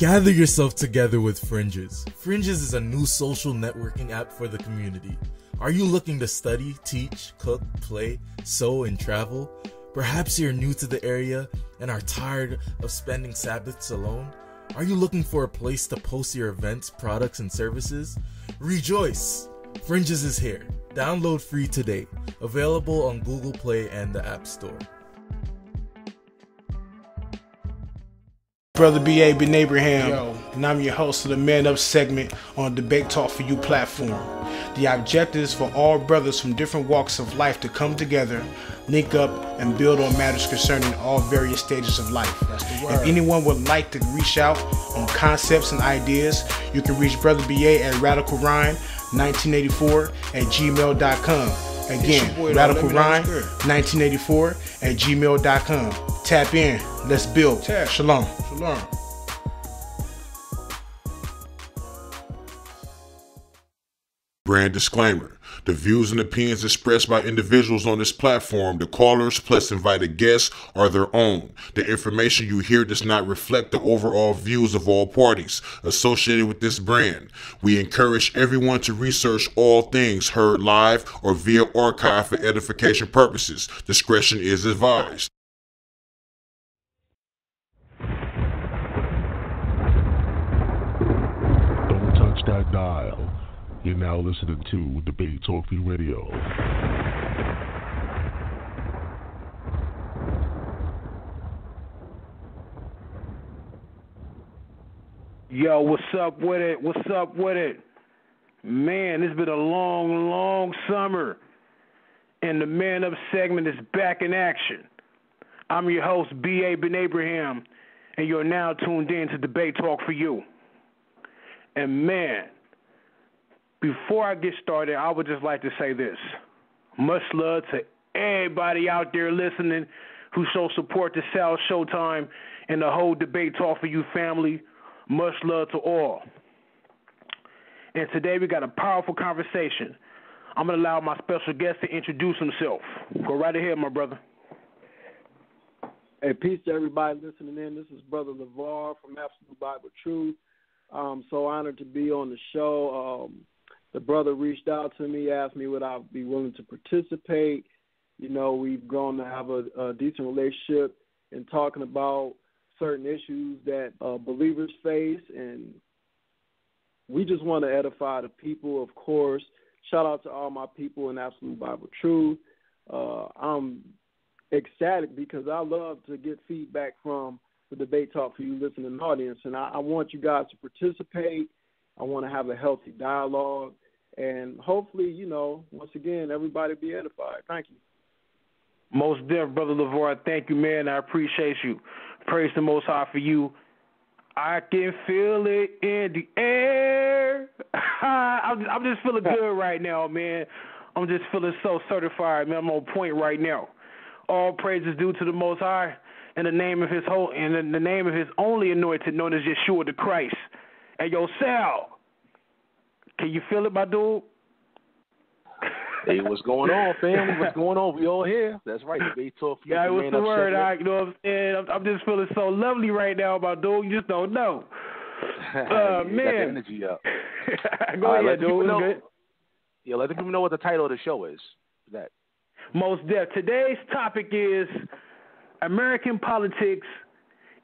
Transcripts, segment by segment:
Gather yourself together with Fringz. Fringz is a new social networking app for the community. Are you looking to study, teach, cook, play, sew, and travel? Perhaps you're new to the area and are tired of spending Sabbaths alone? Are you looking for a place to post your events, products, and services? Rejoice! Fringz is here. Download free today. Available on Google Play and the App Store. Brother B.A. Ben Abraham, Yo. and I'm your host of the Man Up segment on the Debate Talk for You platform. The objective is for all brothers from different walks of life to come together, link up, and build on matters concerning all various stages of life. If anyone would like to reach out on concepts and ideas, you can reach Brother B.A. at Radical Rhyme 1984 at gmail.com. Again, Radical Rhyme 1984 at gmail.com. Tap in. Let's build. Tap. Shalom. Shalom. Brand disclaimer. The views and opinions expressed by individuals on this platform, the callers plus invited guests, are their own. The information you hear does not reflect the overall views of all parties associated with this brand. We encourage everyone to research all things heard live or via archive for edification purposes. Discretion is advised. Don't touch that dial. You're now listening to Debate Talk Radio. Yo, what's up with it? What's up with it? Man, it's been a long, long summer, and the Man Up segment is back in action. I'm your host, B.A. Ben Abraham, and you're now tuned in to Debate Talk for You. And man, before I get started, I would just like to say this. Much love to everybody out there listening who show support to Sal Showtime and the whole Debate Talk for You family. Much love to all. And today we got a powerful conversation. I'm going to allow my special guest to introduce himself. Go right ahead, my brother. Hey, peace to everybody listening in. This is Brother LaVar from Absolute Bible Truth. I'm so honored to be on the show. Um, the brother reached out to me, asked me would I be willing to participate. You know, we've grown to have a, a decent relationship in talking about certain issues that uh, believers face, and we just want to edify the people, of course. Shout out to all my people in Absolute Bible Truth. Uh, I'm ecstatic because I love to get feedback from the debate talk for you listening audience, and I, I want you guys to participate. I want to have a healthy dialogue and hopefully, you know, once again, everybody be edified. Thank you. Most deaf, Brother LaVar. Thank you, man. I appreciate you. Praise the Most High for you. I can feel it in the air. I'm, I'm just feeling good right now, man. I'm just feeling so certified, man. I'm on point right now. All praise is due to the Most High in the name of His whole, in the name of His only anointed, known as Yeshua the Christ. And yo, Sal, can you feel it, my dude? hey, what's going on, family? What's going on? We all here. That's right. Debate talk. Yeah, what's the word? I, you know what I'm saying? I'm, I'm, just feeling so lovely right now, my dude. You just don't know. Uh, man. energy up. Go ahead, dude. Know, yeah, let the people know what the title of the show is. That most deaf. Today's topic is American politics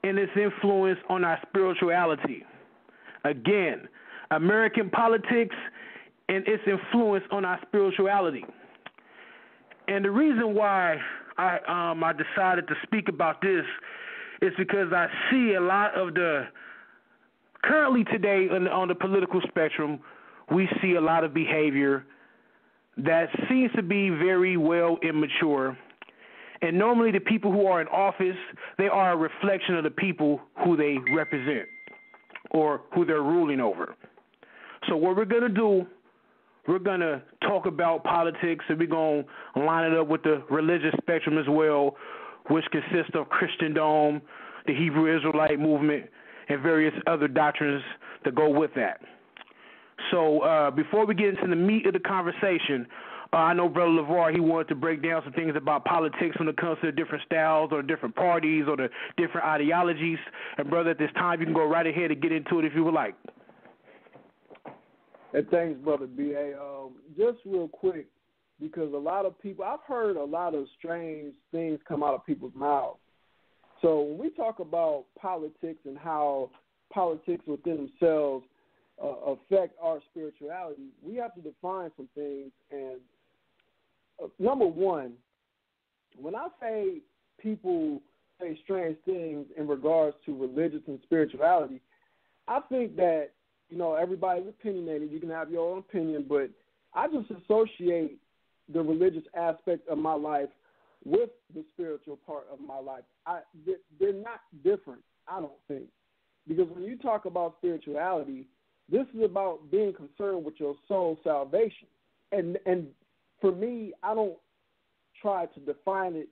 and its influence on our spirituality. Again, American politics and its influence on our spirituality. And the reason why I um, I decided to speak about this is because I see a lot of the currently today on the, on the political spectrum, we see a lot of behavior that seems to be very well immature. And normally, the people who are in office, they are a reflection of the people who they represent or who they're ruling over. So what we're gonna do, we're gonna talk about politics, and we're gonna line it up with the religious spectrum as well, which consists of Christendom, the Hebrew Israelite movement, and various other doctrines that go with that. So uh, before we get into the meat of the conversation, Uh, I know Brother LaVar, he wanted to break down some things about politics when it comes to the different styles or different parties or the different ideologies. And, brother, at this time, you can go right ahead and get into it if you would like. And thanks, Brother B.A. Um, just real quick, because a lot of people, I've heard a lot of strange things come out of people's mouths. So when we talk about politics and how politics within themselves uh, affect our spirituality, we have to define some things. And number one, when I say people say strange things in regards to religious and spirituality, I think that you know everybody's opinionated. You can have your own opinion, but I just associate the religious aspect of my life with the spiritual part of my life. I they're not different. I don't think because when you talk about spirituality, this is about being concerned with your soul salvation. And and for me, I don't try to define it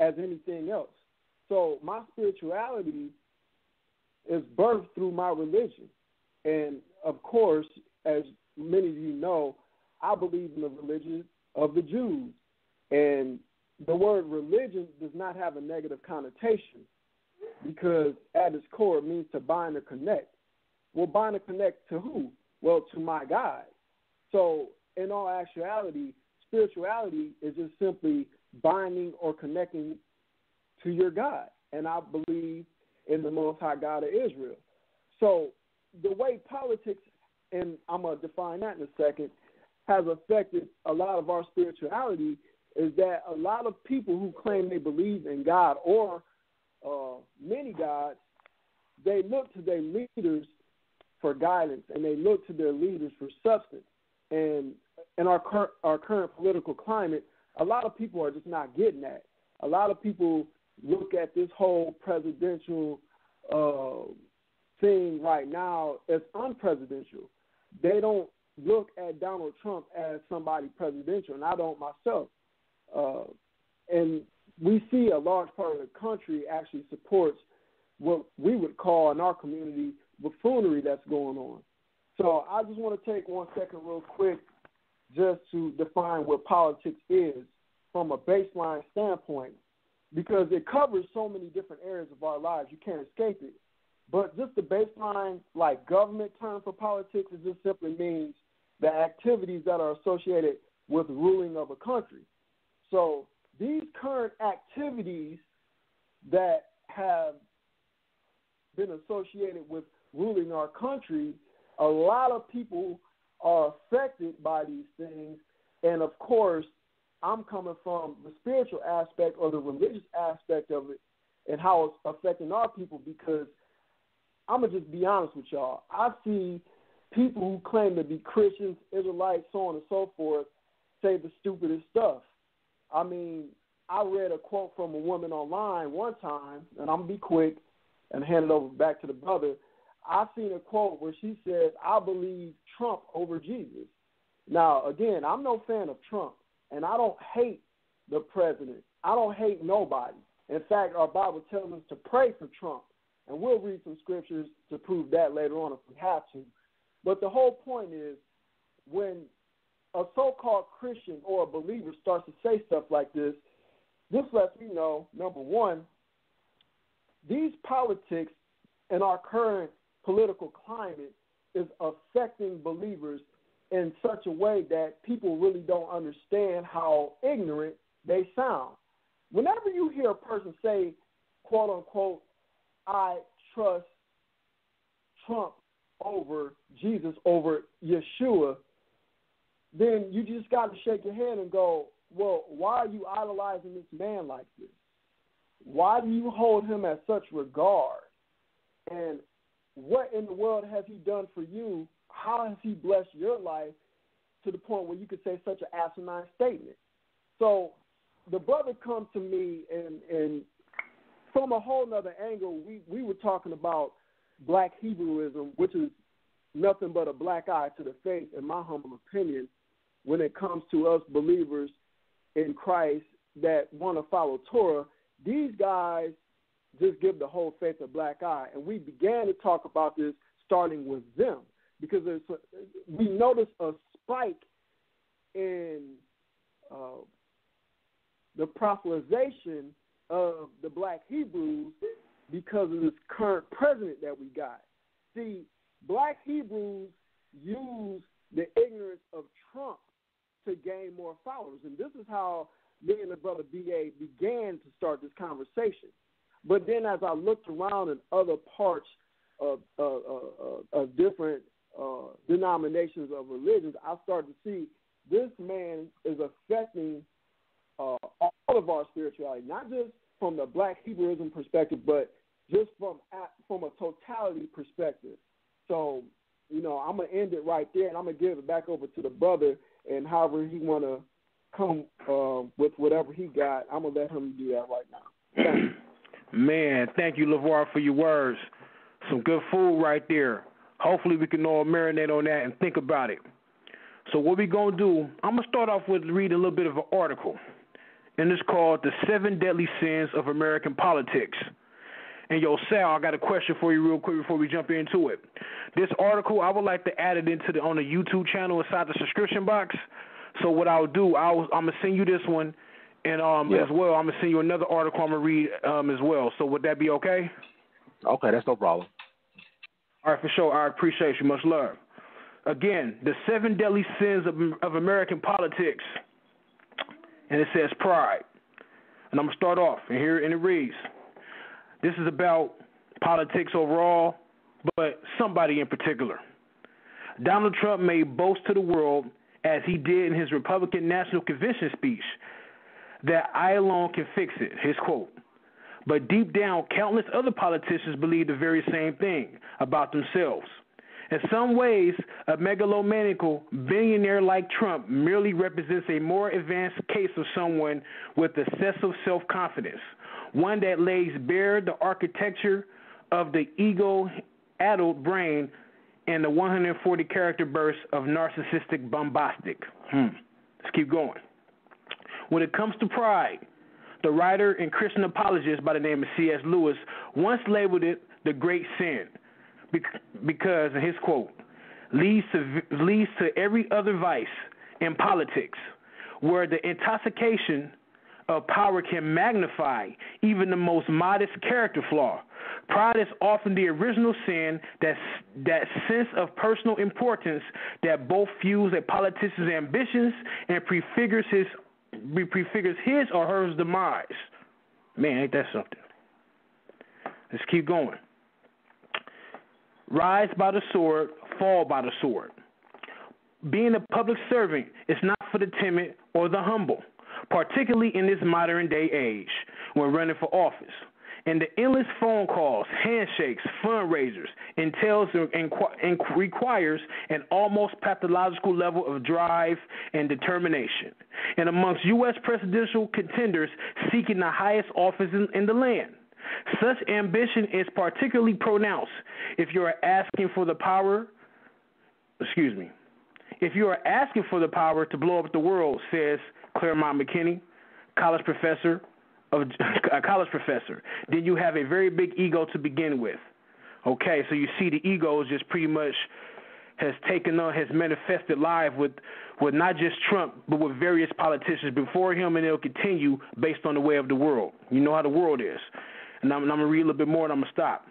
as anything else. So my spirituality is birthed through my religion. And of course, as many of you know, I believe in the religion of the Jews. And the word religion does not have a negative connotation because at its core it means to bind or connect. Well, bind or connect to who? Well, to my God. So, in all actuality, spirituality is just simply binding or connecting to your God. And I believe in the Most High God of Israel. So, the way politics, and I'm going to define that in a second, has affected a lot of our spirituality is that a lot of people who claim they believe in God or uh, many gods, they look to their leaders for guidance and they look to their leaders for substance. And in our cur- our current political climate, a lot of people are just not getting that. A lot of people look at this whole presidential uh, thing right now as unpresidential. They don't look at Donald Trump as somebody presidential, and I don't myself. Uh, and we see a large part of the country actually supports what we would call in our community buffoonery that's going on. So I just want to take one second, real quick, just to define what politics is from a baseline standpoint, because it covers so many different areas of our lives. You can't escape it. But just the baseline, like government term for politics, it just simply means the activities that are associated with ruling of a country. So these current activities that have been associated with ruling our country, a lot of people are affected by these things. And of course, I'm coming from the spiritual aspect or the religious aspect of it and how it's affecting our people because I'm going to just be honest with y'all. I see people who claim to be Christians, Israelites, so on and so forth, say the stupidest stuff. I mean, I read a quote from a woman online one time, and I'm gonna be quick and hand it over back to the brother. I seen a quote where she says, "I believe Trump over Jesus." Now, again, I'm no fan of Trump, and I don't hate the president. I don't hate nobody. In fact, our Bible tells us to pray for Trump, and we'll read some scriptures to prove that later on if we have to. But the whole point is when a so-called Christian or a believer starts to say stuff like this, this lets me know number one, these politics in our current political climate is affecting believers in such a way that people really don't understand how ignorant they sound. Whenever you hear a person say, quote unquote, I trust Trump over Jesus, over Yeshua, then you just got to shake your head and go, well, why are you idolizing this man like this? Why do you hold him at such regard? And what in the world has he done for you? How has he blessed your life to the point where you could say such an asinine statement? So the brother comes to me and and from a whole nother angle, we, we were talking about black Hebrewism, which is nothing but a black eye to the faith, in my humble opinion, when it comes to us believers in Christ that want to follow Torah, these guys just give the whole faith a black eye. And we began to talk about this starting with them because there's a, we noticed a spike in uh, the proselytization of the black Hebrews because of this current president that we got. See, black Hebrews use the ignorance of Trump to gain more followers. And this is how me and the brother BA began to start this conversation. But then as I looked around in other parts of, uh, uh, of different uh, denominations of religions, I started to see this man is affecting uh, all of our spirituality, not just from the Black Hebrewism perspective, but just from from a totality perspective. So, you know, I'm gonna end it right there, and I'm gonna give it back over to the brother, and however he wanna come uh, with whatever he got, I'm gonna let him do that right now. Man, thank you, LaVar, for your words. Some good food right there. Hopefully, we can all marinate on that and think about it. So, what we gonna do? I'm gonna start off with reading a little bit of an article, and it's called "The Seven Deadly Sins of American Politics." And yo, Sal, I got a question for you real quick before we jump into it. This article, I would like to add it into the on the YouTube channel inside the subscription box. So what I'll do, I'll I'm gonna send you this one, and um yeah. as well, I'm gonna send you another article I'm gonna read um as well. So would that be okay? Okay, that's no problem. All right, for sure. I appreciate you. Much love. Again, the seven deadly sins of, of American politics, and it says pride. And I'm gonna start off, and here and it reads. This is about politics overall, but somebody in particular. Donald Trump made boast to the world, as he did in his Republican National Convention speech, that I alone can fix it. His quote. But deep down, countless other politicians believe the very same thing about themselves. In some ways, a megalomaniacal billionaire like Trump merely represents a more advanced case of someone with excessive self confidence one that lays bare the architecture of the ego addled brain and the 140 character burst of narcissistic bombastic. Hmm. Let's keep going. When it comes to pride, the writer and Christian apologist by the name of C.S. Lewis once labeled it the great sin because, in his quote, leads to, leads to every other vice in politics, where the intoxication of power can magnify even the most modest character flaw. Pride is often the original sin that that sense of personal importance that both fuels a politician's ambitions and prefigures his prefigures his or her demise. Man, ain't that something? Let's keep going. Rise by the sword, fall by the sword. Being a public servant is not for the timid or the humble particularly in this modern day age when running for office. And the endless phone calls, handshakes, fundraisers entails and, and requires an almost pathological level of drive and determination. And amongst U.S. presidential contenders seeking the highest office in, in the land, such ambition is particularly pronounced if you are asking for the power. Excuse me. If you are asking for the power to blow up the world, says Claremont McKinney, college professor of a college professor. Then you have a very big ego to begin with. Okay, so you see the ego is just pretty much has taken on has manifested live with with not just Trump but with various politicians before him and it'll continue based on the way of the world. You know how the world is. And I'm, I'm gonna read a little bit more and I'm gonna stop.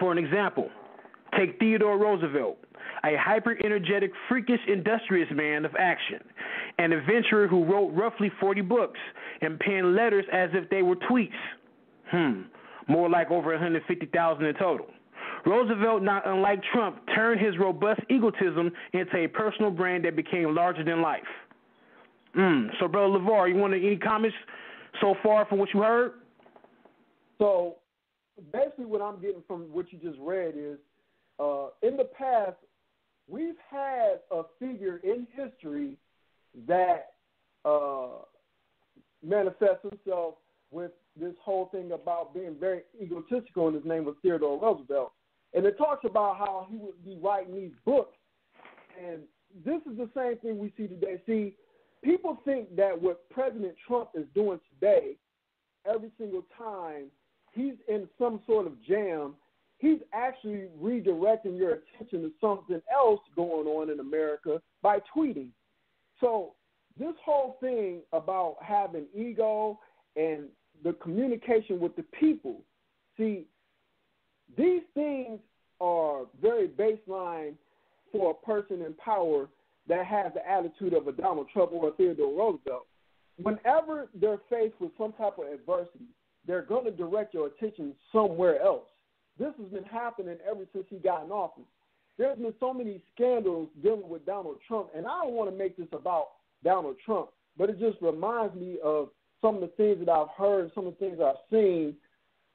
For an example, take Theodore Roosevelt a hyper energetic, freakish, industrious man of action, an adventurer who wrote roughly 40 books and penned letters as if they were tweets. Hmm, more like over 150,000 in total. Roosevelt, not unlike Trump, turned his robust egotism into a personal brand that became larger than life. Hmm. So, Brother LaVar, you want any comments so far from what you heard? So, basically, what I'm getting from what you just read is uh, in the past, we've had a figure in history that uh, manifests himself with this whole thing about being very egotistical, and his name was Theodore Roosevelt. And it talks about how he would be writing these books. And this is the same thing we see today. See, people think that what President Trump is doing today, every single time he's in some sort of jam, he's actually redirecting your attention to something else going on in America by tweeting. So this whole thing about having ego and the communication with the people. See, these things are very baseline for a person in power that has the attitude of a Donald Trump or a Theodore Roosevelt. Whenever they're faced with some type of adversity, they're going to direct your attention somewhere else. This has been happening ever since he got in office. There's been so many scandals dealing with Donald Trump, and I don't want to make this about Donald Trump, but it just reminds me of some of the things that I've heard, some of the things I've seen.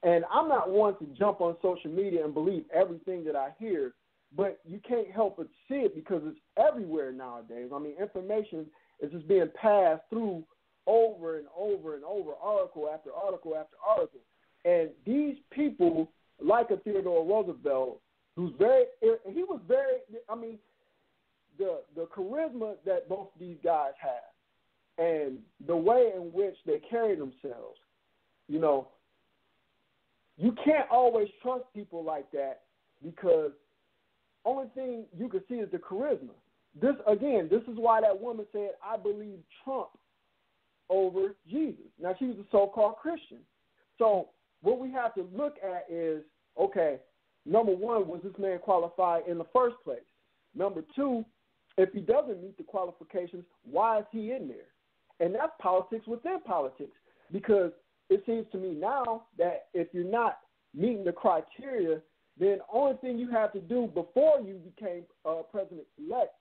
And I'm not one to jump on social media and believe everything that I hear, but you can't help but see it because it's everywhere nowadays. I mean, information is just being passed through over and over and over, article after article after article. And these people, like a Theodore Roosevelt, who's very, he was very, I mean, the the charisma that both these guys have, and the way in which they carry themselves, you know, you can't always trust people like that because only thing you can see is the charisma. This again, this is why that woman said, "I believe Trump over Jesus." Now she was a so-called Christian. So what we have to look at is, okay, number one, was this man qualified in the first place? Number two, if he doesn't meet the qualifications, why is he in there? And that's politics within politics because it seems to me now that if you're not meeting the criteria, then the only thing you have to do before you became uh, president elect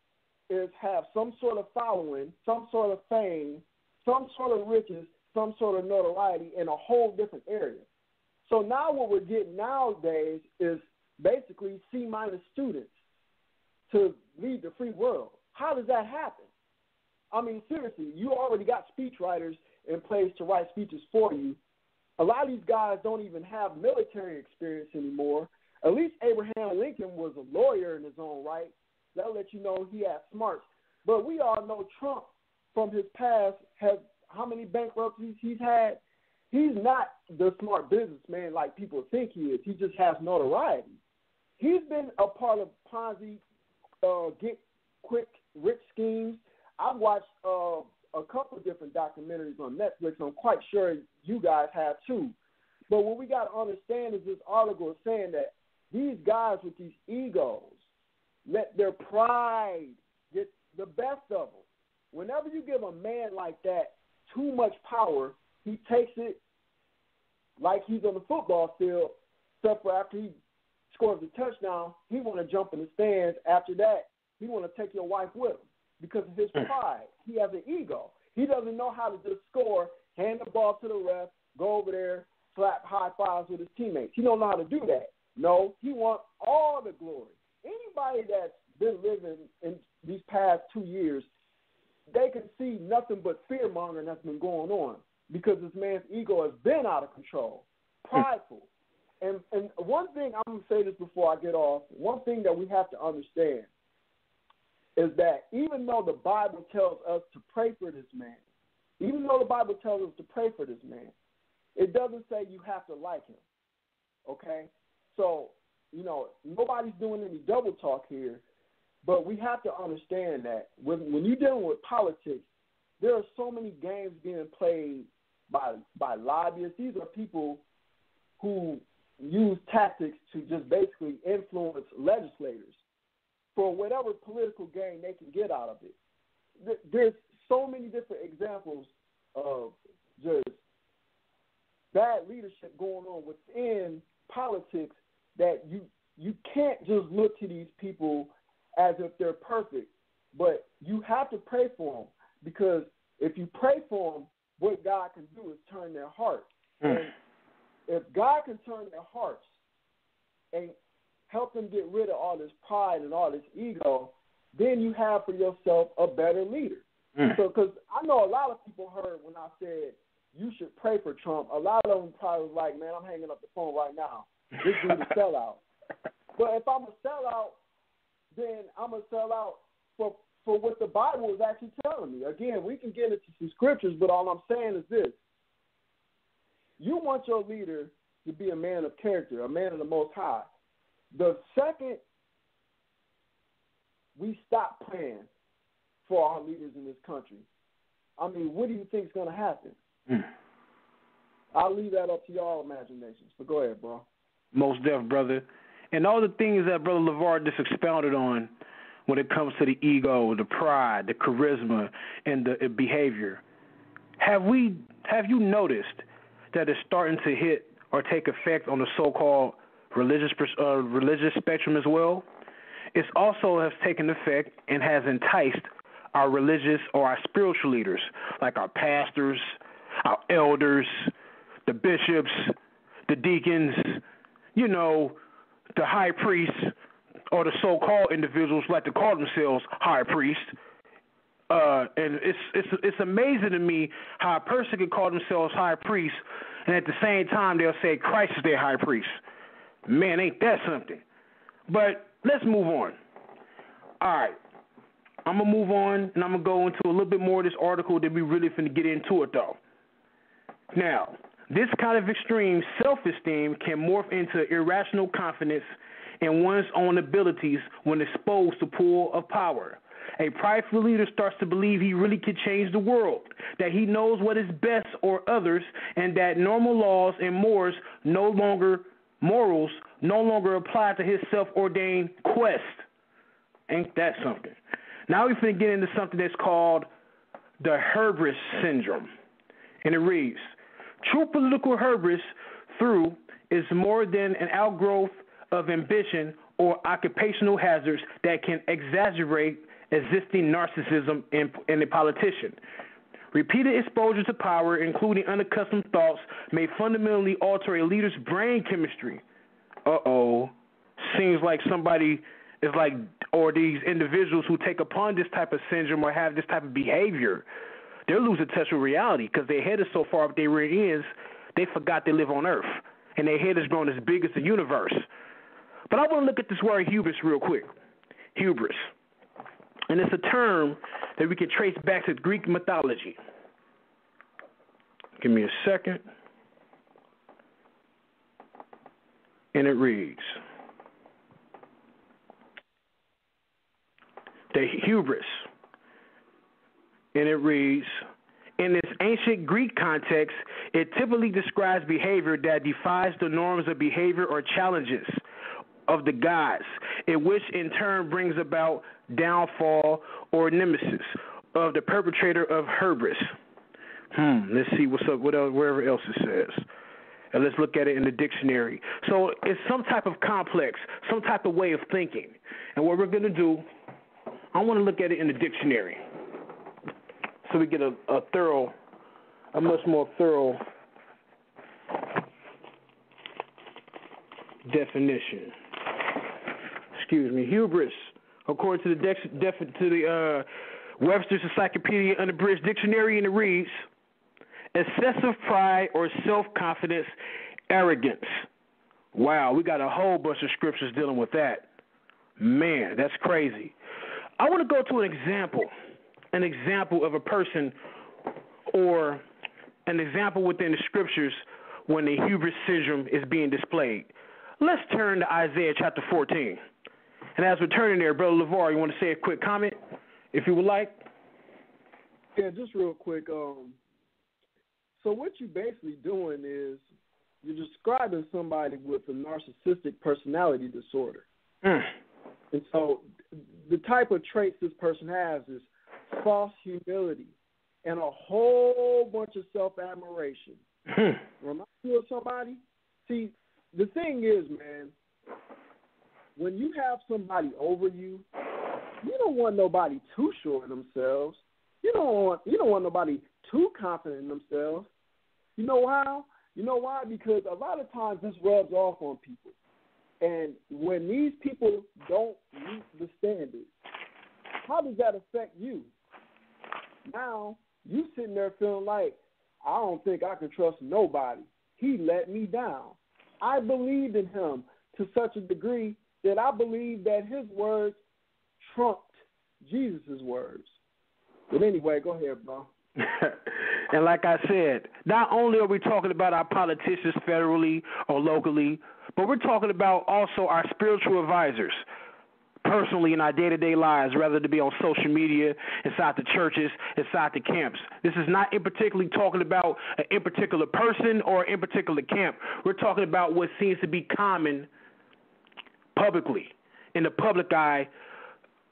is have some sort of following, some sort of fame, some sort of riches, some sort of notoriety in a whole different area. So now what we're getting nowadays is basically C minus students to lead the free world. How does that happen? I mean, seriously, you already got speechwriters in place to write speeches for you. A lot of these guys don't even have military experience anymore. At least Abraham Lincoln was a lawyer in his own right. That'll let you know he had smarts. But we all know Trump from his past has how many bankruptcies he's had. He's not the smart businessman like people think he is. He just has notoriety. He's been a part of Ponzi uh, get quick rich schemes. I've watched uh, a couple of different documentaries on Netflix. I'm quite sure you guys have too. But what we got to understand is this article is saying that these guys with these egos let their pride get the best of them. Whenever you give a man like that too much power, he takes it like he's on the football field, except for after he scores a touchdown, he want to jump in the stands. After that, he want to take your wife with him because of his hmm. pride. He has an ego. He doesn't know how to just score, hand the ball to the ref, go over there, slap high fives with his teammates. He don't know how to do that. No, he wants all the glory. Anybody that's been living in these past two years, they can see nothing but fear mongering that's been going on because this man's ego has been out of control, hmm. prideful. And and one thing I'm gonna say this before I get off. One thing that we have to understand is that even though the Bible tells us to pray for this man, even though the Bible tells us to pray for this man, it doesn't say you have to like him. Okay? So, you know, nobody's doing any double talk here, but we have to understand that when when you're dealing with politics, there are so many games being played by by lobbyists. These are people who use tactics to just basically influence legislators for whatever political gain they can get out of it. There's so many different examples of just bad leadership going on within politics that you you can't just look to these people as if they're perfect, but you have to pray for them because if you pray for them, what God can do is turn their heart. Mm. And if God can turn their hearts and help them get rid of all this pride and all this ego, then you have for yourself a better leader. Mm. So, because I know a lot of people heard when I said you should pray for Trump. A lot of them probably was like, "Man, I'm hanging up the phone right now. This dude's a sellout." But if I'm a sellout, then I'm a sellout for for what the Bible is actually telling me. Again, we can get into some scriptures, but all I'm saying is this: you want your leader to be a man of character, a man of the Most High. The second we stop praying for our leaders in this country, I mean, what do you think is going to happen? Mm. I'll leave that up to y'all imaginations. But go ahead, bro. Most deaf, brother. And all the things that Brother LaVar just expounded on when it comes to the ego, the pride, the charisma, and the behavior. Have we have you noticed that it's starting to hit or take effect on the so-called religious uh, religious spectrum as well? It also has taken effect and has enticed our religious or our spiritual leaders, like our pastors, our elders, the bishops, the deacons, you know, the high priests, or the so-called individuals like to call themselves high priests. Uh, and it's it's it's amazing to me how a person can call themselves high priest, and at the same time they'll say Christ is their high priest. Man, ain't that something? But let's move on. All right, I'm gonna move on, and I'm gonna go into a little bit more of this article. Then we really finna get into it though. Now, this kind of extreme self-esteem can morph into irrational confidence in one's own abilities when exposed to pool of power. A prideful leader starts to believe he really could change the world, that he knows what is best or others, and that normal laws and mores no longer morals no longer apply to his self-ordained quest. Ain't that something? Now we're going to get into something that's called the hubris syndrome. And it reads True political hubris through is more than an outgrowth of ambition or occupational hazards that can exaggerate existing narcissism in, in a politician. Repeated exposure to power, including unaccustomed thoughts, may fundamentally alter a leader's brain chemistry. Uh oh. Seems like somebody is like, or these individuals who take upon this type of syndrome or have this type of behavior, they're losing touch with reality because their head is so far up their rear ends, they forgot they live on Earth. And their head is grown as big as the universe. But I want to look at this word hubris real quick. Hubris. And it's a term that we can trace back to Greek mythology. Give me a second. And it reads The hubris. And it reads In this ancient Greek context, it typically describes behavior that defies the norms of behavior or challenges of the gods, in which in turn brings about downfall or nemesis of the perpetrator of hubris. Hmm, let's see what's up, what else, wherever else it says. And let's look at it in the dictionary. So it's some type of complex, some type of way of thinking. And what we're going to do, I want to look at it in the dictionary so we get a, a thorough, a much more thorough definition excuse me, hubris, according to the def- to the uh, Webster's Encyclopedia Unabridged Dictionary, and it reads: excessive pride or self-confidence, arrogance. Wow, we got a whole bunch of scriptures dealing with that. Man, that's crazy. I want to go to an example, an example of a person or an example within the scriptures when the hubris syndrome is being displayed. Let's turn to Isaiah chapter 14. And as we're turning there, Brother LaVar, you want to say a quick comment, if you would like? Yeah, just real quick. Um, so what you're basically doing is you're describing somebody with a narcissistic personality disorder. Mm. And so the type of traits this person has is false humility and a whole bunch of self admiration. Mm. Remind you of somebody? See, the thing is, man, when you have somebody over you, you don't want nobody too sure of themselves. You don't want you don't want nobody too confident in themselves. You know how? You know why? Because a lot of times this rubs off on people. And when these people don't meet the standards, how does that affect you? Now you sitting there feeling like I don't think I can trust nobody. He let me down. I believed in him to such a degree that I believe that his words trumped Jesus' words. But anyway, go ahead, bro. and like I said, not only are we talking about our politicians federally or locally, but we're talking about also our spiritual advisors, personally in our day to day lives, rather to be on social media, inside the churches, inside the camps. This is not in particularly talking about an in particular person or in particular camp. We're talking about what seems to be common publicly in the public eye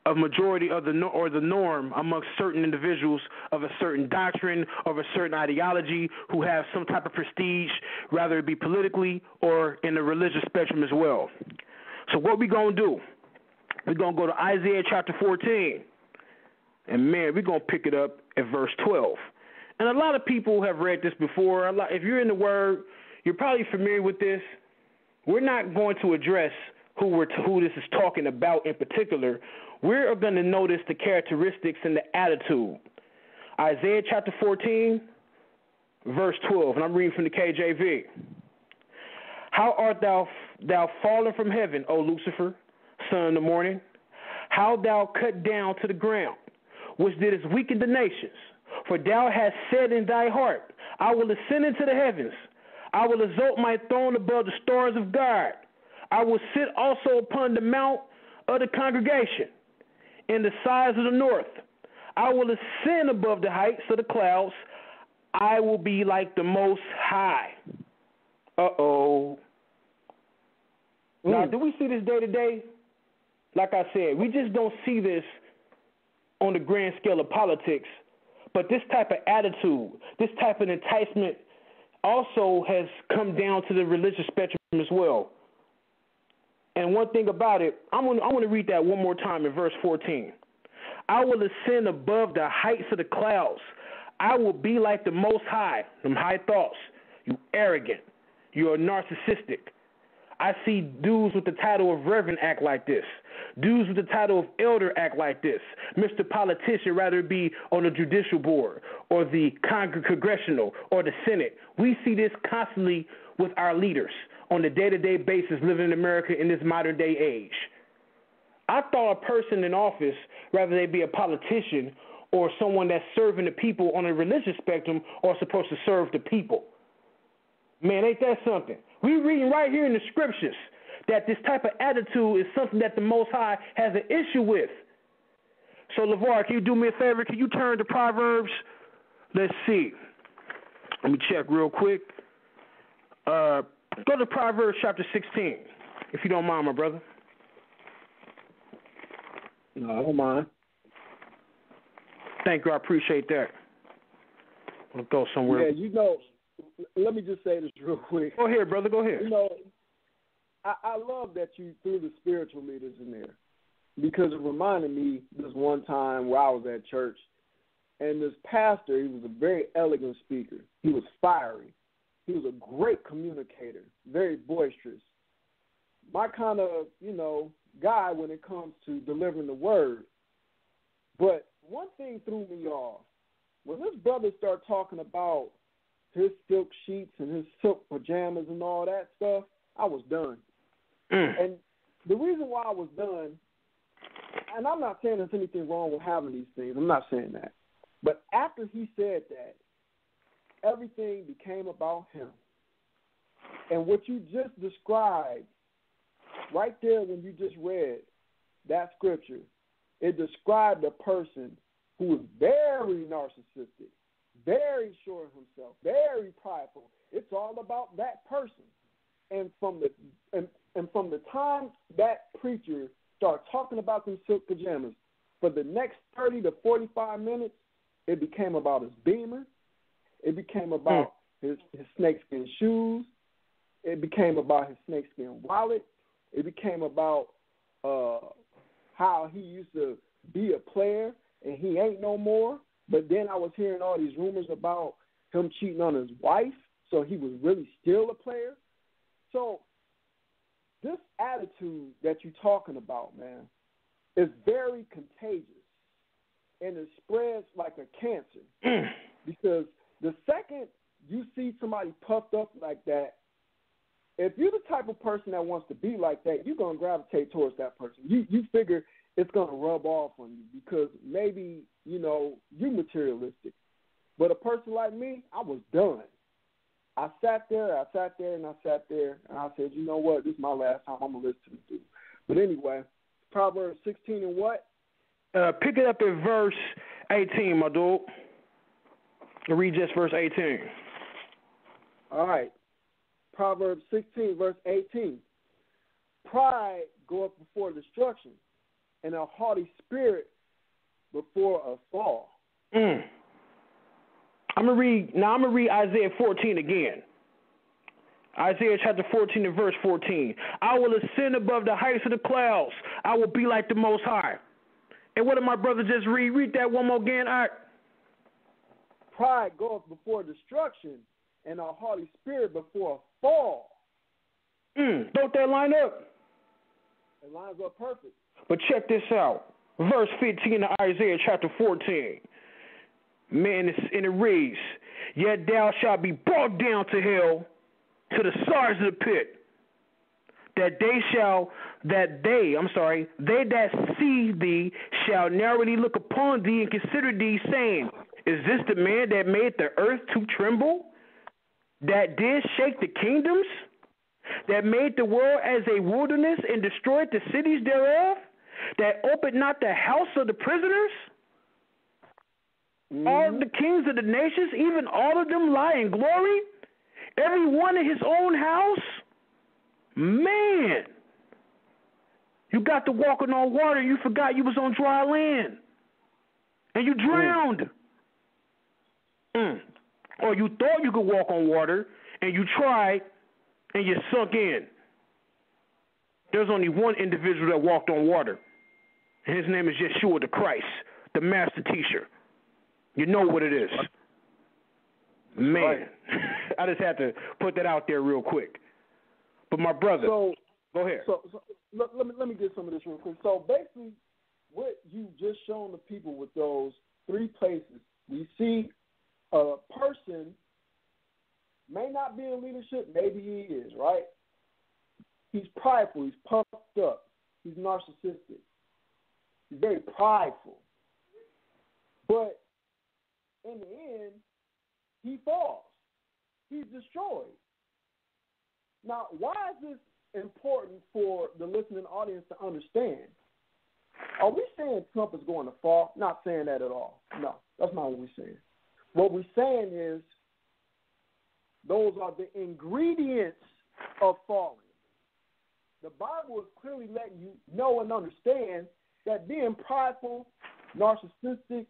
of majority of the or the norm amongst certain individuals of a certain doctrine of a certain ideology who have some type of prestige, rather it be politically or in the religious spectrum as well. So what we gonna do? We're gonna go to Isaiah chapter 14, and man, we're gonna pick it up at verse 12. And a lot of people have read this before. If you're in the Word, you're probably familiar with this. We're not going to address who we're who this is talking about in particular we're going to notice the characteristics and the attitude. Isaiah chapter 14, verse 12, and I'm reading from the KJV. How art thou thou fallen from heaven, O Lucifer, son of the morning? How thou cut down to the ground, which didst weaken the nations? For thou hast said in thy heart, I will ascend into the heavens. I will exalt my throne above the stars of God. I will sit also upon the mount of the congregation in the sides of the north. I will ascend above the heights of the clouds. I will be like the Most High. Uh oh. Mm. Now, do we see this day to day? Like I said, we just don't see this on the grand scale of politics, but this type of attitude, this type of enticement also has come down to the religious spectrum as well. And one thing about it, I'm gonna, I'm going to read that one more time in verse 14. I will ascend above the heights of the clouds. I will be like the Most High, them high thoughts. You arrogant. You are narcissistic. I see dudes with the title of Reverend act like this. Dudes with the title of Elder act like this. Mr. Politician, rather be on the judicial board or the congressional or the Senate. We see this constantly with our leaders on a day to day basis living in America in this modern day age. I thought a person in office, whether they be a politician or someone that's serving the people on a religious spectrum, are supposed to serve the people. Man, ain't that something? We reading right here in the scriptures that this type of attitude is something that the Most High has an issue with. So, LaVar, can you do me a favor? Can you turn to Proverbs? Let's see. Let me check real quick. Uh, Go to Proverbs chapter 16, if you don't mind, my brother. No, I don't mind. Thank you. I appreciate that. I'll go somewhere. Yeah, you know, let me just say this real quick. Go ahead, brother. Go ahead. You know, I, I love that you threw the spiritual leaders in there because it reminded me this one time where I was at church and this pastor, he was a very elegant speaker. He was fiery. He was a great communicator, very boisterous. My kind of, you know, guy when it comes to delivering the word. But one thing threw me off. When this brother started talking about his silk sheets and his silk pajamas and all that stuff, I was done. Mm. And the reason why I was done, and I'm not saying there's anything wrong with having these things, I'm not saying that. But after he said that, everything became about him. And what you just described, right there when you just read that scripture, it described a person who was very narcissistic, very sure of himself, very prideful. It's all about that person. And from the and, and from the time that preacher started talking about them silk pajamas, for the next thirty to forty five minutes, it became about his beamer, it became about mm. his, his snakeskin shoes. It became about his snakeskin wallet. It became about uh, how he used to be a player and he ain't no more. But then I was hearing all these rumors about him cheating on his wife, so he was really still a player. So this attitude that you're talking about, man, is very contagious and it spreads like a cancer mm. because the second you see somebody puffed up like that, if you're the type of person that wants to be like that, you're gonna gravitate towards that person. You you figure it's gonna rub off on you because maybe you know you materialistic. But a person like me, I was done. I sat there, I sat there, and I sat there, and I said, you know what? This is my last time. I'm gonna listen to this. But anyway, Proverbs 16 and what? Uh, pick it up in verse 18, my dude. Read just verse 18. All right. Proverbs 16, verse 18. Pride goeth before destruction, and a haughty spirit before a fall. Mm. I'm gonna read now. I'm gonna read Isaiah 14 again. Isaiah chapter 14 and verse 14. I will ascend above the heights of the clouds. I will be like the Most High. And what did my brother just read? Read that one more again. All right. Pride goeth before destruction, and a haughty spirit before a fall. Mm. Don't that line up? It lines up perfect. But check this out. Verse 15 of Isaiah chapter 14. Man, it's, and it reads, Yet thou shalt be brought down to hell, to the stars of the pit. That they shall, that they, I'm sorry, they that see thee shall narrowly look upon thee and consider thee, saying, Is this the man that made the earth to tremble? That did shake the kingdoms? That made the world as a wilderness and destroyed the cities thereof? That opened not the house of the prisoners? Mm-hmm. All the kings of the nations, even all of them lie in glory? Every one in his own house? Man, you got to walking on water. You forgot you was on dry land, and you drowned. Mm. Mm. Or you thought you could walk on water, and you tried, and you sunk in. There's only one individual that walked on water, and his name is Yeshua the Christ, the master teacher. You know what it is. Man, Right. I just had to put that out there real quick. But my brother, So, go ahead. so, so let, let me let me get some of this real quick. So basically, what you just shown the people with those three places, we see a person may not be in leadership, maybe he is, right? He's prideful, he's puffed up, he's narcissistic, he's very prideful. But in the end, he falls. He's destroyed. Now, why is this important for the listening audience to understand? Are we saying Trump is going to fall? Not saying that at all. No, that's not what we're saying. What we're saying is those are the ingredients of falling. The Bible is clearly letting you know and understand that being prideful, narcissistic,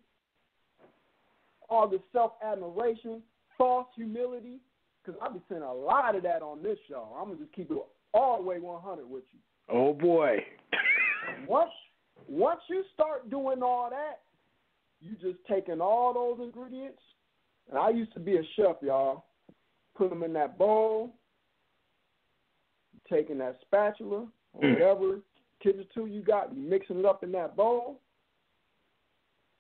all the self admiration, false humility, because I've been seeing a lot of that on this show. I'm gonna just keep it all the way 100 with you. Oh boy. Once once you start doing all that, you just taking all those ingredients. And I used to be a chef, y'all. Put them in that bowl, taking that spatula or Mm. whatever kitchen tool you got, you mixing it up in that bowl,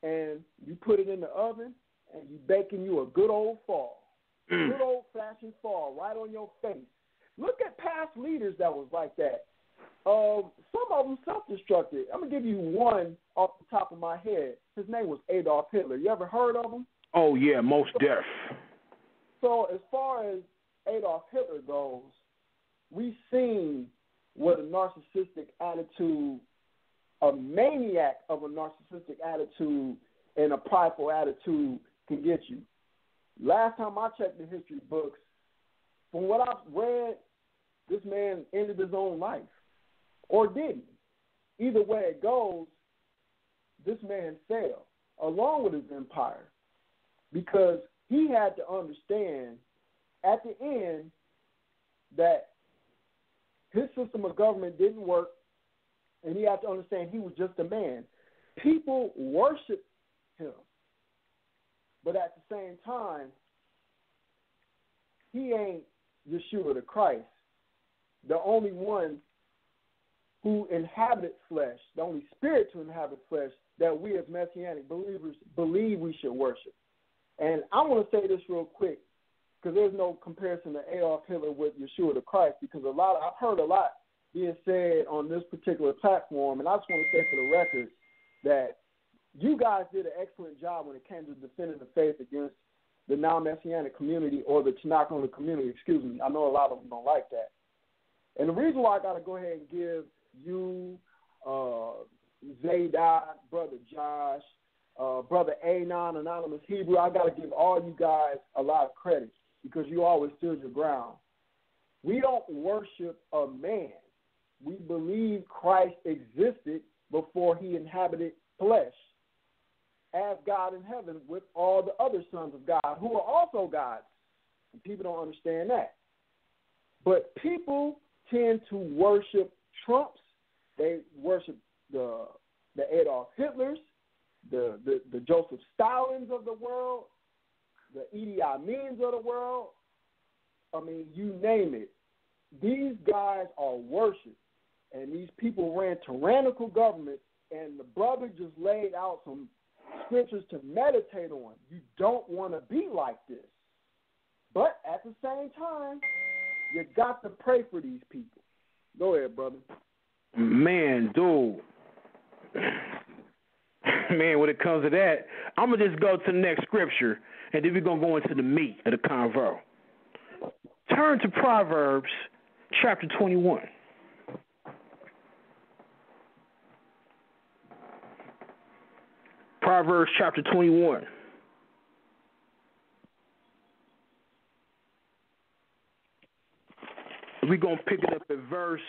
and you put it in the oven, and you baking you a good old fall. Mm. Good old fashioned fall right on your face. Look at past leaders that was like that. Um, some of them self-destructed. I'm gonna give you one off the top of my head. His name was Adolf Hitler. You ever heard of him? Oh yeah, most deaf. So as far as Adolf Hitler goes, we've seen what a narcissistic attitude, a maniac of a narcissistic attitude, and a prideful attitude can get you. Last time I checked the history books, from what I've read, this man ended his own life. Or didn't. Either way it goes, this man failed along with his empire because he had to understand at the end that his system of government didn't work and he had to understand he was just a man. People worship him. But at the same time, he ain't Yeshua the Christ, the only one who inhabited flesh, the only spirit to inhabit flesh that we as Messianic believers believe we should worship. And I want to say this real quick because there's no comparison to Adolf Hitler with Yeshua the Christ because a lot of, I've heard a lot being said on this particular platform, and I just want to say for the record that you guys did an excellent job when it came to defending the faith against the non-messianic community or the Tanakh only community. Excuse me. I know a lot of them don't like that. And the reason why I got to go ahead and give you, uh, Zadok, brother Josh, uh, brother Anon, Anonymous Hebrew. I got to give all you guys a lot of credit because you always stood your ground. We don't worship a man. We believe Christ existed before he inhabited flesh as God in heaven with all the other sons of God who are also gods. And people don't understand that. But people tend to worship Trumps. They worship the the Adolf Hitlers, the, the, the Joseph Stalins of the world, the Idi Amins of the world. I mean, you name it. These guys are worshipped. And these people ran tyrannical governments, and the brother just laid out some scriptures to meditate on. You don't want to be like this. But at the same time, you got to pray for these people. Go ahead, brother. Man, dude. Man, when it comes to that, I'm gonna just go to the next scripture, and then we're gonna go into the meat of the convo. Turn to Proverbs chapter 21. Proverbs chapter 21. We're to pick it up at verse.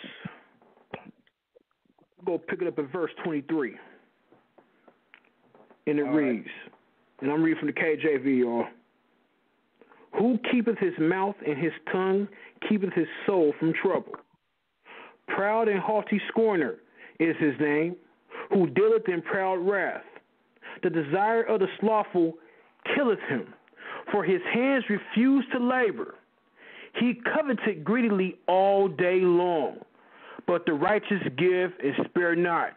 To pick it up at verse 23. And it All reads, and I'm reading from the KJV, y'all. Who keepeth his mouth and his tongue keepeth his soul from trouble. Proud and haughty scorner is his name, who dealeth in proud wrath. The desire of the slothful killeth him, for his hands refuse to labor. He coveted greedily all day long, but the righteous give and spare not.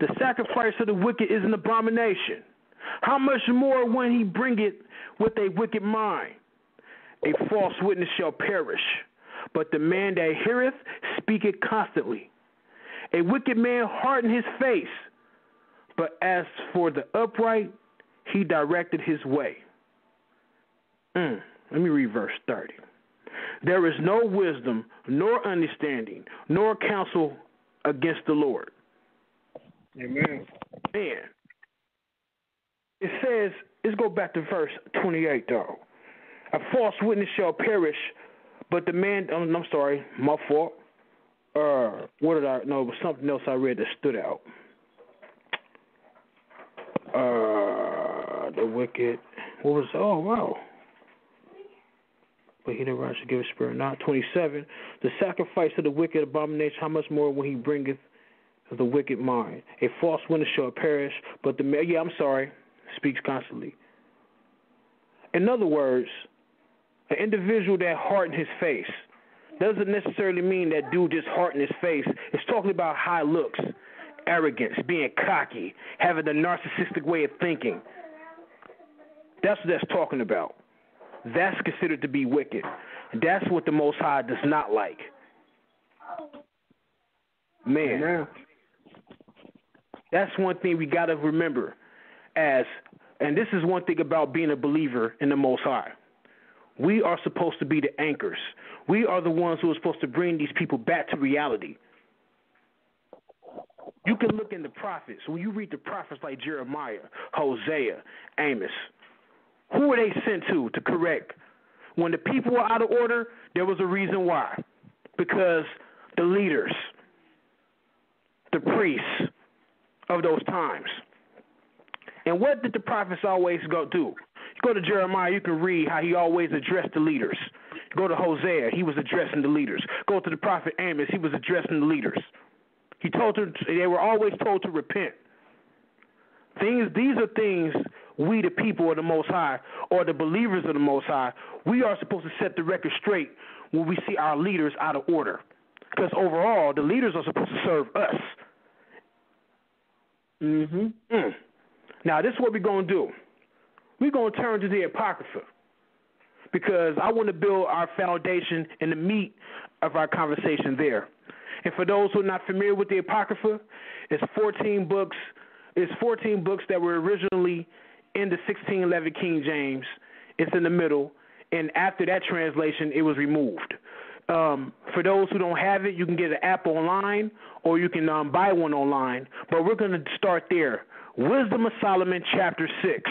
The sacrifice of the wicked is an abomination. How much more when he bringeth with a wicked mind? A false witness shall perish, but the man that heareth speaketh constantly. A wicked man hardened his face, but as for the upright, he directed his way. Mm, let me read verse 30. There is no wisdom, nor understanding, nor counsel against the Lord. Amen. Man, it says, let's go back to verse 28, though. A false witness shall perish, but the man, I'm, I'm sorry, my fault. Uh, what did I, no, it was something else I read that stood out. Uh, the wicked, what was, oh, wow. But he that right should give a spirit not. 27. The sacrifice of the wicked abomination, how much more when he bringeth the wicked mind? A false witness shall perish, but the, ma- yeah, I'm sorry, speaks constantly. In other words, an individual that hardened his face doesn't necessarily mean that dude just hardened his face. It's talking about high looks, arrogance, being cocky, having the narcissistic way of thinking. That's what that's talking about. That's considered to be wicked. That's what the Most High does not like. Man. That's one thing we got to remember as and this is one thing about being a believer in the most high. We are supposed to be the anchors. We are the ones who are supposed to bring these people back to reality. You can look in the prophets. When you read the prophets like jeremiah hosea amos who were they sent to to correct? When the people were out of order there was a reason why. Because the leaders the priests of those times. And what did the prophets always go do? You go to Jeremiah, you can read how he always addressed the leaders. Go to Hosea, he was addressing the leaders. Go to the prophet Amos, he was addressing the leaders. He told them they were always told to repent. Things these are things we the people of the most high or the believers of the most high, we are supposed to set the record straight when we see our leaders out of order. Because overall, the leaders are supposed to serve us. Mm-hmm. Mm. Now, this is what we're going to do. We're going to turn to the Apocrypha because I want to build our foundation and the meat of our conversation there. And for those who are not familiar with the Apocrypha, it's 14 books. It's 14 books that were originally in the 1611 King James. It's in the middle, and after that translation, it was removed. Um, for those who don't have it, you can get an app online or you can um, buy one online. But we're going to start there. Wisdom of Solomon, chapter 6.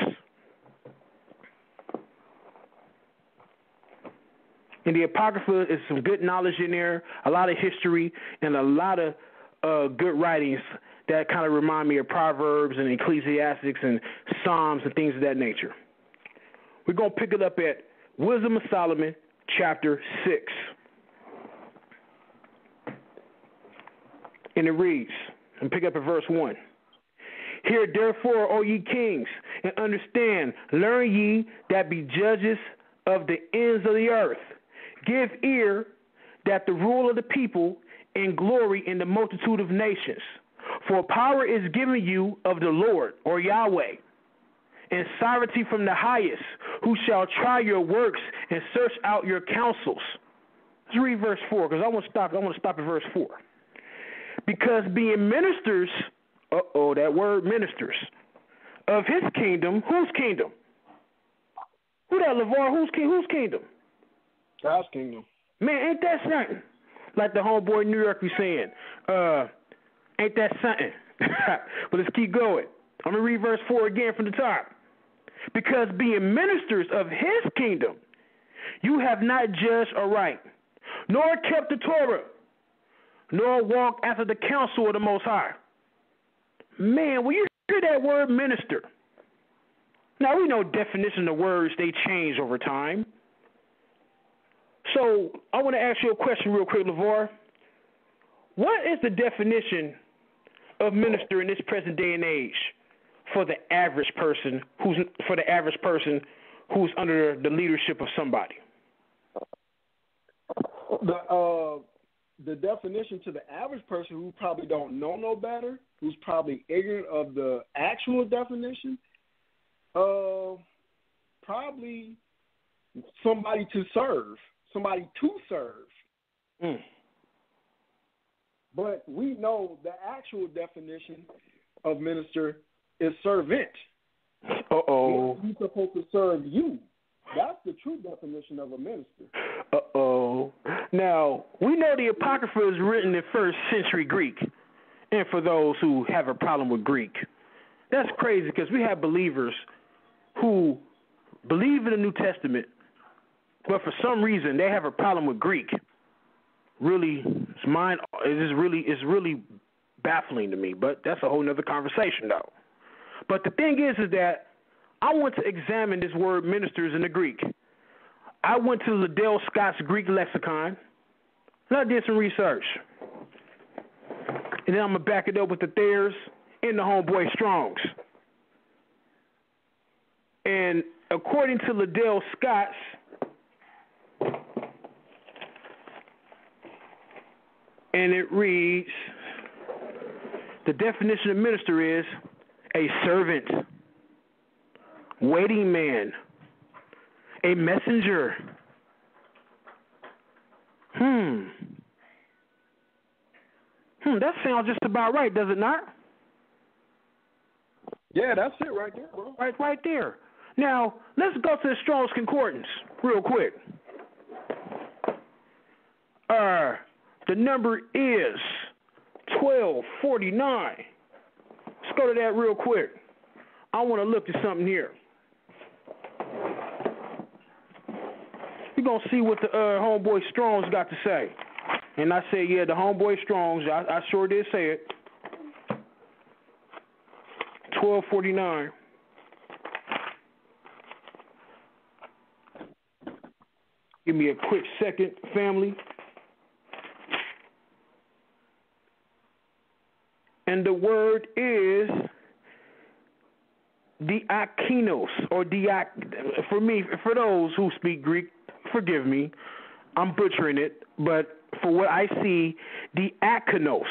In the Apocrypha is some good knowledge in there, a lot of history, and a lot of uh, good writings that kind of remind me of Proverbs and Ecclesiastics and Psalms and things of that nature. We're going to pick it up at Wisdom of Solomon, chapter 6. And it reads, and pick up at verse 1. Hear therefore, O ye kings, and understand, learn ye that be judges of the ends of the earth. Give ear that the rule of the people and glory in the multitude of nations. For power is given you of the Lord, or Yahweh, and sovereignty from the highest, who shall try your works and search out your counsels. Let's read verse four, because I want to stop. I want to stop at verse four. Because being ministers, uh oh, that word ministers of His kingdom. Whose kingdom? Who that LaVar? Whose king? Whose kingdom? God's kingdom. Man, ain't that something? Like the homeboy in New York be saying, uh, ain't that something? but let's keep going. I'm gonna read verse four again from the top. Because being ministers of his kingdom, you have not judged aright, nor kept the Torah, nor walk after the counsel of the Most High. Man, when you hear that word minister, now we know definition of words they change over time. So I want to ask you a question real quick, LaVar. What is the definition of minister in this present day and age for the average person who's for the average person who's under the leadership of somebody? The uh, the definition to the average person who probably don't know no better, who's probably ignorant of the actual definition, uh, probably somebody to serve somebody to serve. Mm. But we know the actual definition of minister is servant. Uh oh. He's supposed to serve you. That's the true definition of a minister. Uh oh. Now, we know the Apocrypha is written in first century Greek. And for those who have a problem with Greek, that's crazy because we have believers who believe in the New Testament but for some reason they have a problem with Greek. Really, it's mine. It is really, it's really baffling to me. But that's a whole nother conversation, though. But the thing is, is that I want to examine this word ministers in the Greek. I went to Liddell Scott's Greek lexicon, and I did some research. And then I'm gonna back it up with the Thayer's and the Homeboy Strongs. And according to Liddell Scott's and it reads the definition of minister is a servant, waiting man, a messenger. Hmm. Hmm, that sounds just about right, does it not? Yeah, that's it right there, bro. Right right there. Now, let's go to the Strong's Concordance real quick. Uh the number is 1249. Let's go to that real quick. I want to look at something here. We're going to see what the uh, Homeboy Strongs got to say. And I said, yeah, the Homeboy Strongs, I, I sure did say it. 1249. Give me a quick second, family. and the word is diakinos or diak. For me, for those who speak Greek, forgive me, I'm butchering it, but for what I see, diakonos.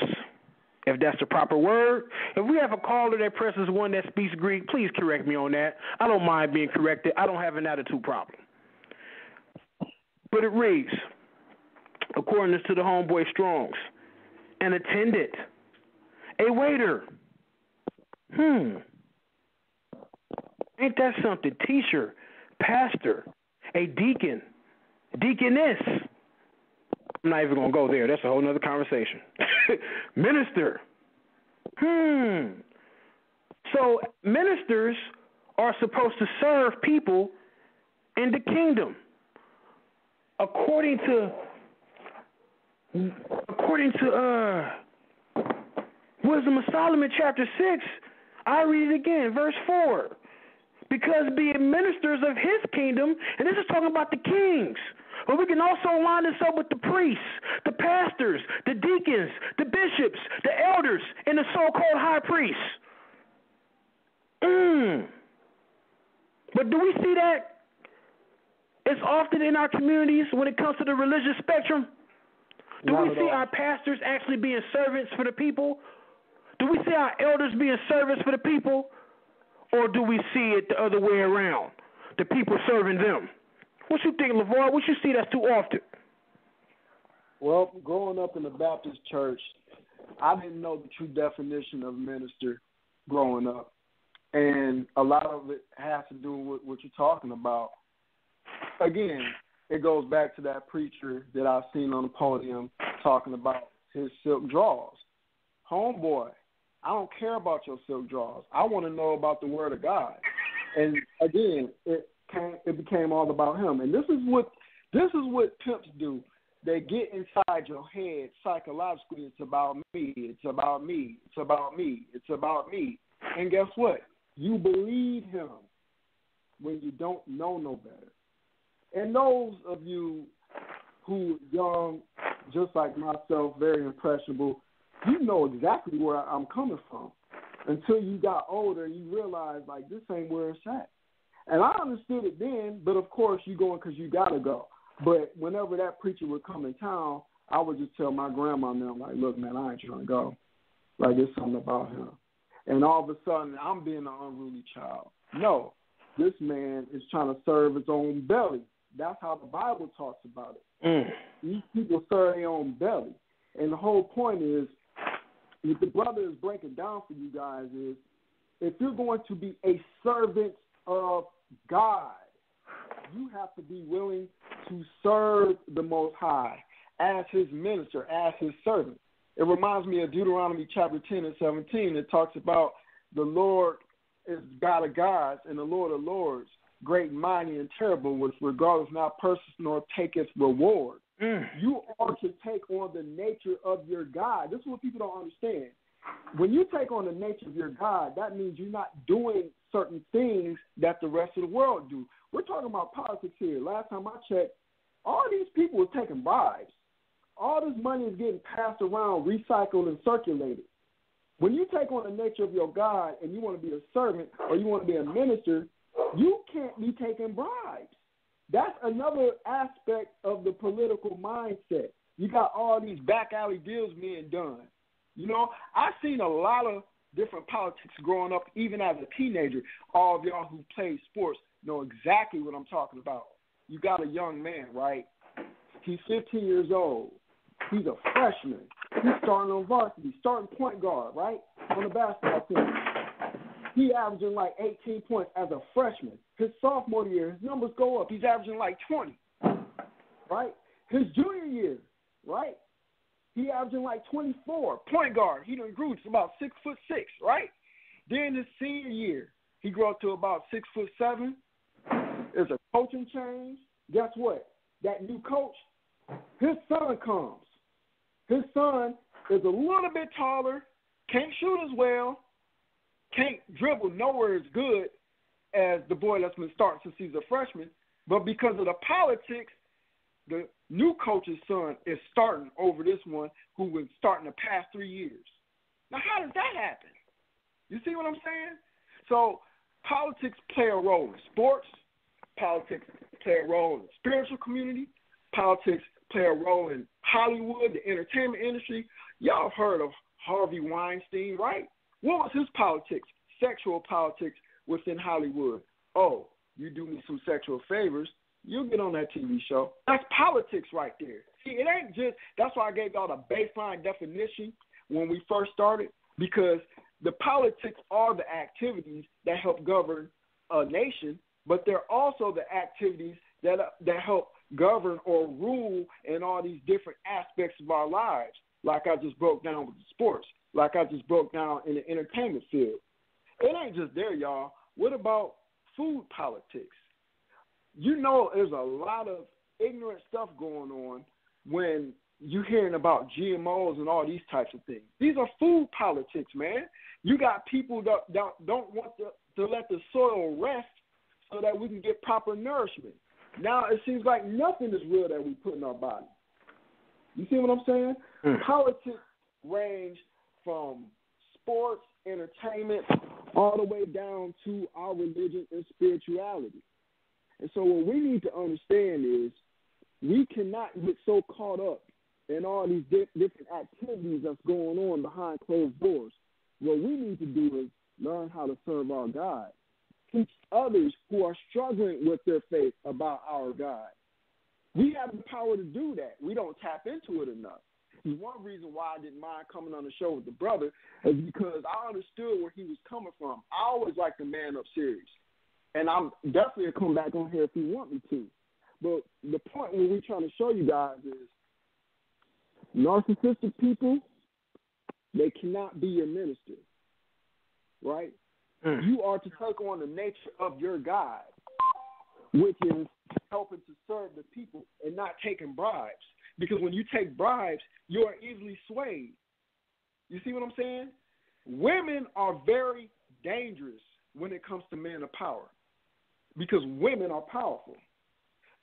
If that's the proper word. If we have a caller that presses one that speaks Greek, please correct me on that. I don't mind being corrected. I don't have an attitude problem. But it reads, according to the homeboy Strongs, an attendant a waiter. Hmm. Ain't that something? Teacher, pastor, a deacon, deaconess. I'm not even gonna go there. That's a whole nother conversation. Minister. Hmm. So ministers are supposed to serve people in the kingdom. According to according to uh Wisdom of Solomon chapter six, I read it again, verse four. Because being ministers of his kingdom, and this is talking about the kings. But we can also line this up with the priests, the pastors, the deacons, the bishops, the elders, and the so called high priests. Mm. But do we see that as often in our communities when it comes to the religious spectrum? Do Not we see all. our pastors actually being servants for the people? Do we see our elders being servants for the people? Or do we see it the other way around? The people serving them? What you think, LaVar? What you see that's too often? Well, growing up in the Baptist church, I didn't know the true definition of minister growing up. And a lot of it has to do with what you're talking about. Again, it goes back to that preacher that I've seen on the podium talking about his silk drawers. Homeboy, I don't care about your silk drawers. I want to know about the word of God. And again, it came, it became all about him. And this is what this is what pimps do. They get inside your head psychologically. It's about me. It's about me. It's about me. It's about me. And guess what? You believe him when you don't know no better. And those of you who young, just like myself, very impressionable, you know exactly where I'm coming from. Until you got older, you realize like this ain't where it's at. And I understood it then, but of course you going because you gotta go. But whenever that preacher would come in town, I would just tell my grandma and them like, look, man, I ain't trying to go. Like it's something about him. And all of a sudden, I'm being an unruly child. No, this man is trying to serve his own belly. That's how the Bible talks about it. Mm. These people serve their own belly. And the whole point is, what the brother is breaking down for you guys is, if you're going to be a servant of God, you have to be willing to serve the Most High as His minister, as His servant. It reminds me of Deuteronomy chapter 10 and 17. It talks about the Lord is God of gods and the Lord of lords, great, mighty, and terrible, which regardless not person nor taketh reward. Mm. You are to take on the nature of your God. This is what people don't understand. When you take on the nature of your God, that means you're not doing certain things that the rest of the world do. We're talking about politics here. Last time I checked, all these people are taking bribes. All this money is getting passed around, recycled, and circulated. When you take on the nature of your God and you want to be a servant or you want to be a minister, you can't be taking bribes. That's another aspect of the political mindset. You got all these back alley deals being done. You know, I've seen a lot of different politics growing up, even as a teenager. All of y'all who play sports know exactly what I'm talking about. You got a young man, right? He's 15 years old. He's a freshman. He's starting on varsity, starting point guard, right, on the basketball team. He averaging like 18 points as a freshman. His sophomore year, his numbers go up. He's averaging like 20, right? His junior year, right? He averaging like 24. Point guard. He grew to about six foot six, right? Then his senior year, he grew up to about six foot seven. There's a coaching change. Guess what? That new coach, his son comes. His son is a little bit taller, can't shoot as well, can't dribble nowhere as good as the boy that's been starting since he's a freshman. But because of the politics, the new coach's son is starting over this one who was starting the past three years. Now, how does that happen? You see what I'm saying? So, politics play a role in sports. Politics play a role in the spiritual community. Politics play a role in Hollywood, the entertainment industry. Y'all heard of Harvey Weinstein, right? What was his politics? Sexual politics within Hollywood. Oh, you do me some sexual favors, you'll get on that TV show. That's politics right there. See, it ain't just, that's why I gave y'all the baseline definition when we first started, because the politics are the activities that help govern a nation, but they're also the activities that, uh, that help govern or rule in all these different aspects of our lives, like I just broke down with the sports, like I just broke down in the entertainment field. It ain't just there, y'all. What about food politics? You know, there's a lot of ignorant stuff going on when you're hearing about GMOs and all these types of things. These are food politics, man. You got people that, that don't want to, to let the soil rest so that we can get proper nourishment. Now it seems like nothing is real that we put in our body. You see what I'm saying? Mm. Politics range from sports, entertainment, all the way down to our religion and spirituality. And so what we need to understand is we cannot get so caught up in all these di- different activities that's going on behind closed doors. What we need to do is learn how to serve our God. Teach others who are struggling with their faith about our God. We have the power to do that. We don't tap into it enough. One reason why I didn't mind coming on the show with the brother is because I understood where he was coming from. I always like the man up series. And I'm definitely come back on here if you want me to. But the point what we're trying to show you guys is narcissistic people, they cannot be your minister. Right? Mm. You are to take on the nature of your God, which is helping to serve the people and not taking bribes. Because when you take bribes, you are easily swayed. You see what I'm saying? Women are very dangerous when it comes to men of power because women are powerful.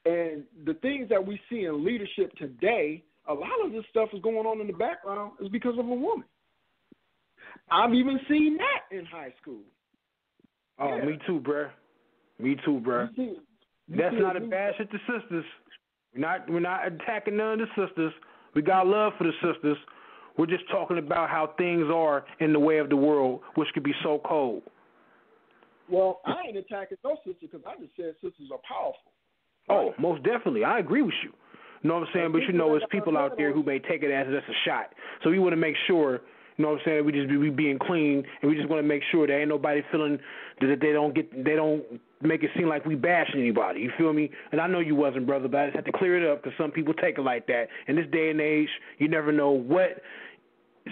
And the things that we see in leadership today, a lot of this stuff is going on in the background is because of a woman. I've even seen that in high school. Oh, yeah. me too, bruh. Me too, bruh. You you That's not a bash at the sisters. We're not we're not attacking none of the sisters. We got love for the sisters. We're just talking about how things are in the way of the world, which could be so cold. Well, I ain't attacking no sister because I just said sisters are powerful. Oh, most definitely. I agree with you. You know what I'm saying? But you know, there's people out there who may take it as just a shot. So we want to make sure, you know what I'm saying, we just be we being clean and we just want to make sure that ain't nobody feeling that they don't get they don't make it seem like we bashing anybody. You feel me? And I know you wasn't, brother, but I just had to clear it up because some people take it like that. In this day and age, you never know what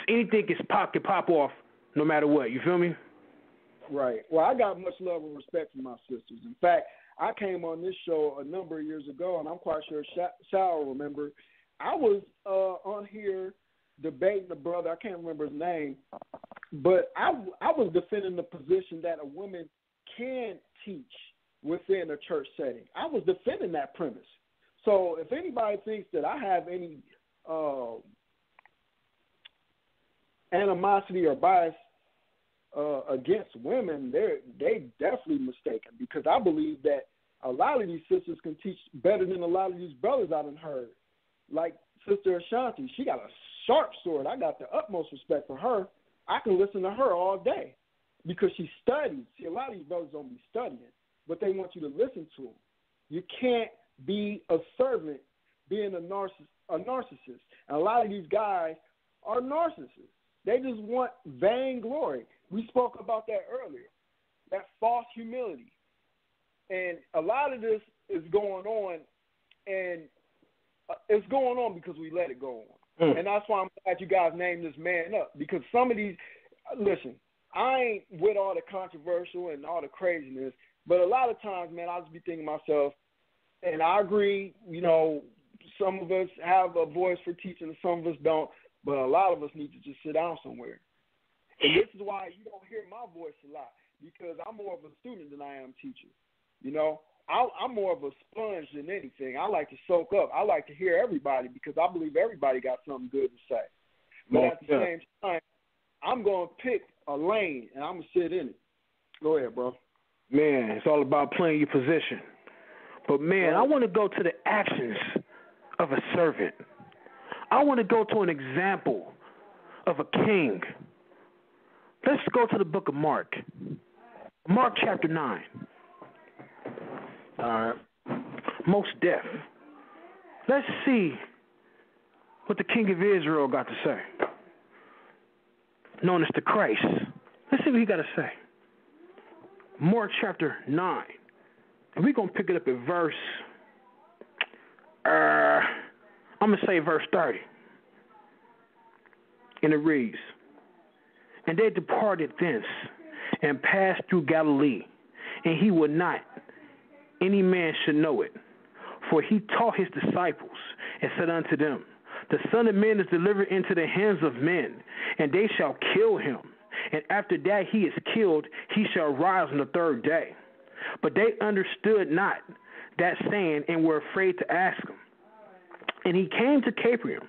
anything can pop can pop off no matter what. You feel me? Right. Well, I got much love and respect for my sisters. In fact, I came on this show a number of years ago, and I'm quite sure Sal remember. I was uh, on here debating the brother. I can't remember his name, but I I was defending the position that a woman can teach within a church setting. I was defending that premise. So if anybody thinks that I have any uh, animosity or bias uh, against women, they're they definitely mistaken because I believe that a lot of these sisters can teach better than a lot of these brothers I have heard. Like Sister Ashanti, she got a sharp sword. I got the utmost respect for her. I can listen to her all day because she studies. See, a lot of these brothers don't be studying, but they want you to listen to them. You can't be a servant being a, narciss- a narcissist. And a lot of these guys are narcissists. They just want vainglory. We spoke about that earlier. That false humility. And a lot of this is going on, and uh, it's going on because we let it go on. Mm. And that's why I'm glad you guys named this man up because some of these, listen, I ain't with all the controversial and all the craziness, but a lot of times, man, I just be thinking to myself, and I agree, you know, some of us have a voice for teaching and some of us don't, but a lot of us need to just sit down somewhere. And this is why you don't hear my voice a lot because I'm more of a student than I am teacher. You know, I, I'm more of a sponge than anything. I like to soak up. I like to hear everybody because I believe everybody got something good to say. But at the yeah. same time, I'm going to pick a lane and I'm going to sit in it. Go ahead, bro. Man, it's all about playing your position. But man, I want to go to the actions of a servant. I want to go to an example of a king. Let's go to the book of Mark. Mark chapter 9. All right. Most deaf. Let's see what the king of Israel got to say. Known as the Christ. Let's see what he got to say. Mark chapter 9. And we're going to pick it up at verse Uh, I'm going to say verse 30. And it reads And they departed thence and passed through Galilee, and he would not any man should know it. For he taught his disciples and said unto them, The Son of Man is delivered into the hands of men, and they shall kill him. And after that he is killed, he shall rise on the third day. But they understood not that saying and were afraid to ask him. And he came to Capernaum,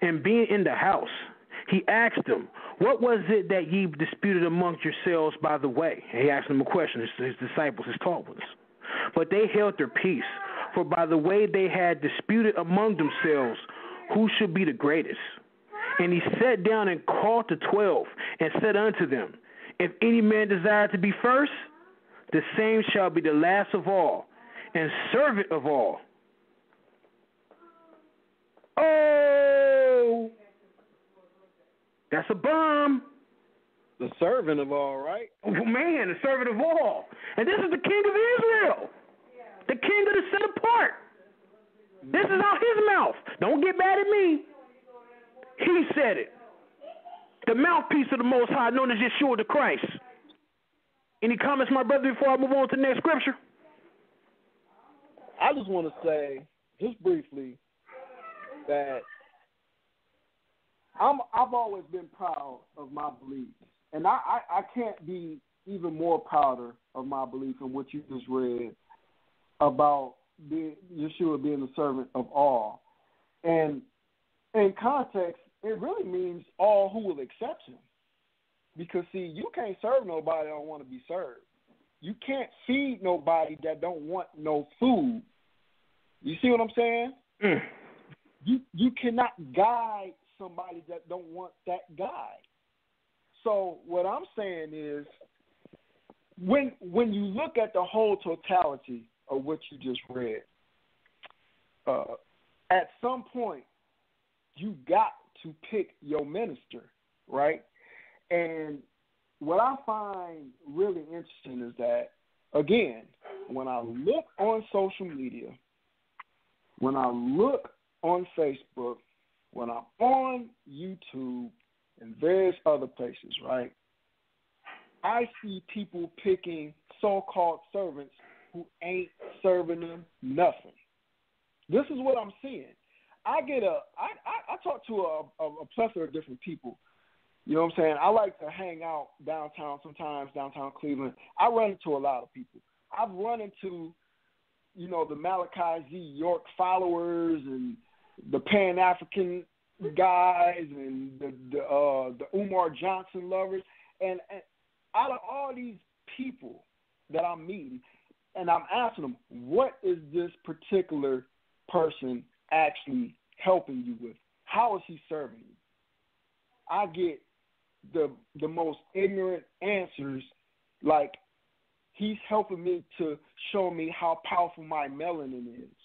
and being in the house, he asked them, What was it that ye disputed amongst yourselves by the way? And he asked them a question, his, his disciples, his taught ones. But they held their peace, for by the way they had disputed among themselves who should be the greatest. And he sat down and called the twelve, and said unto them, If any man desire to be first, the same shall be the last of all, and servant of all. Oh, that's a bomb. The servant of all, right? Oh, man, the servant of all. And this is the king of Israel, the king of the set apart. This is out his mouth. Don't get mad at me. He said it. The mouthpiece of the Most High, known as Yeshua the Christ. Any comments, my brother, before I move on to the next scripture? I just want to say, just briefly, that I'm I've always been proud of my beliefs, and I, I, I can't be even more prouder of my belief in what you just read about being, Yeshua being the servant of all. And in context, it really means all who will accept him. Because see, you can't serve nobody that don't want to be served. You can't feed nobody that don't want no food. You see what I'm saying? Mm. You you cannot guide somebody that don't want that guy. So what I'm saying is when when you look at the whole totality of what you just read, uh, at some point you got to pick your minister, right? And what I find really interesting is that again, when I look on social media, when I look on Facebook, when I'm on YouTube and various other places, right? I see people picking so-called servants who ain't serving them nothing. This is what I'm seeing. I get a I I, I talk to a, a, a plethora of different people. You know what I'm saying? I like to hang out downtown sometimes, downtown Cleveland. I run into a lot of people. I've run into, you know, the Malachi Z. York followers and the Pan African guys and the the, uh, the Umar Johnson lovers, and, and out of all these people that I'm meeting, and I'm asking them, what is this particular person actually helping you with? How is he serving you? I get the the most ignorant answers, like he's helping me to show me how powerful my melanin is.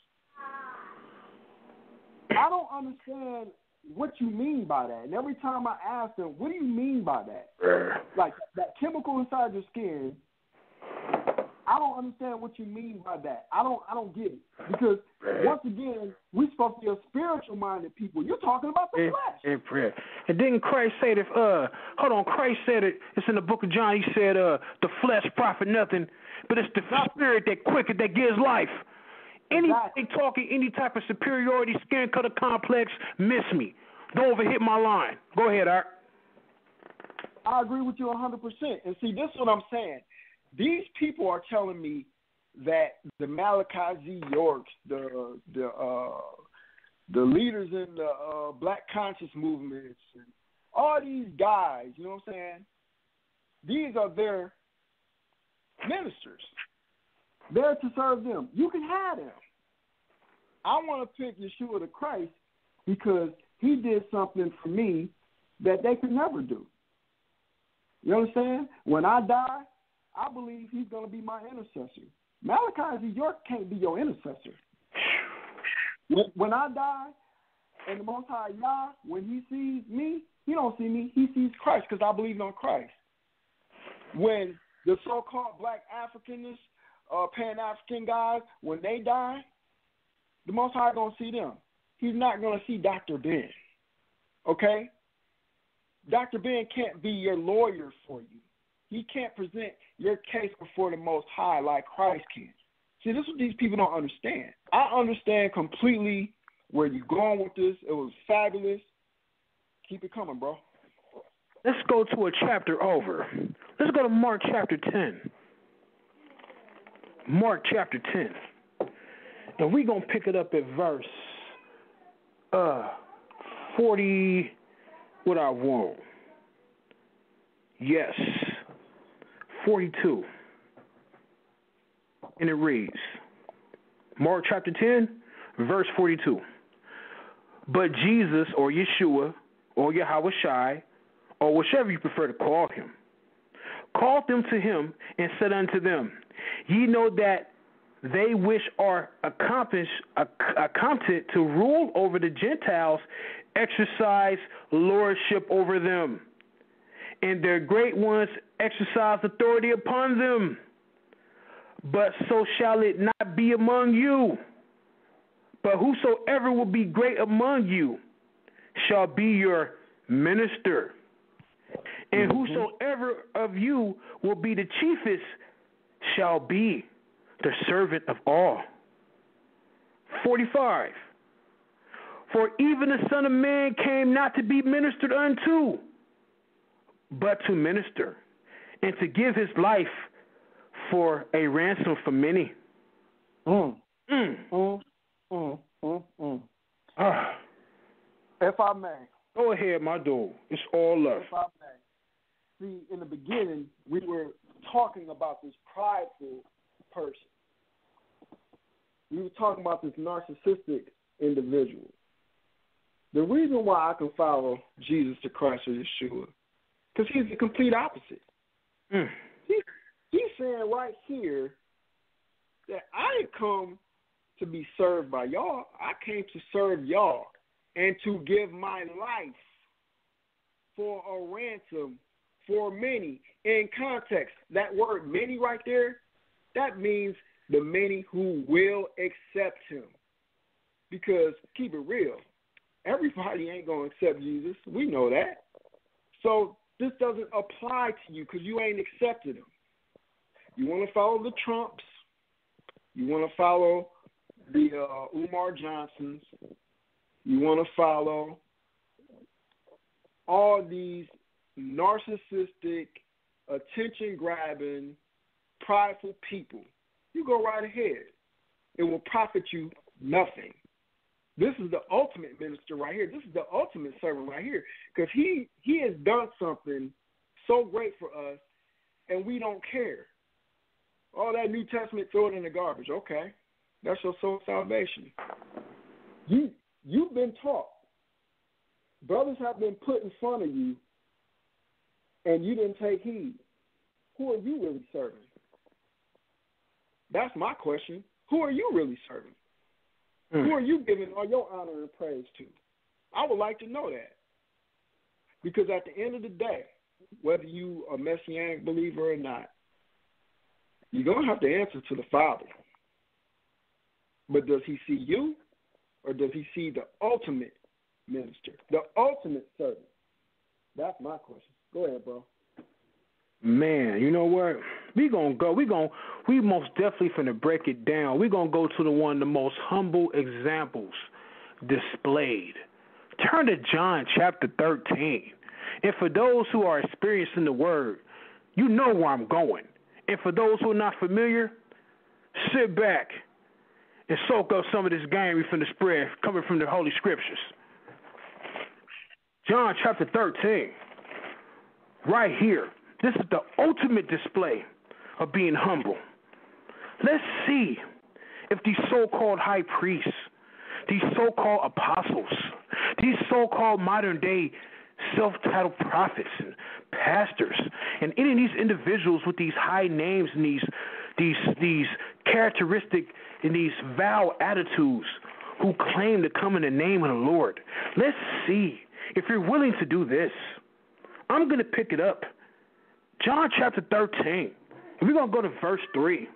I don't understand what you mean by that. And every time I ask them, what do you mean by that? Like that chemical inside your skin. I don't understand what you mean by that. I don't I don't get it. Because once again, we're supposed to be a spiritual minded people. You're talking about the flesh. in prayer. And didn't Christ say that uh hold on, Christ said it it's in the book of John, he said uh the flesh profit nothing, but it's the spirit that quickens that gives life. Anything Exactly. talking any type of superiority, skin color complex, miss me. Don't overhit my line. Go ahead, Art. I agree with you 100%. And see, this is what I'm saying. These people are telling me that the Malachi Z. Yorks, the the uh, the leaders in the uh, Black conscious movements, and all these guys, you know what I'm saying? These are their ministers. They're to serve them. You can have them. I want to pick Yeshua the Christ because he did something for me that they could never do. You understand? When I die, I believe he's going to be my intercessor. Malachi Z. York can't be your intercessor. When, I die, and the Most High Yah, when he sees me, he don't see me. He sees Christ because I believe on Christ. When the so-called black Africanists, uh, Pan-African guys, when they die, The Most High gonna see them. He's not gonna see Dr. Ben. Okay? Dr. Ben can't be your lawyer for you. He can't present your case before the Most High like Christ can. See, this is what these people don't understand. I understand completely where you're going with this. It was fabulous. Keep it coming, bro. Let's go to a chapter over. Let's go to Mark chapter 10. Mark chapter 10. And we're going to pick it up at verse uh, 40. What I want. Yes. 42. And it reads Mark chapter 10, verse 42. But Jesus or Yeshua or Yahweh Shai or whichever you prefer to call him called them to him and said unto them, Ye know that they which are accomplished, accompted to rule over the Gentiles exercise lordship over them, and their great ones exercise authority upon them. But so shall it not be among you. But whosoever will be great among you shall be your minister. And mm-hmm. whosoever of you will be the chiefest shall be the servant of all. 45. For even the Son of Man came not to be ministered unto, but to minister, and to give his life for a ransom for many. Mm. Mm. Mm. Mm. Mm. mm. Ah. If I may. Go ahead, my dude. It's all love. If I may. See, in the beginning, we were talking about this prideful person. We were talking about this narcissistic individual. The reason why I can follow Jesus to Christ or Yeshua, because he's the complete opposite. Mm. He, he's saying right here that I didn't come to be served by y'all. I came to serve y'all and to give my life for a ransom for many. In context, that word many right there, that means the many who will accept him. Because keep it real, everybody ain't going to accept Jesus. We know that. So this doesn't apply to you because you ain't accepted him. You want to follow the Trumps. You want to follow the uh, Umar Johnsons. You want to follow all these narcissistic, attention grabbing, prideful people. You go right ahead. It will profit you nothing. This is the ultimate minister right here. This is the ultimate servant right here because he he has done something so great for us, and we don't care. All that New Testament, throw it in the garbage. Okay, that's your soul salvation. You you've been taught. Brothers have been put in front of you, and you didn't take heed. Who are you really serving? That's my question. Who are you really serving? Mm. Who are you giving all your honor and praise to? I would like to know that. Because at the end of the day, whether you a messianic believer or not, you're going to have to answer to the Father. But does he see you or does he see the ultimate minister, the ultimate servant? That's my question. Go ahead, bro. Man, you know what? We gonna go. We gonna. We most definitely finna break it down. We gonna go to the one of the most humble examples displayed. Turn to John chapter thirteen, and for those who are experiencing the word, you know where I'm going. And for those who are not familiar, sit back and soak up some of this game we finna spread coming from the Holy Scriptures. John chapter 13, right here. This is the ultimate display of being humble. Let's see if these so called high priests, these so called apostles, these so called modern day self titled prophets and pastors, and any of these individuals with these high names and these these these characteristic and these vow attitudes who claim to come in the name of the Lord. Let's see if you're willing to do this. I'm going to pick it up John chapter 13. We're going to go to verse 3.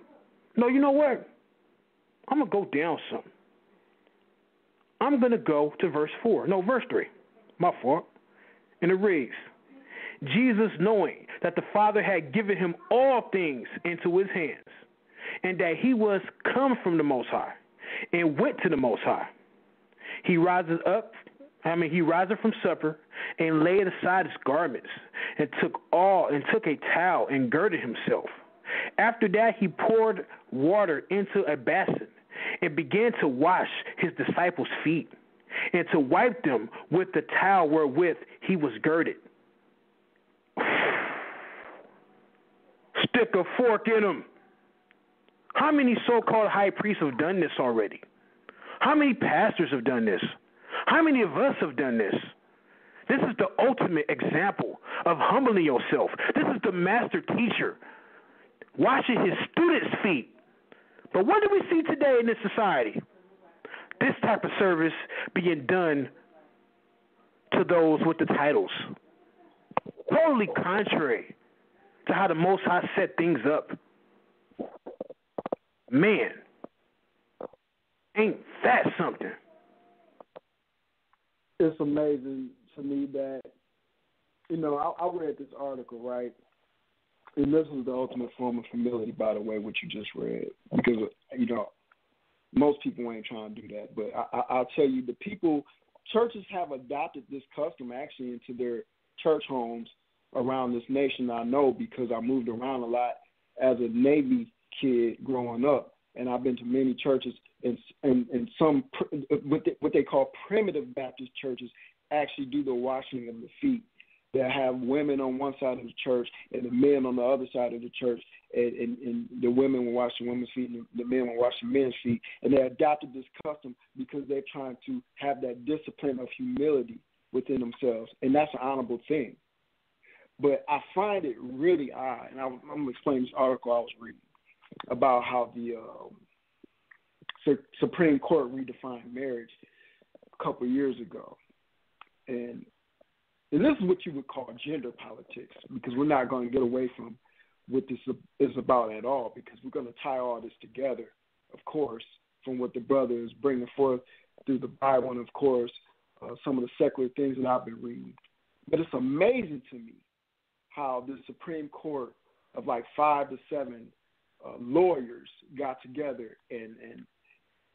No, you know what? I'm going to go down some. I'm going to go to verse 4. No, verse 3. My fault. And it reads Jesus, knowing that the Father had given him all things into his hands, and that he was come from the Most High, and went to the Most High. He rises up, I mean, he rises from supper, and laid aside his garments, and took all, and took a towel, and girded himself. After that, he poured water into a basin, and began to wash his disciples' feet, and to wipe them with the towel wherewith he was girded. Stick a fork in him. How many so called high priests have done this already? How many pastors have done this? How many of us have done this? This is the ultimate example of humbling yourself. This is the master teacher washing his students' feet. But what do we see today in this society? This type of service being done to those with the titles. Totally contrary to how the Most High set things up. Man, ain't that something? It's amazing to me that, you know, I, I read this article, right? And this is the ultimate form of humility, by the way, what you just read. Because, you know, most people ain't trying to do that. But I, I, I'll tell you, the people, churches have adopted this custom actually into their church homes around this nation. I know because I moved around a lot as a Navy kid growing up, and I've been to many churches, and and, and some what they, what they call primitive Baptist churches actually do the washing of the feet. They have women on one side of the church and the men on the other side of the church, and, and, and the women will wash the women's feet and the men will wash the men's feet. And they adopted this custom because they're trying to have that discipline of humility within themselves, and that's an honorable thing. But I find it really odd, and I'm, I'm going to explain this article I was reading about how the um, Supreme Court redefined marriage a couple years ago, and and this is what you would call gender politics, because we're not going to get away from what this is about at all, because we're going to tie all this together, of course, from what the brother is bringing forth through the Bible, and of course, uh, some of the secular things that I've been reading. But it's amazing to me how the Supreme Court of like five to seven uh, lawyers got together and and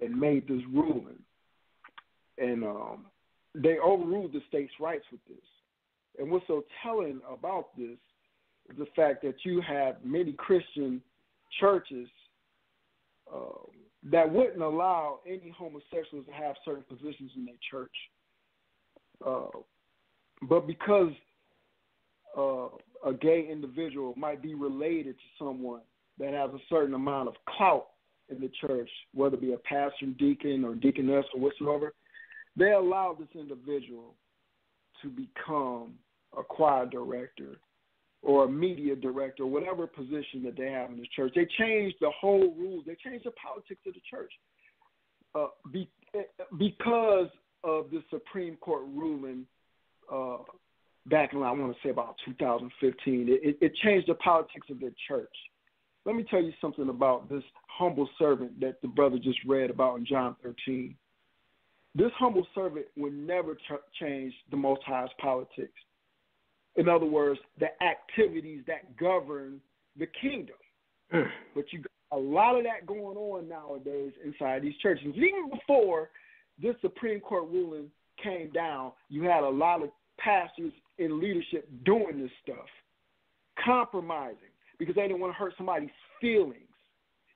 and made this ruling, and um, they overruled the states' rights with this. And what's so telling about this is the fact that you have many Christian churches um, that wouldn't allow any homosexuals to have certain positions in their church. Uh, but because uh, a gay individual might be related to someone that has a certain amount of clout in the church, whether it be a pastor, deacon, or deaconess, or whatsoever, they allow this individual to become a choir director or a media director, or whatever position that they have in the church. They changed the whole rules. They changed the politics of the church uh, be, because of the Supreme Court ruling uh, back in I want to say about 2015. It, it changed the politics of the church. Let me tell you something about this humble servant that the brother just read about in John 13. This humble servant would never ch- change the Most High's politics. In other words, the activities that govern the kingdom. Mm. But you got a lot of that going on nowadays inside these churches. Even before this Supreme Court ruling came down, you had a lot of pastors in leadership doing this stuff, compromising because they didn't want to hurt somebody's feelings.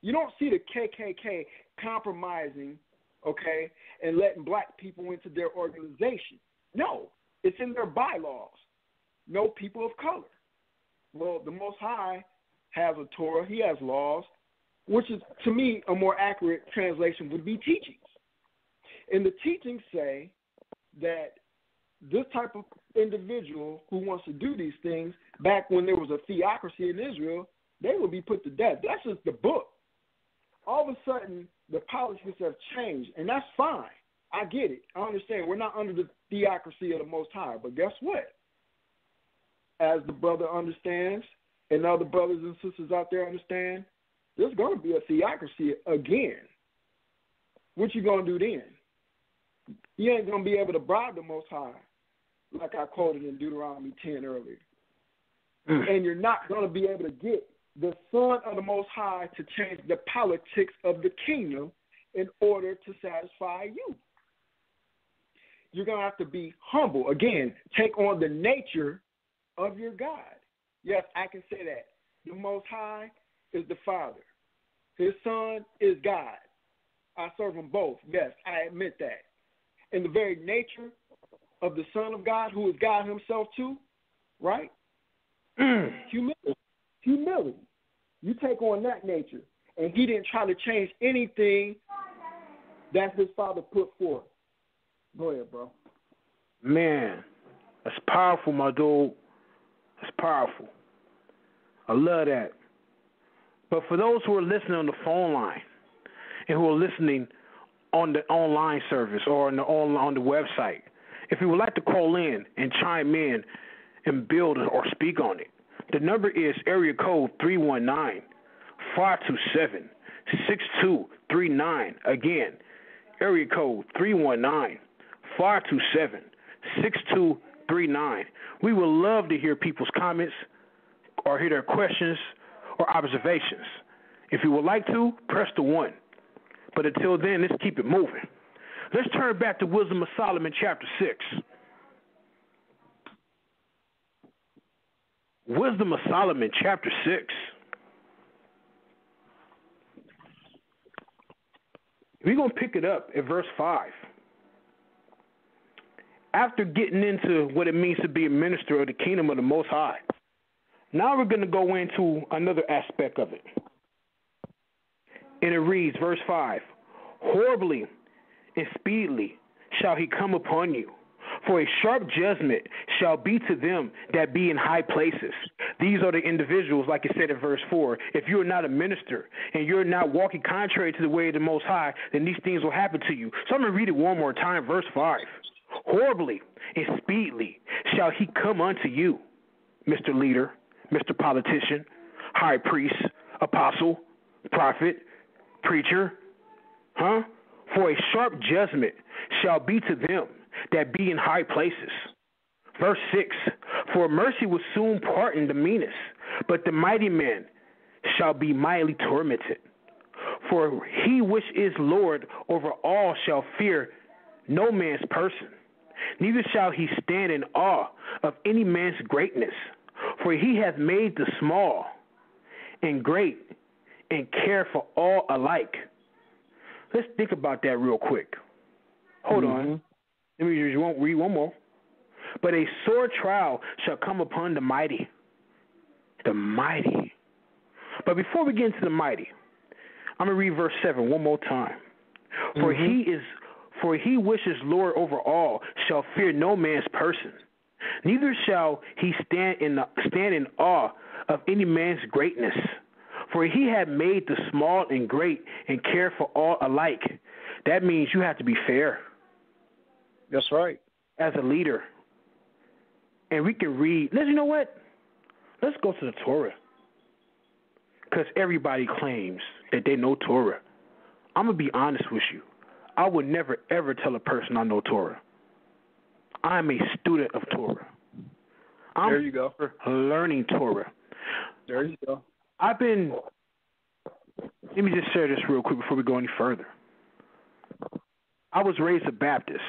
You don't see the KKK compromising, okay, and letting black people into their organization. No, it's in their bylaws no people of color. Well, the Most High has a Torah, he has laws, which is, to me, a more accurate translation would be teachings. And the teachings say that this type of individual who wants to do these things, back when there was a theocracy in Israel, they would be put to death. That's just the book. All of a sudden, the politics have changed, and that's fine. I get it. I understand. We're not under the theocracy of the Most High. But guess what? as the brother understands, and other brothers and sisters out there understand, there's going to be a theocracy again. What you going to do then? you ain't gonna be able to bribe the Most High, like I quoted in Deuteronomy 10 earlier. Mm. And you're not gonna be able to get the Son of the Most High to change the politics of the kingdom in order to satisfy you. You're gonna have to be humble. Again, take on the nature of your God. Yes, I can say that. The Most High is the Father. His Son is God. I serve them both. Yes, I admit that. In the very nature of the Son of God, who is God Himself too, right? Humility. Humility. You take on that nature. And He didn't try to change anything that His Father put forth. Go ahead, bro. Man, that's powerful, my dude. That's powerful. I love that. But for those who are listening on the phone line and who are listening on the online service or on the on, on the website, if you would like to call in and chime in and build or speak on it, the number is area code 319 527 6239. Again, area code 319 527 6239. We would love to hear people's comments or hear their questions or observations. If you would like to, press the one. But until then, let's keep it moving. Let's turn back to Wisdom of Solomon, chapter 6. Wisdom of Solomon, chapter 6. We're going to pick it up at verse 5. After getting into what it means to be a minister of the kingdom of the Most High, now we're going to go into another aspect of it. And it reads, verse 5 Horribly and speedily shall he come upon you. For a sharp judgment shall be to them that be in high places. These are the individuals, like it said in verse 4. If you're not a minister and you're not walking contrary to the way of the Most High, then these things will happen to you. So I'm going to read it one more time, verse 5. Horribly and speedily shall he come unto you, Mr. Leader, Mr. Politician, High Priest, Apostle, Prophet, Preacher, huh? For a sharp judgment shall be to them that be in high places. Verse 6 For mercy will soon pardon the meanest, but the mighty man shall be mightily tormented. For he which is Lord over all shall fear no man's person, neither shall he stand in awe of any man's greatness. For he hath made the small and great and care for all alike. Let's think about that real quick. Hold mm-hmm. on. Let me read one more. But a sore trial shall come upon the mighty. The mighty. But before we get into the mighty, I'm gonna read verse seven one more time. For mm-hmm. he is for he wishes Lord over all shall fear no man's person. Neither shall he stand in stand in awe of any man's greatness. For he had made the small and great and care for all alike. That means you have to be fair. That's right. As a leader. And we can read. Let's you know what? Let's go to the Torah. Because everybody claims that they know Torah. I'm gonna be honest with you. I would never ever tell a person I know Torah. I'm a student of Torah. I'm there you go. Learning Torah. There you go. I've been. Let me just share this real quick before we go any further. I was raised a Baptist,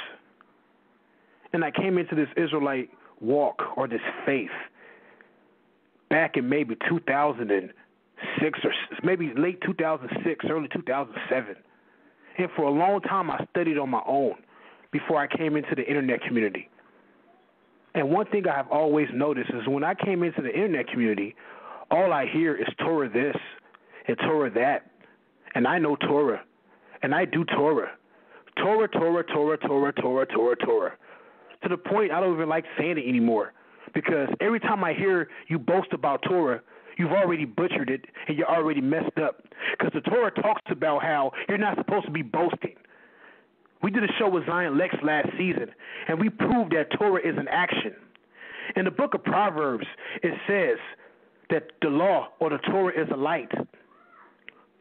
and I came into this Israelite walk or this faith back in maybe 2006 or maybe late 2006, early 2007. And for a long time, I studied on my own before I came into the internet community. And one thing I have always noticed is when I came into the internet community, all I hear is Torah this and Torah that. And I know Torah. And I do Torah. Torah, Torah, Torah, Torah, Torah, Torah, Torah. To the point I don't even like saying it anymore. Because every time I hear you boast about Torah, you've already butchered it and you're already messed up. Because the Torah talks about how you're not supposed to be boasting. We did a show with Zion Lex last season, and we proved that Torah is an action. In the book of Proverbs, it says that the law or the Torah is a light.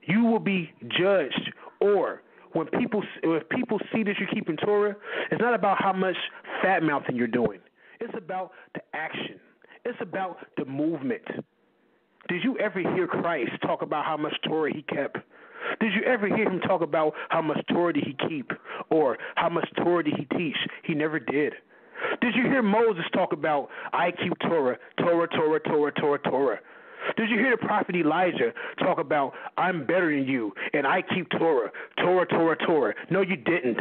You will be judged or when people if people see that you're keeping Torah, it's not about how much fat mouthing you're doing. It's about the action. It's about the movement. Did you ever hear Christ talk about how much Torah he kept? Did you ever hear him talk about how much Torah did he keep or how much Torah did he teach? He never did. Did you hear Moses talk about I keep Torah, Torah, Torah, Torah, Torah, Torah? Did you hear the prophet Elijah talk about I'm better than you and I keep Torah, Torah, Torah, Torah? No, you didn't.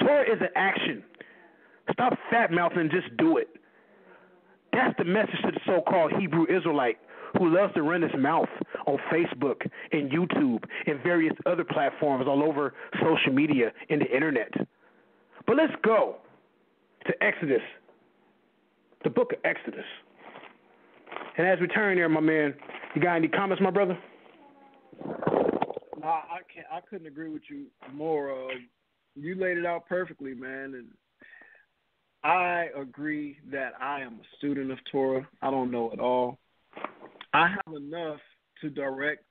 Torah is an action. Stop fat mouthing and just do it. That's the message to the so called Hebrew Israelite who loves to run his mouth on Facebook and YouTube and various other platforms all over social media and the internet. But let's go to Exodus, the book of Exodus. And as we turn there, my man, you got any comments, my brother? No, I can't. I couldn't agree with you more. Uh, you laid it out perfectly, man, and I agree that I am a student of Torah. I don't know it all. I have enough to direct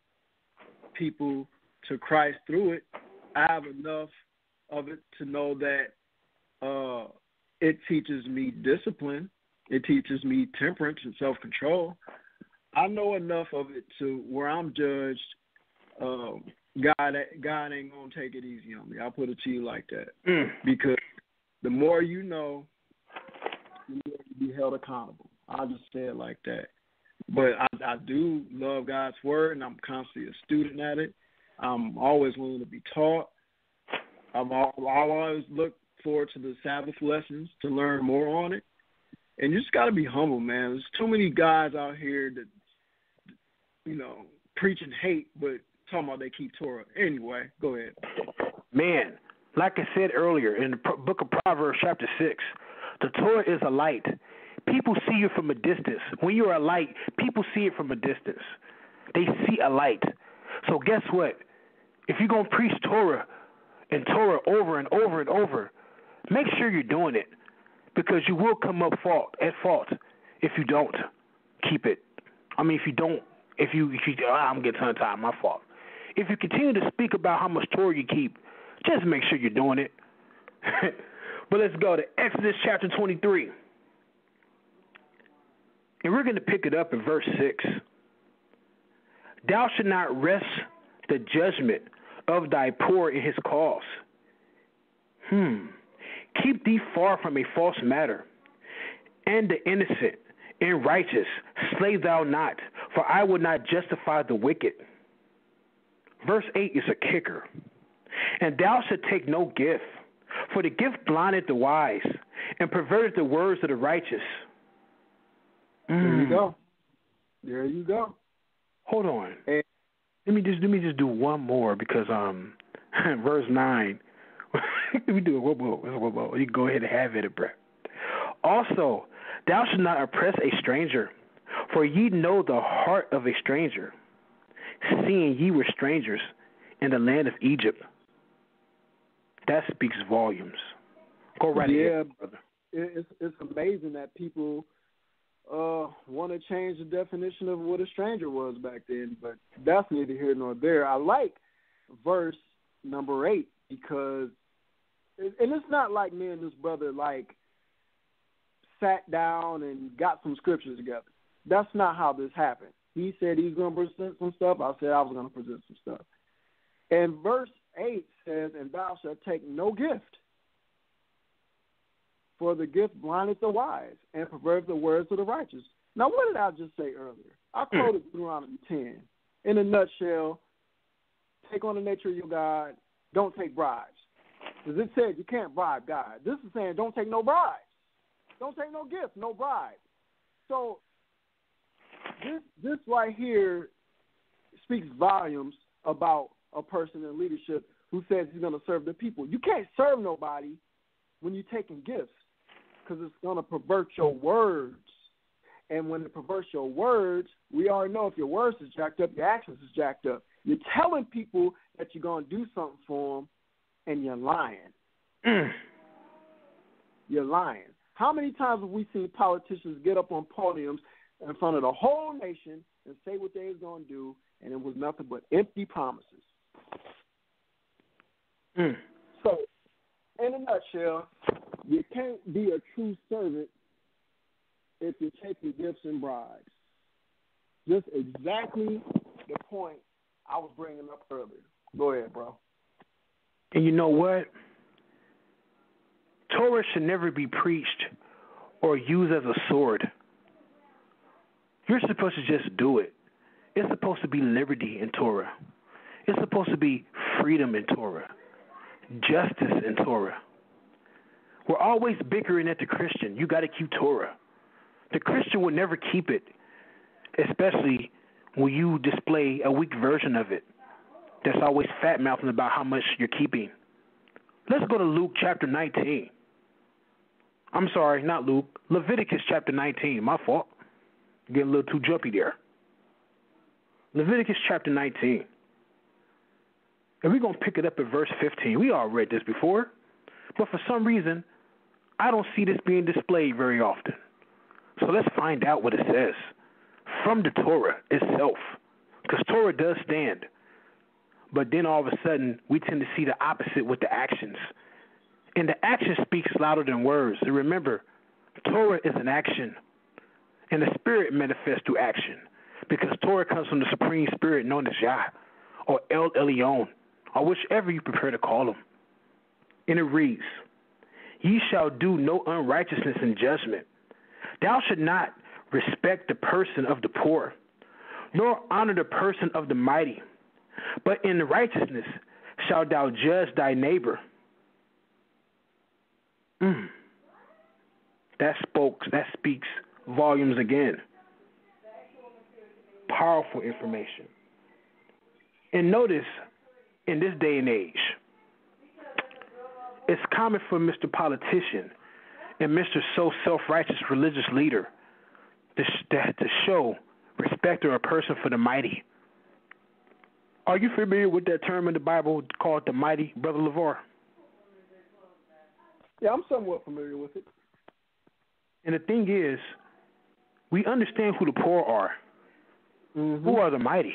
people to Christ through it. I have enough of it to know that uh, it teaches me discipline. It teaches me temperance and self control. I know enough of it to where I'm judged. Um, God, God ain't gonna take it easy on me. I'll put it to you like that. Mm. Because the more you know, the more you be held accountable. I'll just say it like that. But I, I do love God's word, and I'm constantly a student at it. I'm always willing to be taught. I'm all, I'll always look forward to the Sabbath lessons to learn more on it. And you just got to be humble, man. There's too many guys out here that, you know, preaching hate, but talking about they keep Torah. Anyway, go ahead. Man, like I said earlier in the book of Proverbs, chapter 6, the Torah is a light People see you from a distance. When you're a light, people see it from a distance. They see a light. So guess what? If you're gonna preach Torah and Torah over and over and over, make sure you're doing it because you will come up fault at fault if you don't keep it. I mean, if you don't, if you, if you, oh, I'm getting tongue tied, my fault. If you continue to speak about how much Torah you keep, just make sure you're doing it. but let's go to Exodus chapter 23. And we're going to pick it up in verse 6. Thou shalt not rest the judgment of thy poor in his cause. Hmm. Keep thee far from a false matter, and the innocent and righteous slay thou not, for I will not justify the wicked. Verse 8 is a kicker. And thou shalt take no gift, for the gift blinded the wise, and perverted the words of the righteous. There you go. There you go. Hold on. And, let me just let me just do one more because um verse nine. me do. You go ahead and have it, bro. Also, thou shalt not oppress a stranger, for ye know the heart of a stranger, seeing ye were strangers in the land of Egypt. That speaks volumes. Go right yeah, ahead, brother. It's it's amazing that people uh, want to change the definition of what a stranger was back then, but that's neither here nor there. I like verse number eight because, and it's not like me and this brother like sat down and got some scriptures together. That's not how this happened. He said he's going to present some stuff. I said I was going to present some stuff. And verse 8 says, And thou shalt take no gift for the gift blinded the wise and perverts the words of the righteous. Now, what did I just say earlier? I hmm. quoted Deuteronomy 10. In a nutshell, take on the nature of your God, don't take bribes. Because it said you can't bribe God. This is saying don't take no bribes. Don't take no gifts, no bribes. So this this right here speaks volumes about a person in leadership who says he's going to serve the people. You can't serve nobody when you're taking gifts because it's going to pervert your words. And when it perverts your words, we already know if your words is jacked up, your actions is jacked up. You're telling people that you're going to do something for them, and you're lying. You're lying. How many times have we seen politicians get up on podiums in front of the whole nation and say what they was going to do, and it was nothing but empty promises? Mm. So, in a nutshell, you can't be a true servant if you're taking gifts and bribes. Just exactly the point I was bringing up earlier. Go ahead, bro. And you know what? Torah should never be preached or used as a sword. You're supposed to just do it. It's supposed to be liberty in Torah. It's supposed to be freedom in Torah, justice in Torah. We're always bickering at the Christian. You got to keep Torah. The Christian will never keep it, especially when you display a weak version of it that's always fat mouthing about how much you're keeping. Let's go to Luke chapter 19. I'm sorry, not Luke. Leviticus chapter 19. My fault. Getting a little too jumpy there. Leviticus chapter 19. And we're going to pick it up at verse 15. We all read this before, but for some reason, I don't see this being displayed very often. So let's find out what it says from the Torah itself. Because Torah does stand. But then all of a sudden, we tend to see the opposite with the actions. And the action speaks louder than words. And remember, Torah is an action. And the Spirit manifests through action. Because Torah comes from the Supreme Spirit known as Yah, or El Elyon, or whichever you prefer to call him. And it reads, Ye shall do no unrighteousness in judgment. Thou should not respect the person of the poor, nor honor the person of the mighty, but in righteousness shalt thou judge thy neighbor. Mm. That spoke that speaks volumes again. Powerful information. And notice in this day and age, it's common for Mr. Politician and Mr. So self righteous religious leader to, to show respect or a person for the mighty. Are you familiar with that term in the Bible called the mighty, Brother LaVar? Yeah, I'm somewhat familiar with it. And the thing is, we understand who the poor are. Mm-hmm. Who are the mighty?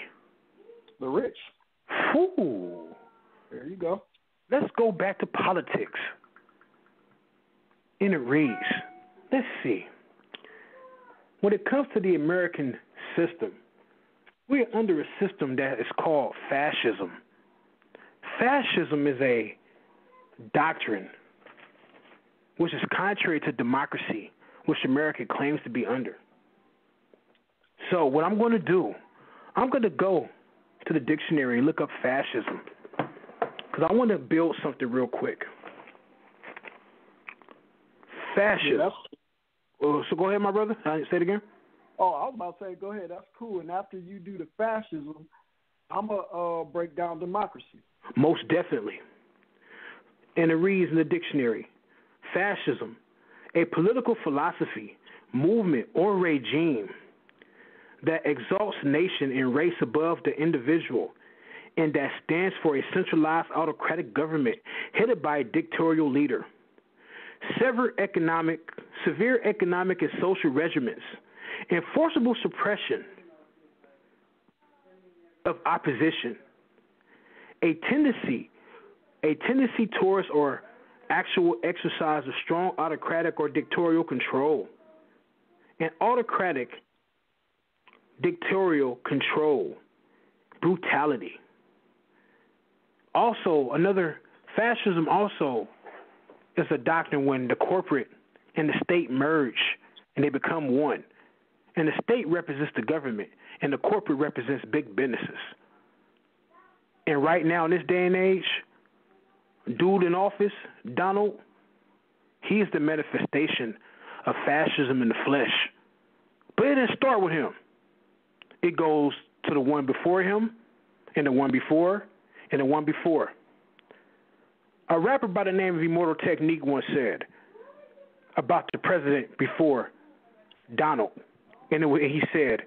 The rich. Ooh. There you go. Let's go back to politics. And it reads, let's see. When it comes to the American system, we're under a system that is called fascism. Fascism is a doctrine which is contrary to democracy, which America claims to be under. So, what I'm going to do, I'm going to go to the dictionary and look up fascism because I want to build something real quick. Fascism. Yeah, oh, so go ahead, my brother. Uh, say it again. Oh, I was about to say, go ahead. That's cool. And after you do the fascism, I'm gonna uh, break down democracy. Most definitely. And it reads in the dictionary: fascism, a political philosophy, movement, or regime that exalts nation and race above the individual and that stands for a centralized autocratic government headed by a dictatorial leader. Severe economic, severe economic and social regimens, enforceable suppression of opposition, a tendency, a tendency towards or actual exercise of strong autocratic or dictatorial control. An autocratic, dictatorial control, brutality. Also, another fascism also is a doctrine when the corporate and the state merge and they become one. And the state represents the government and the corporate represents big businesses. And right now in this day and age, dude in office, Donald, he is the manifestation of fascism in the flesh. But it didn't start with him. It goes to the one before him, and the one before, and the one before. A rapper by the name of Immortal Technique once said about the president before Donald, and it, he said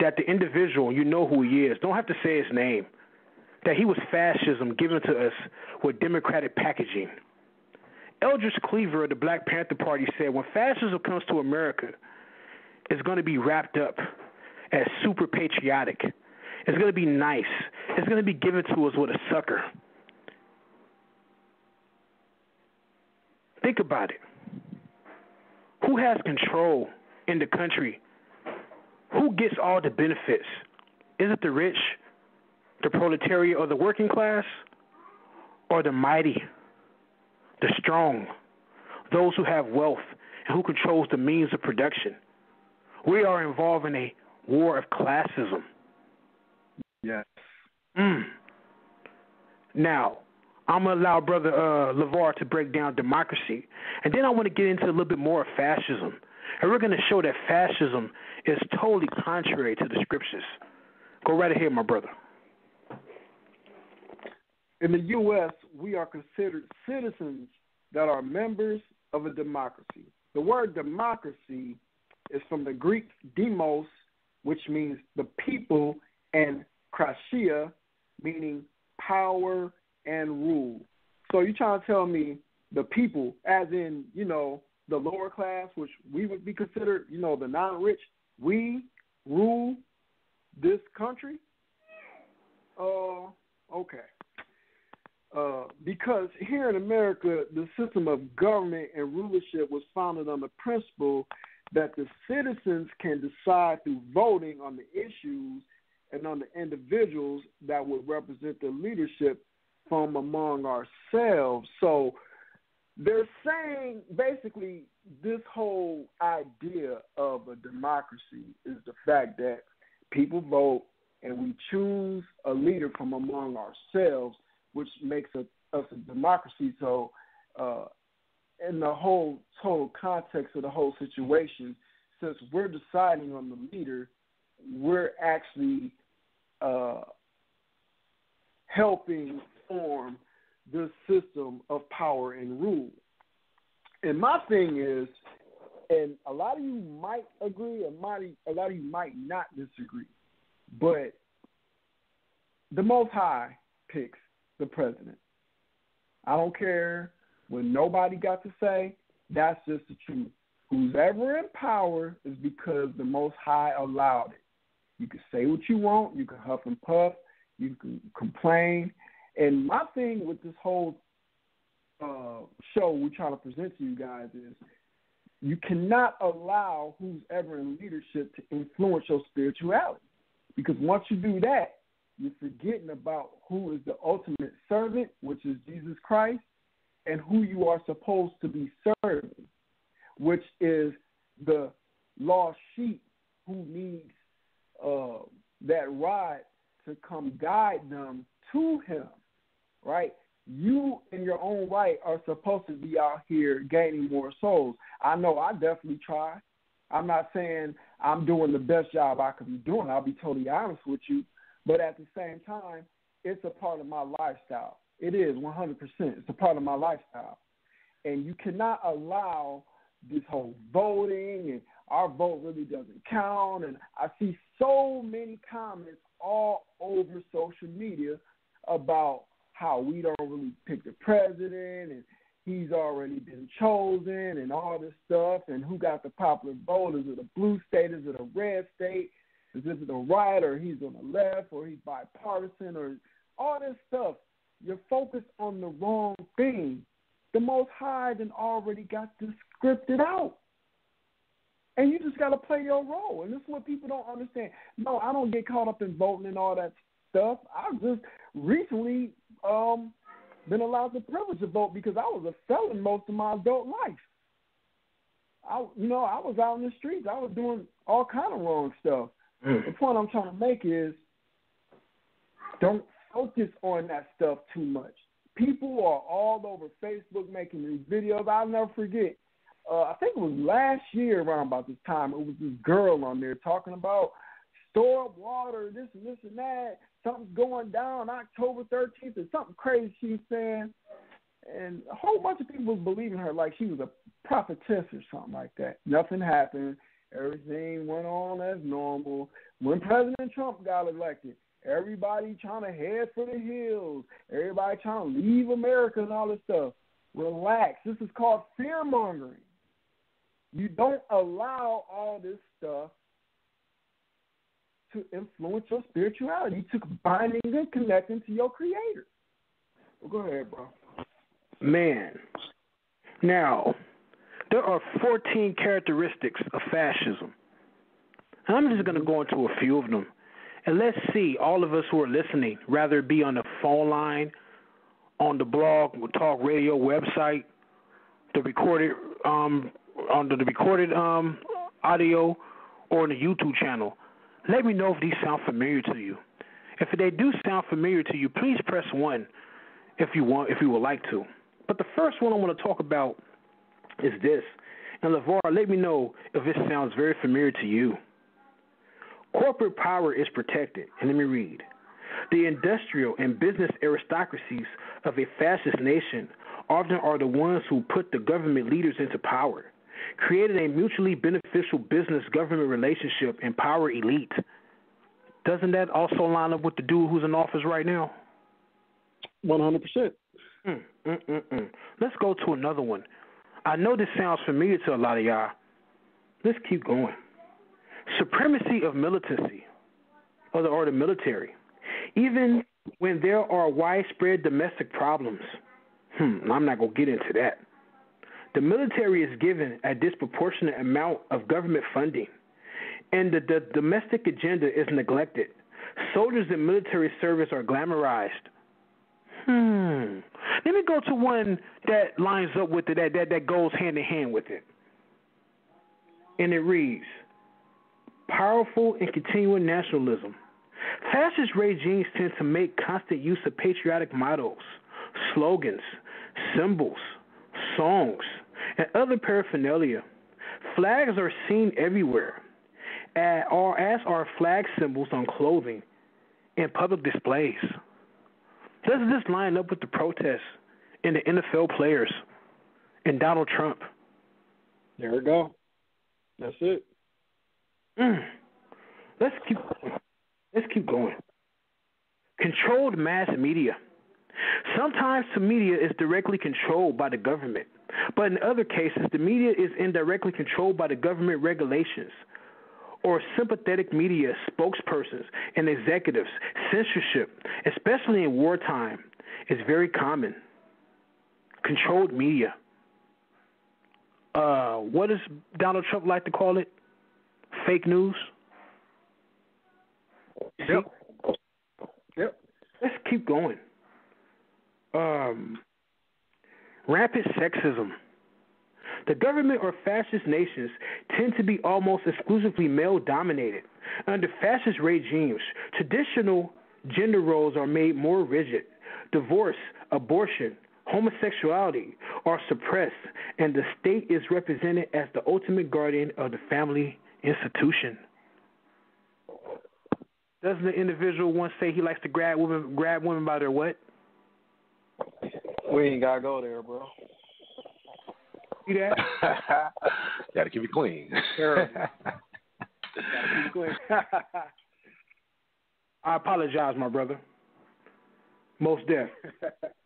that the individual, you know who he is, don't have to say his name, that he was fascism given to us with democratic packaging. Eldridge Cleaver of the Black Panther Party said when fascism comes to America, it's going to be wrapped up as super patriotic. It's going to be nice. It's going to be given to us with a sucker. Think about it. Who has control in the country? Who gets all the benefits? Is it the rich, the proletariat, or the working class? Or the mighty, the strong, those who have wealth and who controls the means of production? We are involved in a war of classism. Yes. Mm. Now, I'm gonna allow Brother uh, LaVar to break down democracy, and then I want to get into a little bit more of fascism, and we're gonna show that fascism is totally contrary to the scriptures. Go right ahead, my brother. In the U.S., we are considered citizens that are members of a democracy. The word democracy is from the Greek demos, which means the people, and kratia, meaning power and rule. So you're trying to tell me the people, as in, you know, the lower class, which we would be considered, you know, the non rich, we rule this country? Uh okay. Uh, because here in America, the system of government and rulership was founded on the principle that the citizens can decide through voting on the issues and on the individuals that would represent the leadership from among ourselves. So they're saying basically this whole idea of a democracy is the fact that people vote and we choose a leader from among ourselves, which makes us a democracy. So, uh, in the whole total context of the whole situation, since we're deciding on the leader, we're actually uh, helping form this system of power and rule. And my thing is, and a lot of you might agree, and might, a lot of you might not disagree, but the Most High picks the president. I don't care what nobody got to say. That's just the truth. Who's ever in power is because the Most High allowed it. You can say what you want. You can huff and puff. You can complain. And my thing with this whole uh, show we're trying to present to you guys is you cannot allow who's ever in leadership to influence your spirituality. Because once you do that, you're forgetting about who is the ultimate servant, which is Jesus Christ, and who you are supposed to be serving, which is the lost sheep who needs uh, that rod to come guide them to Him, right? You, in your own right, are supposed to be out here gaining more souls. I know I definitely try. I'm not saying I'm doing the best job I could be doing. I'll be totally honest with you. But at the same time, it's a part of my lifestyle. It is 100%. It's a part of my lifestyle. And you cannot allow this whole voting and our vote really doesn't count. And I see so many comments all over social media about how we don't really pick the president and he's already been chosen and all this stuff and who got the popular vote. Is it a blue state? Is it a red state? Is it the right or he's on the left or he's bipartisan or all this stuff? You're focused on the wrong thing. The Most High then already got this scripted out. And you just got to play your role. And this is what people don't understand. No, I don't get caught up in voting and all that stuff. I've just recently um, been allowed the privilege to vote because I was a felon most of my adult life. I, you know, I was out in the streets. I was doing all kind of wrong stuff. Mm. The point I'm trying to make is, don't focus on that stuff too much. People are all over Facebook making these videos. I'll never forget uh, I think it was last year around about this time. It was this girl on there talking about store up water, this and this and that. Something's going down October 13th, or something crazy she's saying. And a whole bunch of people was believing her like she was a prophetess or something like that. Nothing happened. Everything went on as normal. When President Trump got elected, everybody trying to head for the hills. Everybody trying to leave America and all this stuff. Relax. This is called fear mongering. You don't allow all this stuff to influence your spirituality, to binding and connecting to your creator. Well, go ahead, bro. Man, Now, there are 14 characteristics of fascism. And I'm just going to go into a few of them. And let's see, all of us who are listening, rather it be on the phone line, on the blog, talk radio website, the recorded um, on the recorded um, audio, or on the YouTube channel. Let me know if these sound familiar to you. If they do sound familiar to you, please press one if you want, if you would like to. But the first one I want to talk about is this. And LaVar, let me know if this sounds very familiar to you. Corporate power is protected. And let me read. The industrial and business aristocracies of a fascist nation often are the ones who put the government leaders into power, creating a mutually beneficial business government relationship and power elite. Doesn't that also line up with the dude who's in office right now? 100%. Mm, mm, mm, mm. Let's go to another one. I know this sounds familiar to a lot of y'all. Let's keep going. Supremacy of militancy, or the, or the military. Even when there are widespread domestic problems, hmm, I'm not going to get into that. The military is given a disproportionate amount of government funding, and the, the domestic agenda is neglected. Soldiers in military service are glamorized. Hmm. Let me go to one that lines up with it, that, that, that goes hand in hand with it. And it reads Powerful and continuing nationalism. Fascist regimes tend to make constant use of patriotic mottos, slogans, symbols, songs, and other paraphernalia. Flags are seen everywhere, as are flag symbols on clothing and public displays. Does this line up with the protests and the NFL players and Donald Trump? There we go. That's it. Mm. Let's keep let's keep going. Controlled mass media. Sometimes the media is directly controlled by the government, but in other cases, the media is indirectly controlled by the government regulations or sympathetic media spokespersons and executives. Censorship, especially in wartime, is very common. Controlled media. Uh, what does Donald Trump like to call it? Fake news. Yep. Yep. Let's keep going. Um, rampant sexism. The government or fascist nations tend to be almost exclusively male dominated. Under fascist regimes, traditional gender roles are made more rigid. Divorce, abortion, homosexuality are suppressed, and the state is represented as the ultimate guardian of the family institution. Doesn't the individual once say he likes to grab women grab women by their what? We ain't gotta go there, bro. See that? Gotta keep it clean. Terrible. Gotta keep it clean. I apologize, my brother. Most deaf.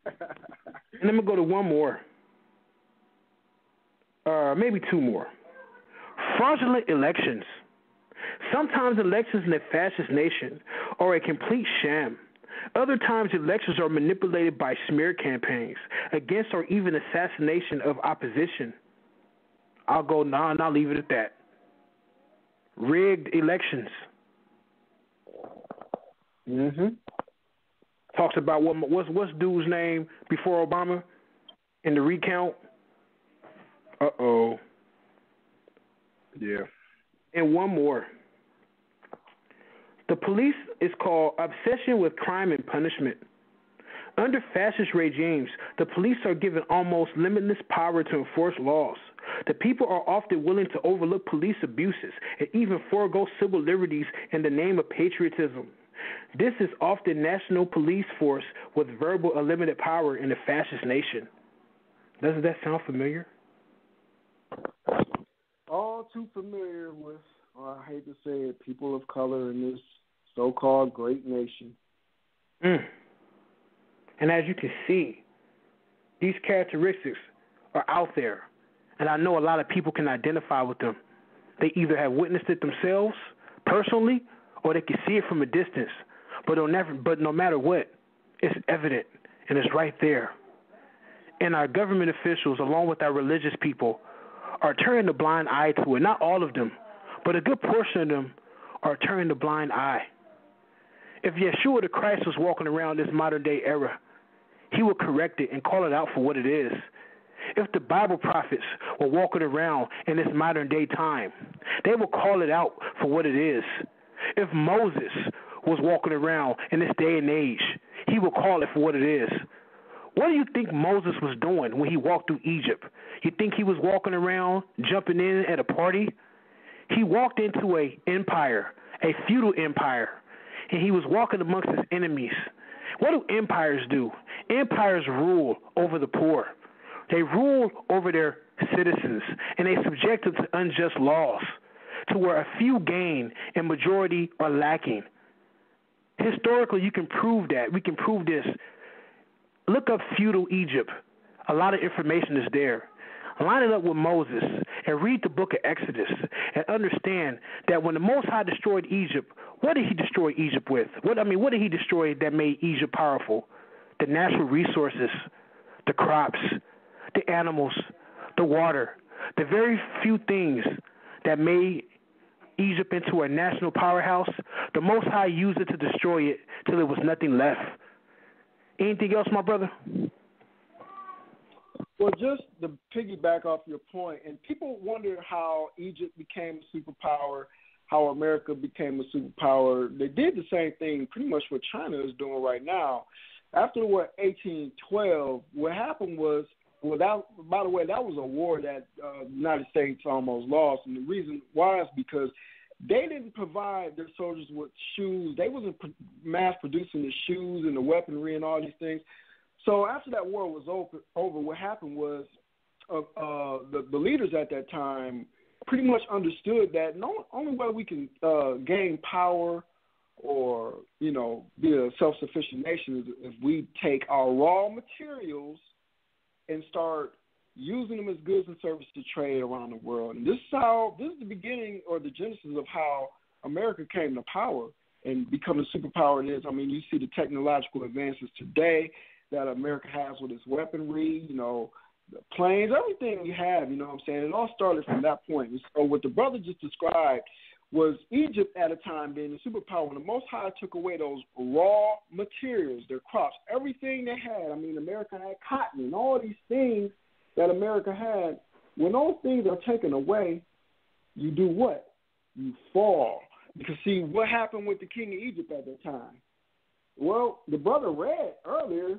and I'm gonna go to one more. Uh, maybe two more. Fraudulent elections. Sometimes elections in a fascist nation are a complete sham. Other times, elections are manipulated by smear campaigns against or even assassination of opposition. I'll go nah, and I'll leave it at that. Rigged elections. Mm-hmm. Talks about what what's what's dude's name before Obama in the recount. Uh oh. Yeah. And one more. The police is called obsession with crime and punishment. Under fascist regimes, the police are given almost limitless power to enforce laws. The people are often willing to overlook police abuses and even forego civil liberties in the name of patriotism. This is often national police force with verbal unlimited power in a fascist nation. Doesn't that sound familiar? All too familiar with, I hate to say it, people of color in this so called great nation. Mm. And as you can see, these characteristics are out there. And I know a lot of people can identify with them. They either have witnessed it themselves personally or they can see it from a distance. But never but no matter what, it's evident and it's right there. and our government officials, along with our religious people, are turning a blind eye to it. Not all of them, but a good portion of them are turning a blind eye. If Yeshua the Christ was walking around this modern day era, he would correct it and call it out for what it is. If the Bible prophets were walking around in this modern day time, they would call it out for what it is. If Moses was walking around in this day and age, he would call it for what it is. What do you think Moses was doing when he walked through Egypt? You think he was walking around jumping in at a party? He walked into a empire, a feudal empire, and he was walking amongst his enemies. What do empires do? Empires rule over the poor. They rule over their citizens, and they subject them to unjust laws, to where a few gain and majority are lacking. Historically, you can prove that. We can prove this. Look up feudal Egypt. A lot of information is there. Line it up with Moses and read the book of Exodus and understand that when the Most High destroyed Egypt, what did he destroy Egypt with? What I mean, what did he destroy that made Egypt powerful? The natural resources, the crops, the animals, the water, the very few things that made Egypt into a national powerhouse, the Most High used it to destroy it till there was nothing left. Anything else, my brother? Well, just to piggyback off your point, and people wonder how Egypt became a superpower, how America became a superpower. They did the same thing pretty much what China is doing right now. After war 1812, what happened was, well, that, by the way, that was a war that uh, the United States almost lost, and the reason why is because they didn't provide their soldiers with shoes. They wasn't mass producing the shoes and the weaponry and all these things. So after that war was over, over what happened was uh, uh, the, the leaders at that time pretty much understood that no only way we can uh, gain power or you know be a self-sufficient nation is if we take our raw materials and start using them as goods and services to trade around the world. And this is how this is the beginning or the genesis of how America came to power and become the superpower it is. I mean, you see the technological advances today that America has with its weaponry, you know, the planes, everything we have, you know what I'm saying? It all started from that point. So what the brother just described was Egypt at a time being the superpower when the Most High took away those raw materials, their crops, everything they had. I mean, America had cotton and all these things that America had. When those things are taken away, you do what? You fall. Because see what happened with the king of Egypt at that time. Well, the brother read earlier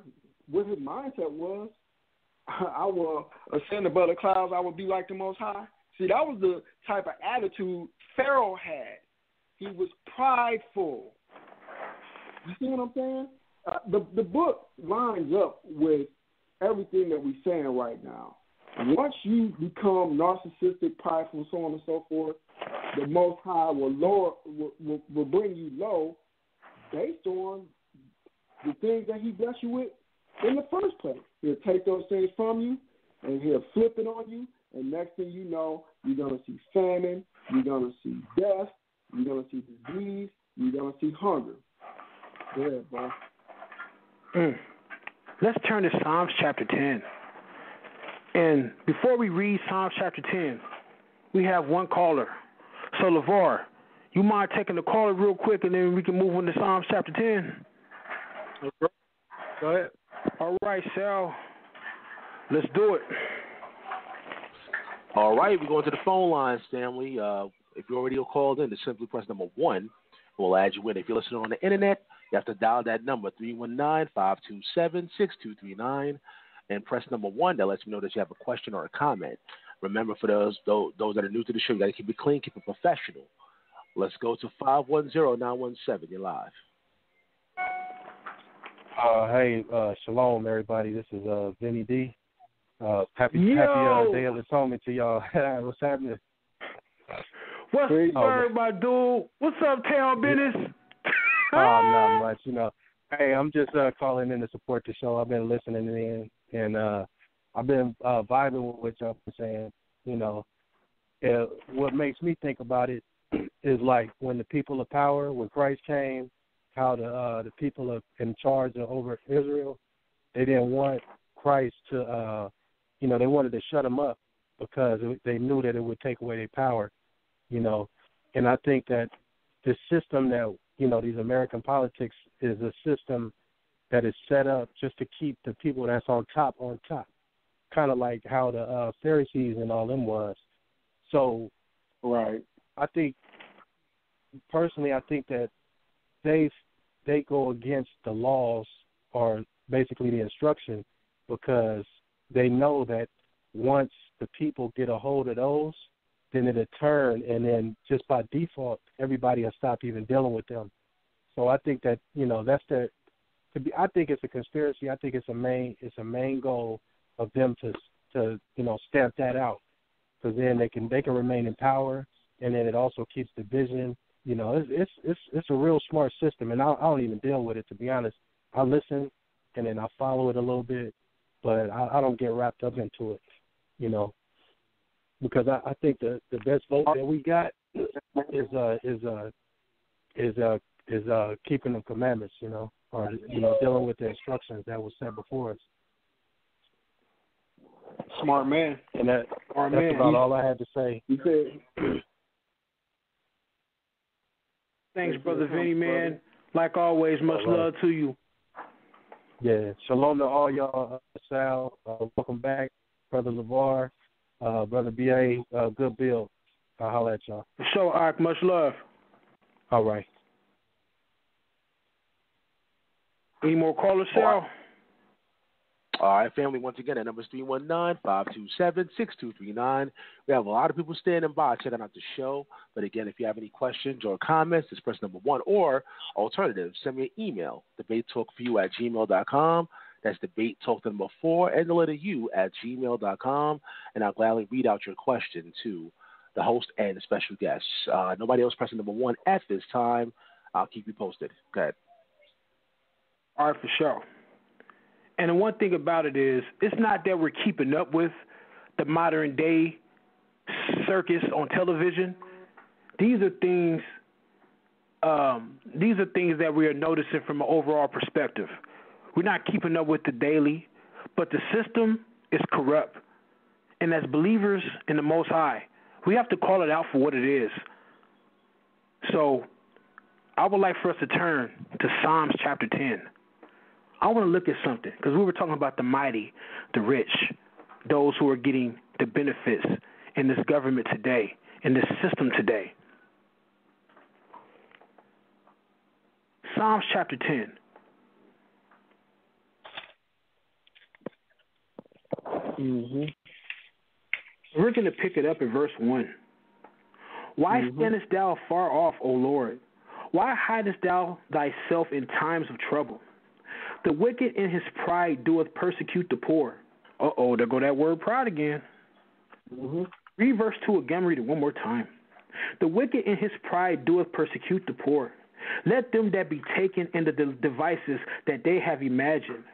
what his mindset was. I will ascend above the clouds. I will be like the Most High. See, that was the type of attitude Pharaoh had. He was prideful. You see what I'm saying? Uh, the the book lines up with everything that we're saying right now. Once you become narcissistic, prideful, so on and so forth, the Most High will lower will, will, will bring you low based on the things that he blessed you with in the first place. He'll take those things from you and he'll flip it on you. And next thing you know, you're going to see famine, you're going to see death, you're going to see disease, you're going to see hunger. Yeah, boy. Mm. Let's turn to Psalms chapter 10. And before we read Psalms chapter 10, we have one caller. So, LaVar, you mind taking the caller real quick and then we can move on to Psalms chapter 10? Go ahead. All right, Sal. Let's do it. All right, we're going to the phone lines, Stanley. Uh, if you're already called in, just simply press number one. We'll add you in. If you're listening on the internet, you have to dial that number, 319-527-6239, and press number one. That lets me know that you have a question or a comment. Remember, for those those, those that are new to the show, you got to keep it clean, keep it professional. Let's go to 510-917. You're live. Uh, hey, uh, shalom, everybody. This is uh, Vinny D. Uh, happy Yo! happy uh, Day of Atonement to y'all. What's happening? What's the word, my dude? What's up, town business? Oh, not much, you know. Hey, I'm just uh, calling in to support the show. I've been listening in, and uh, I've been uh, vibing with what y'all been saying. You know, uh, what makes me think about it is like when the people of power, when Christ came, how the uh, the people of, in charge of over Israel, they didn't want Christ to, uh, you know, they wanted to shut him up because they knew that it would take away their power, you know. And I think that the system that you know these American politics is a system that is set up just to keep the people that's on top on top, kind of like how the uh, Pharisees and all them was. So, right. I think personally, I think that they they go against the laws or basically the instruction because they know that once the people get a hold of those, then it'll turn, and then just by default, everybody will stop even dealing with them. So I think that you know that's the to be. I think it's a conspiracy. I think it's a main it's a main goal of them to to you know stamp that out because then they can they can remain in power, and then it also keeps division. You know, it's it's it's, it's a real smart system, and I, I don't even deal with it to be honest. I listen, and then I follow it a little bit, but I, I don't get wrapped up into it. You know, because I, I think the the best vote that we got is uh is uh is uh is uh keeping the commandments, you know, or you know dealing with the instructions that was set before us. Smart man. And that Smart that's man. about all I had to say. You said Thanks, brother Vinny, man. Like always, much right. love to you. Yeah, shalom to all y'all. Uh, Sal, uh, welcome back, brother LaVar, uh, brother Ba, uh, good bill. I'll holler at y'all. Sure, Ark. Much love. All right. Any more callers, Sal? All right, family, once again, that number is 319 527 6239. We have a lot of people standing by checking out the show. But again, if you have any questions or comments, just press number one. Or alternative, send me an email, debatetalkforyou at gmail.com. That's debatetalk the number four and the letter U at gmail.com. And I'll gladly read out your question to the host and the special guests. Uh, nobody else pressing number one at this time. I'll keep you posted. Go ahead. All right, for sure. And the one thing about it is, it's not that we're keeping up with the modern day circus on television. These are things. Um, these are things that we are noticing from an overall perspective. We're not keeping up with the daily, but the system is corrupt. And as believers in the Most High, we have to call it out for what it is. So, I would like for us to turn to Psalms chapter 10. I want to look at something because we were talking about the mighty, the rich, those who are getting the benefits in this government today, in this system today. Psalms chapter 10. mm-hmm. We're going to pick it up at verse 1. Why Mhm. standest thou far off, O Lord? Why hidest thou thyself in times of trouble? The wicked in his pride doeth persecute the poor. Uh oh, there go that word pride again. Mm-hmm. Read verse 2 again, read it one more time. The wicked in his pride doeth persecute the poor. Let them that be taken in the de- devices that they have imagined.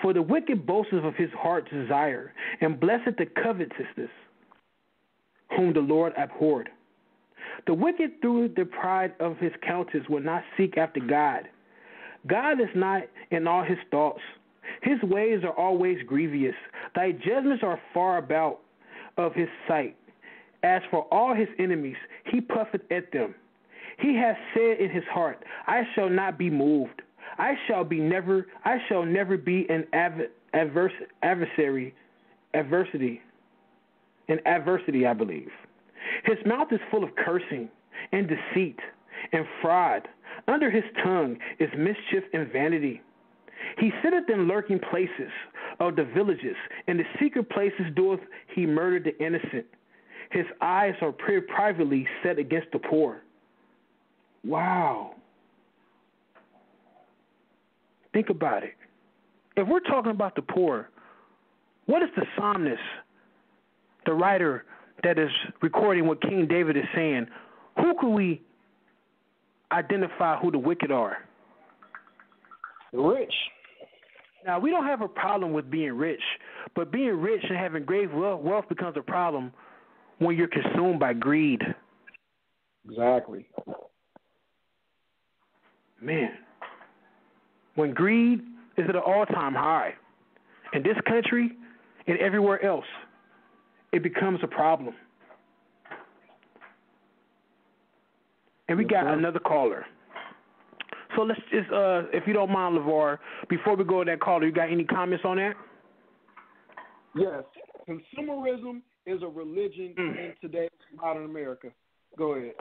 For the wicked boasteth of his heart's desire, and blesseth the covetousness, whom the Lord abhorred. The wicked through the pride of his countenance will not seek after God. God is not in all his thoughts. His ways are always grievous. Thy judgments are far about of his sight. As for all his enemies, he puffeth at them. He hath said in his heart, I shall not be moved. I shall be never. I shall never be an adver- adverse, adversary, adversity, an adversity. I believe. His mouth is full of cursing and deceit and fraud. Under his tongue is mischief and vanity. He sitteth in lurking places of the villages, in the secret places doeth he murder the innocent. His eyes are pri- privately set against the poor. Wow. Think about it. If we're talking about the poor, what is the psalmist, the writer that is recording what King David is saying? Who could we identify who the wicked are? The rich. Now, we don't have a problem with being rich, but being rich and having great wealth, wealth becomes a problem when you're consumed by greed. Exactly. Man, when greed is at an all time high, in this country and everywhere else, it becomes a problem. And we got another caller. So let's just, uh, if you don't mind, LaVar, before we go to that caller, you got any comments on that? Yes. Consumerism is a religion mm. in today's modern America. Go ahead.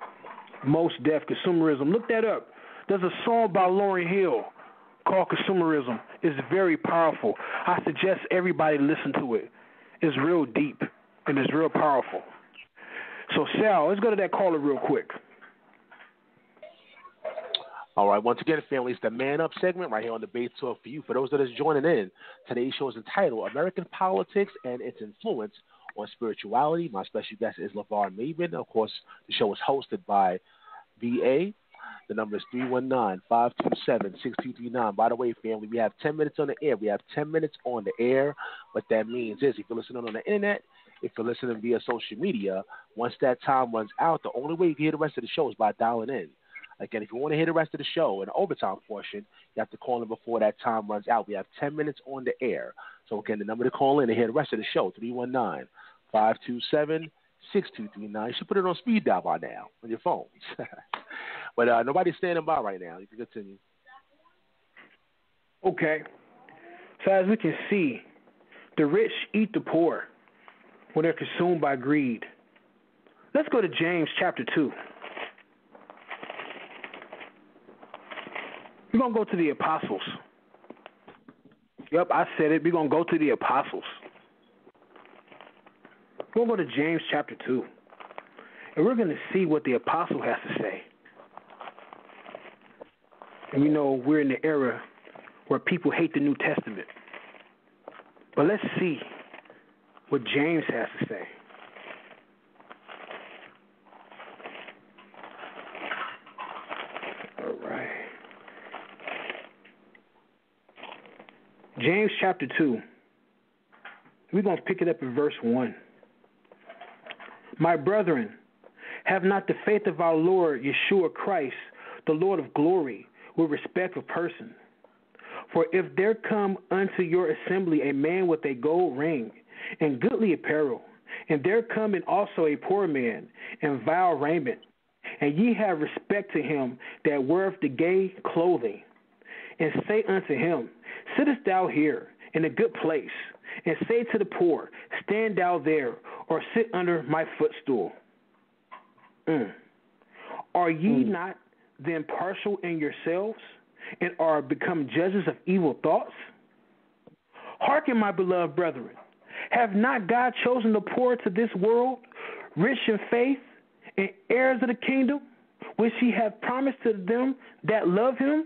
Most deaf consumerism. Look that up. There's a song by Lauryn Hill called Consumerism. It's very powerful. I suggest everybody listen to it. It's real deep and it's real powerful. So Sal, let's go to that caller real quick. All right, once again, family, it's the Man Up segment right here on Debate Talk for you. For those that are joining in, today's show is entitled American Politics and Its Influence on Spirituality. My special guest is LaVar Maben. Of course, the show is hosted by BA. The number is 319 527 6239. By the way, family, we have 10 minutes on the air. We have 10 minutes on the air. What that means is if you're listening on the internet, if you're listening via social media, once that time runs out, the only way you can hear the rest of the show is by dialing in. Again, if you want to hear the rest of the show, an overtime portion, you have to call in before that time runs out. We have 10 minutes on the air. So, again, the number to call in and hear the rest of the show, 319 527 6239. You should put it on speed dial by now on your phones. but uh, nobody's standing by right now. You can continue. Okay. So, as we can see, the rich eat the poor when they're consumed by greed. Let's go to James chapter 2. We're going to go to the apostles. Yep, I said it. We're going to go to the apostles. We're going to go to James chapter 2. And we're going to see what the apostle has to say. And we know we're in the era where people hate the New Testament. But let's see what James has to say. James chapter 2. We're going to pick it up in verse 1. My brethren, have not the faith of our Lord Yeshua Christ, the Lord of glory, with respect of person. For if there come unto your assembly a man with a gold ring and goodly apparel, and there come in also a poor man in vile raiment, and ye have respect to him that weareth the gay clothing, and say unto him, Sittest thou here in a good place, and say to the poor, Stand thou there, or sit under my footstool? Mm. Are ye mm. not then partial in yourselves, and are become judges of evil thoughts? Hearken, my beloved brethren, have not God chosen the poor to this world, rich in faith, and heirs of the kingdom, which he hath promised to them that love him?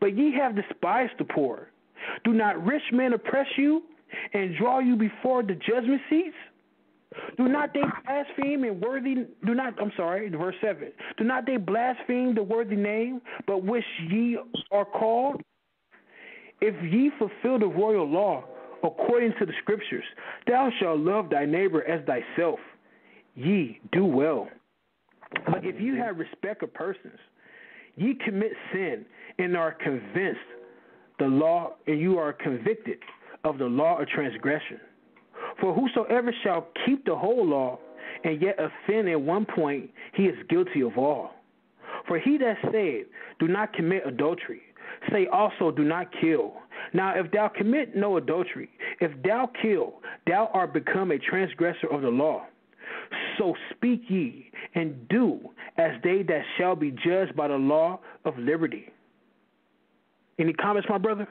But ye have despised the poor. Do not rich men oppress you and draw you before the judgment seats? Do not they blaspheme and worthy do not I'm sorry, verse seven. Do not they blaspheme the worthy name, but which ye are called? If ye fulfill the royal law according to the scriptures, thou shalt love thy neighbor as thyself. Ye do well. But if you have respect of persons, ye commit sin and are convinced the law, and you are convicted of the law of transgression. For whosoever shall keep the whole law and yet offend at one point, he is guilty of all. For he that said, Do not commit adultery, say also, Do not kill. Now, if thou commit no adultery, if thou kill, thou art become a transgressor of the law. So speak ye and do as they that shall be judged by the law of liberty. Any comments, my brother?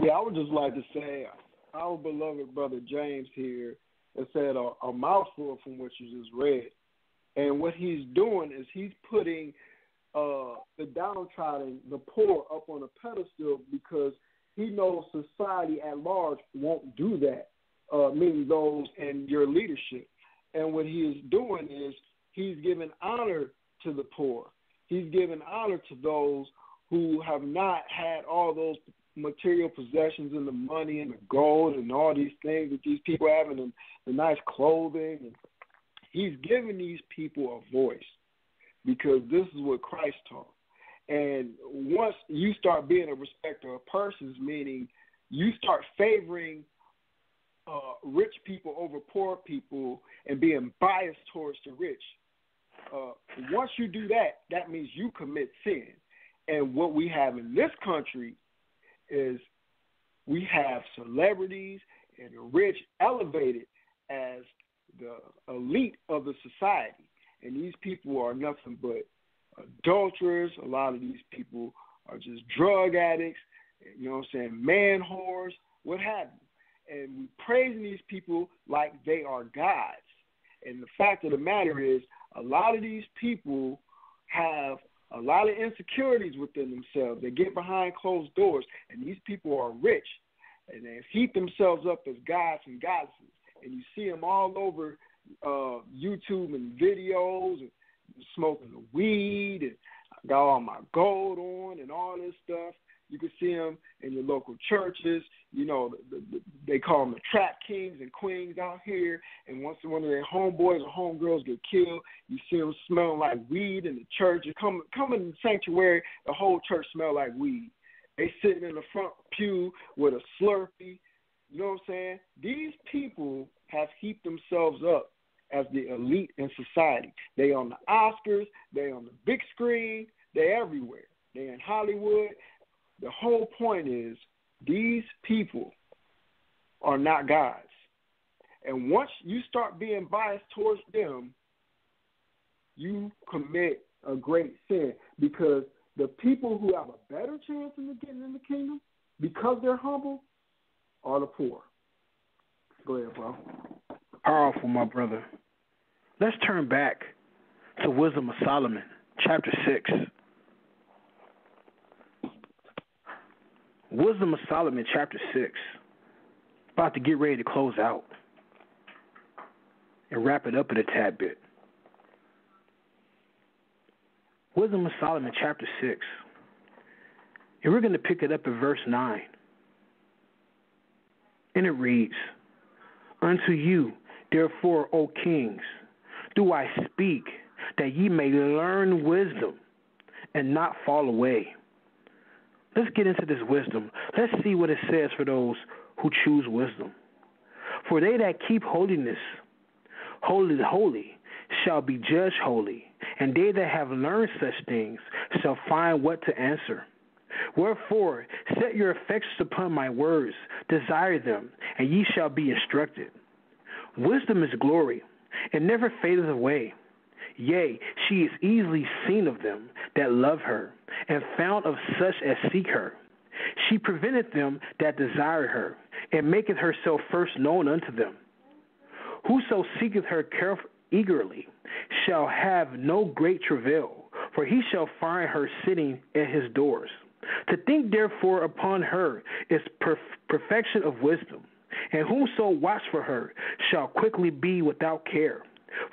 Yeah, I would just like to say our beloved brother James here has said a, a mouthful from what you just read. And what he's doing is he's putting uh, the downtrodden, the poor, up on a pedestal because he knows society at large won't do that, uh, meaning those in your leadership. And what he is doing is he's giving honor to the poor. He's giving honor to those who have not had all those material possessions and the money and the gold and all these things that these people have and the, the nice clothing. And he's giving these people a voice because this is what Christ taught. And once you start being a respecter of persons, meaning you start favoring uh, rich people over poor people and being biased towards the rich. Uh, once you do that, that means you commit sin. And what we have in this country is we have celebrities and the rich elevated as the elite of the society. And these people are nothing but adulterers. A lot of these people are just drug addicts, you know what I'm saying, man whores, what have you and we praising these people like they are gods. And the fact of the matter is, a lot of these people have a lot of insecurities within themselves. They get behind closed doors, and these people are rich, and they heap themselves up as gods and goddesses. And you see them all over uh, YouTube and videos, and smoking the weed, and got all my gold on, and all this stuff. You can see them in your local churches. You know, the, the, they call them the trap kings and queens out here. And once one of their homeboys or homegirls get killed, you see them smelling like weed in the church. You come come in the sanctuary, the whole church smell like weed. They sitting in the front pew with a Slurpee. You know what I'm saying? These people have heaped themselves up as the elite in society. They on the Oscars, they on the big screen, they everywhere. They in Hollywood, the whole point is these people are not gods. And once you start being biased towards them, you commit a great sin because the people who have a better chance of getting in the kingdom because they're humble are the poor. Go ahead, bro. Powerful, my brother. Let's turn back to Wisdom of Solomon, chapter 6. Wisdom of Solomon, chapter 6. About to get ready to close out and wrap it up in a tad bit. Wisdom of Solomon, chapter 6. And we're going to pick it up at verse 9. And it reads Unto you, therefore, O kings, do I speak, that ye may learn wisdom and not fall away. Let's get into this wisdom. Let's see what it says for those who choose wisdom. For they that keep holiness, holy, holy, shall be judged holy, and they that have learned such things shall find what to answer. Wherefore, set your affections upon my words, desire them, and ye shall be instructed. Wisdom is glory, and never fadeth away. Yea, she is easily seen of them that love her, and found of such as seek her. She preventeth them that desire her, and maketh herself first known unto them. Whoso seeketh her caref- eagerly shall have no great travail, for he shall find her sitting at his doors. To think therefore upon her is perf- perfection of wisdom, and whoso watch for her shall quickly be without care.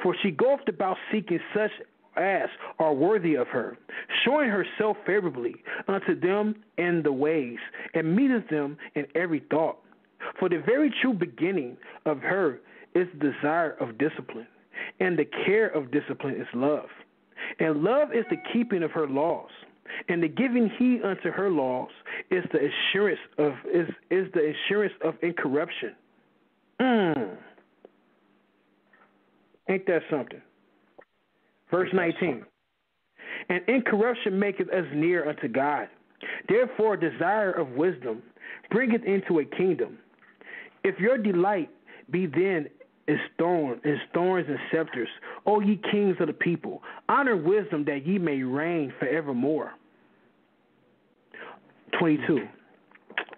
For she goeth about seeking such as are worthy of her, showing herself favorably unto them in the ways, and meeteth them in every thought. For the very true beginning of her is the desire of discipline, and the care of discipline is love. And love is the keeping of her laws, and the giving heed unto her laws is the assurance of is is the assurance of incorruption. Mm. Ain't that something? Verse 19. And incorruption maketh us near unto God. Therefore, desire of wisdom bringeth into a kingdom. If your delight be then is thorn, is thorns and scepters, O ye kings of the people, honor wisdom that ye may reign forevermore. 22.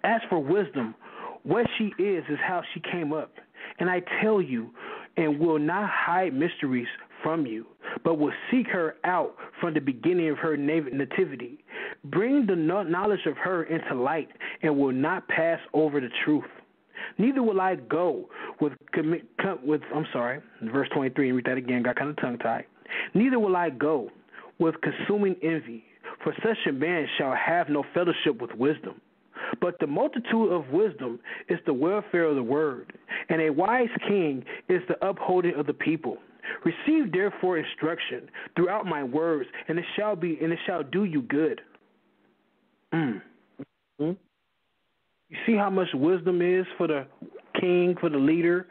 As for wisdom, what she is is how she came up. And I tell you, and will not hide mysteries from you, but will seek her out from the beginning of her nativity. Bring the knowledge of her into light, and will not pass over the truth. Neither will I go with with I'm sorry, verse 23. And Read that again. Got kind of tongue tied. Neither will I go with consuming envy, for such a man shall have no fellowship with wisdom. But the multitude of wisdom is the welfare of the word, and a wise king is the upholding of the people. Receive therefore instruction throughout my words, and it shall be and it shall do you good. Mm. Mm-hmm. You see how much wisdom is for the king, for the leader,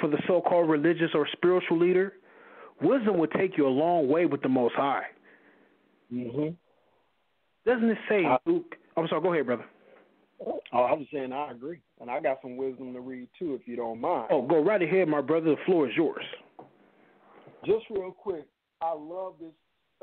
for the so-called religious or spiritual leader? Wisdom will take you a long way with the Most High. Mm-hmm. Doesn't it say, I, Luke? I'm sorry. Go ahead, brother. Oh, I was saying I agree, and I got some wisdom to read too, if you don't mind. Oh, go right ahead, my brother. The floor is yours. Just real quick, I love this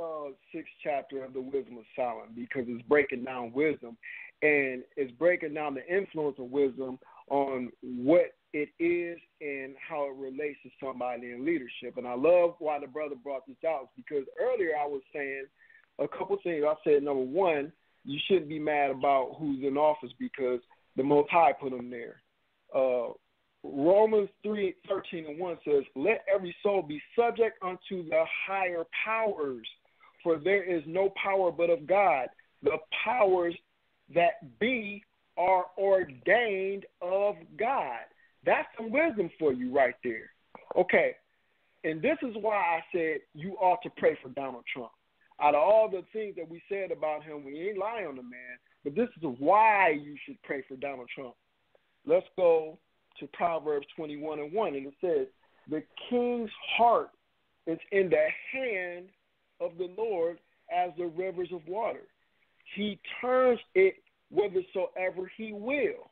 uh, sixth chapter of the Wisdom of Solomon because it's breaking down wisdom, and it's breaking down the influence of wisdom on what it is and how it relates to somebody in leadership. And I love why the brother brought this out because earlier I was saying a couple things. I said number one you shouldn't be mad about who's in office because the Most High put them there. Uh, Romans 3 13 and 1 says, Let every soul be subject unto the higher powers, for there is no power but of God. The powers that be are ordained of God. That's some wisdom for you right there. Okay, and this is why I said you ought to pray for Donald Trump out of all the things that we said about him, we ain't lying on the man, but this is why you should pray for Donald Trump. Let's go to Proverbs 21 and 1, and it says, The king's heart is in the hand of the Lord as the rivers of water. He turns it whithersoever he will.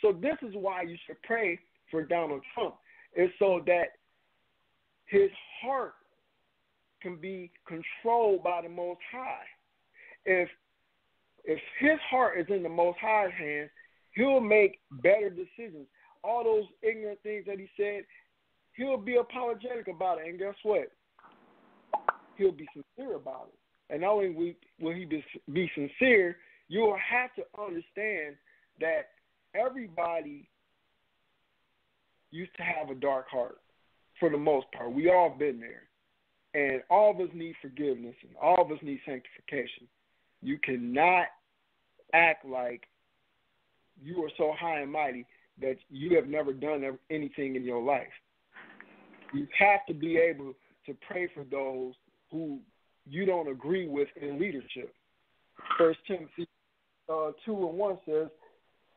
So this is why you should pray for Donald Trump, is so that his heart can be controlled by the Most High. If if his heart is in the Most High's hands, he'll make better decisions. All those ignorant things that he said, he'll be apologetic about it. And guess what? He'll be sincere about it. And not only will he be sincere, you will have to understand that everybody used to have a dark heart for the most part. We all been there. And all of us need forgiveness and all of us need sanctification. You cannot act like you are so high and mighty that you have never done anything in your life. You have to be able to pray for those who you don't agree with in leadership. First Timothy uh, two and one says,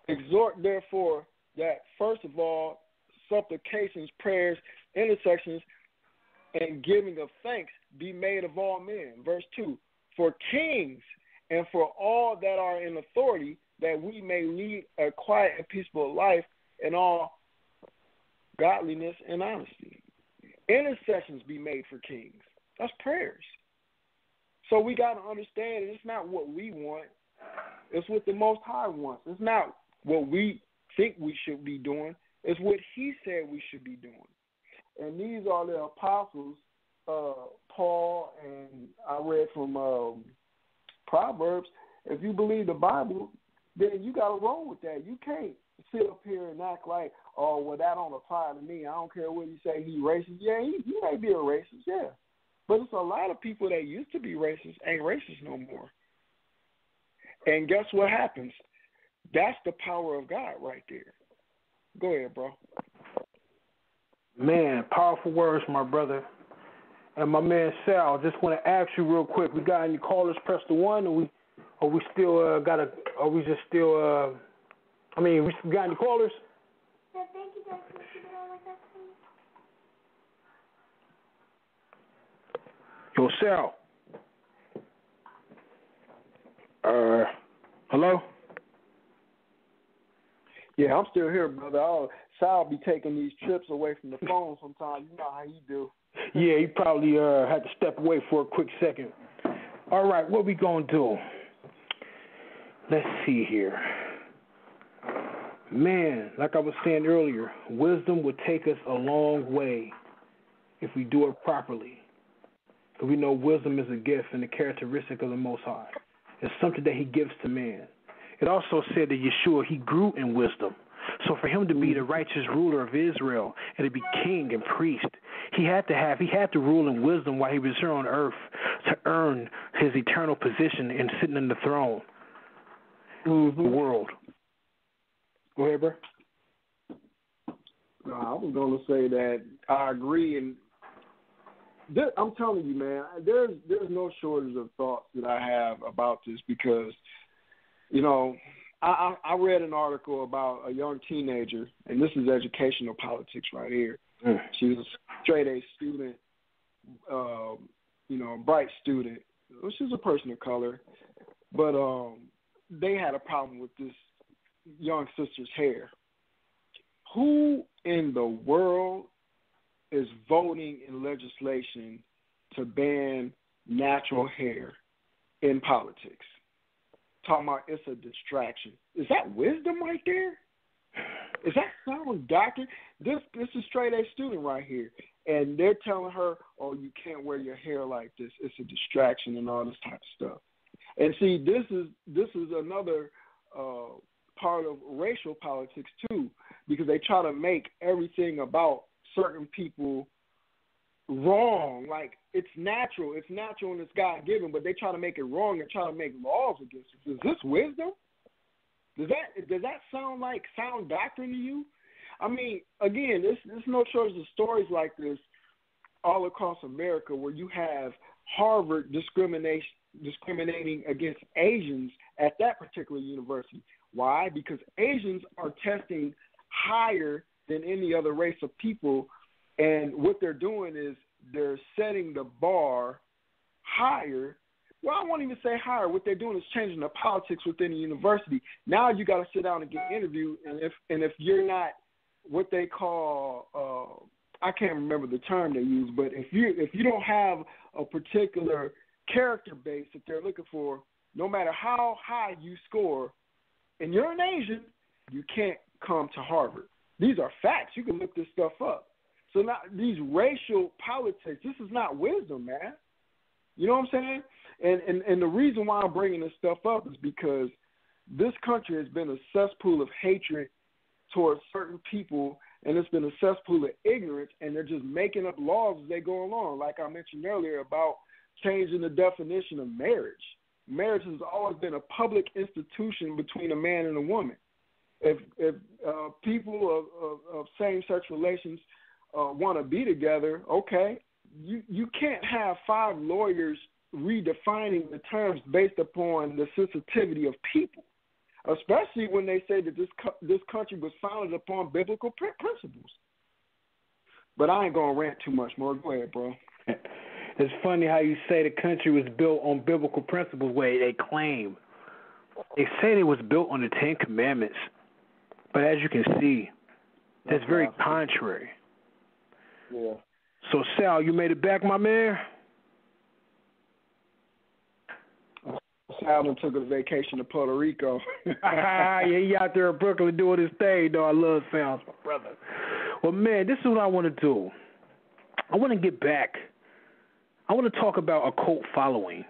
"Exhort therefore that first of all supplications, prayers, intercessions and giving of thanks be made of all men. Verse 2 For kings and for all that are in authority, that we may lead a quiet and peaceful life in all godliness and honesty. Intercessions be made for kings. That's prayers. So we got to understand it's not what we want, it's what the Most High wants. It's not what we think we should be doing, it's what He said we should be doing and these are the apostles, uh, Paul, and I read from um, Proverbs. If you believe the Bible, then you got to roll with that. You can't sit up here and act like, oh, well, that don't apply to me. I don't care what you say. He racist. Yeah, he, he may be a racist. Yeah, but it's a lot of people that used to be racist ain't racist no more. And guess what happens? That's the power of God right there. Go ahead, bro. Man, powerful words, my brother. And my man Sal, just want to ask you real quick. We got any callers? Press the one, or we, or we still uh, got a? Are we just still? Uh, I mean, we got any callers? Yeah, thank you, Yo, Sal. Uh, hello. Yeah, I'm still here, brother. I'll, Sal be taking these trips away from the phone sometimes. You know how he do. yeah, he probably uh had to step away for a quick second. All right, what we gonna do? Let's see here. Man, like I was saying earlier, wisdom would take us a long way if we do it properly. Because we know wisdom is a gift and a characteristic of the Most High. It's something that He gives to man. It also said that Yeshua, He grew in wisdom. So for him to be the righteous ruler of Israel and to be king and priest, he had to have he had to rule in wisdom while he was here on earth to earn his eternal position in sitting in the throne. Mm-hmm. The world. Go ahead, bro. No, I was going to say that I agree, and there, I'm telling you, man, there's there's no shortage of thoughts that I have about this because, you know, I, I read an article about a young teenager, and this is educational politics right here. Mm. She was a straight A student, um, you know, a bright student. She was a person of color, but um, they had a problem with this young sister's hair. Who in the world is voting in legislation to ban natural hair in politics? Talking about it's a distraction. Is that wisdom right there? Is that sound doctor? This this is straight A student right here, and they're telling her, "Oh, you can't wear your hair like this. It's a distraction and all this type of stuff." And see, this is this is another uh, part of racial politics too, because they try to make everything about certain people wrong. Like it's natural, it's natural and it's God given, but they try to make it wrong and try to make laws against it. Is this wisdom? Does that does that sound like sound doctrine to you? I mean, again, there's, there's no shortage of stories like this all across America where you have Harvard discrimination discriminating against Asians at that particular university. Why? Because Asians are testing higher than any other race of people, and what they're doing is they're setting the bar higher. Well, I won't even say higher. What they're doing is changing the politics within the university. Now you got to sit down and get interviewed, and if and if you're not what they call uh, I can't remember the term they use, but if you if you don't have a particular character base that they're looking for, no matter how high you score, and you're an Asian, you can't come to Harvard. These are facts. You can look this stuff up. So now these racial politics, this is not wisdom, man. You know what I'm saying? And and and the reason why I'm bringing this stuff up is because this country has been a cesspool of hatred towards certain people, and it's been a cesspool of ignorance, and they're just making up laws as they go along. Like I mentioned earlier about changing the definition of marriage. Marriage has always been a public institution between a man and a woman. If if uh, people of, of, of same-sex relations uh, want to be together, okay, you you can't have five lawyers redefining the terms based upon the sensitivity of people, especially when they say that this this country was founded upon biblical principles. But I ain't gonna rant too much more. Go ahead, bro. It's funny how you say the country was built on biblical principles, where they claim. They say it was built on the Ten Commandments, but as you can see, that's, that's very contrary. Yeah. So Sal, you made it back, my man. Sal took a vacation to Puerto Rico. yeah, he out there in Brooklyn doing his thing. Though I love Sal, my brother. Well, man, this is what I want to do. I want to get back I want to talk about a cult following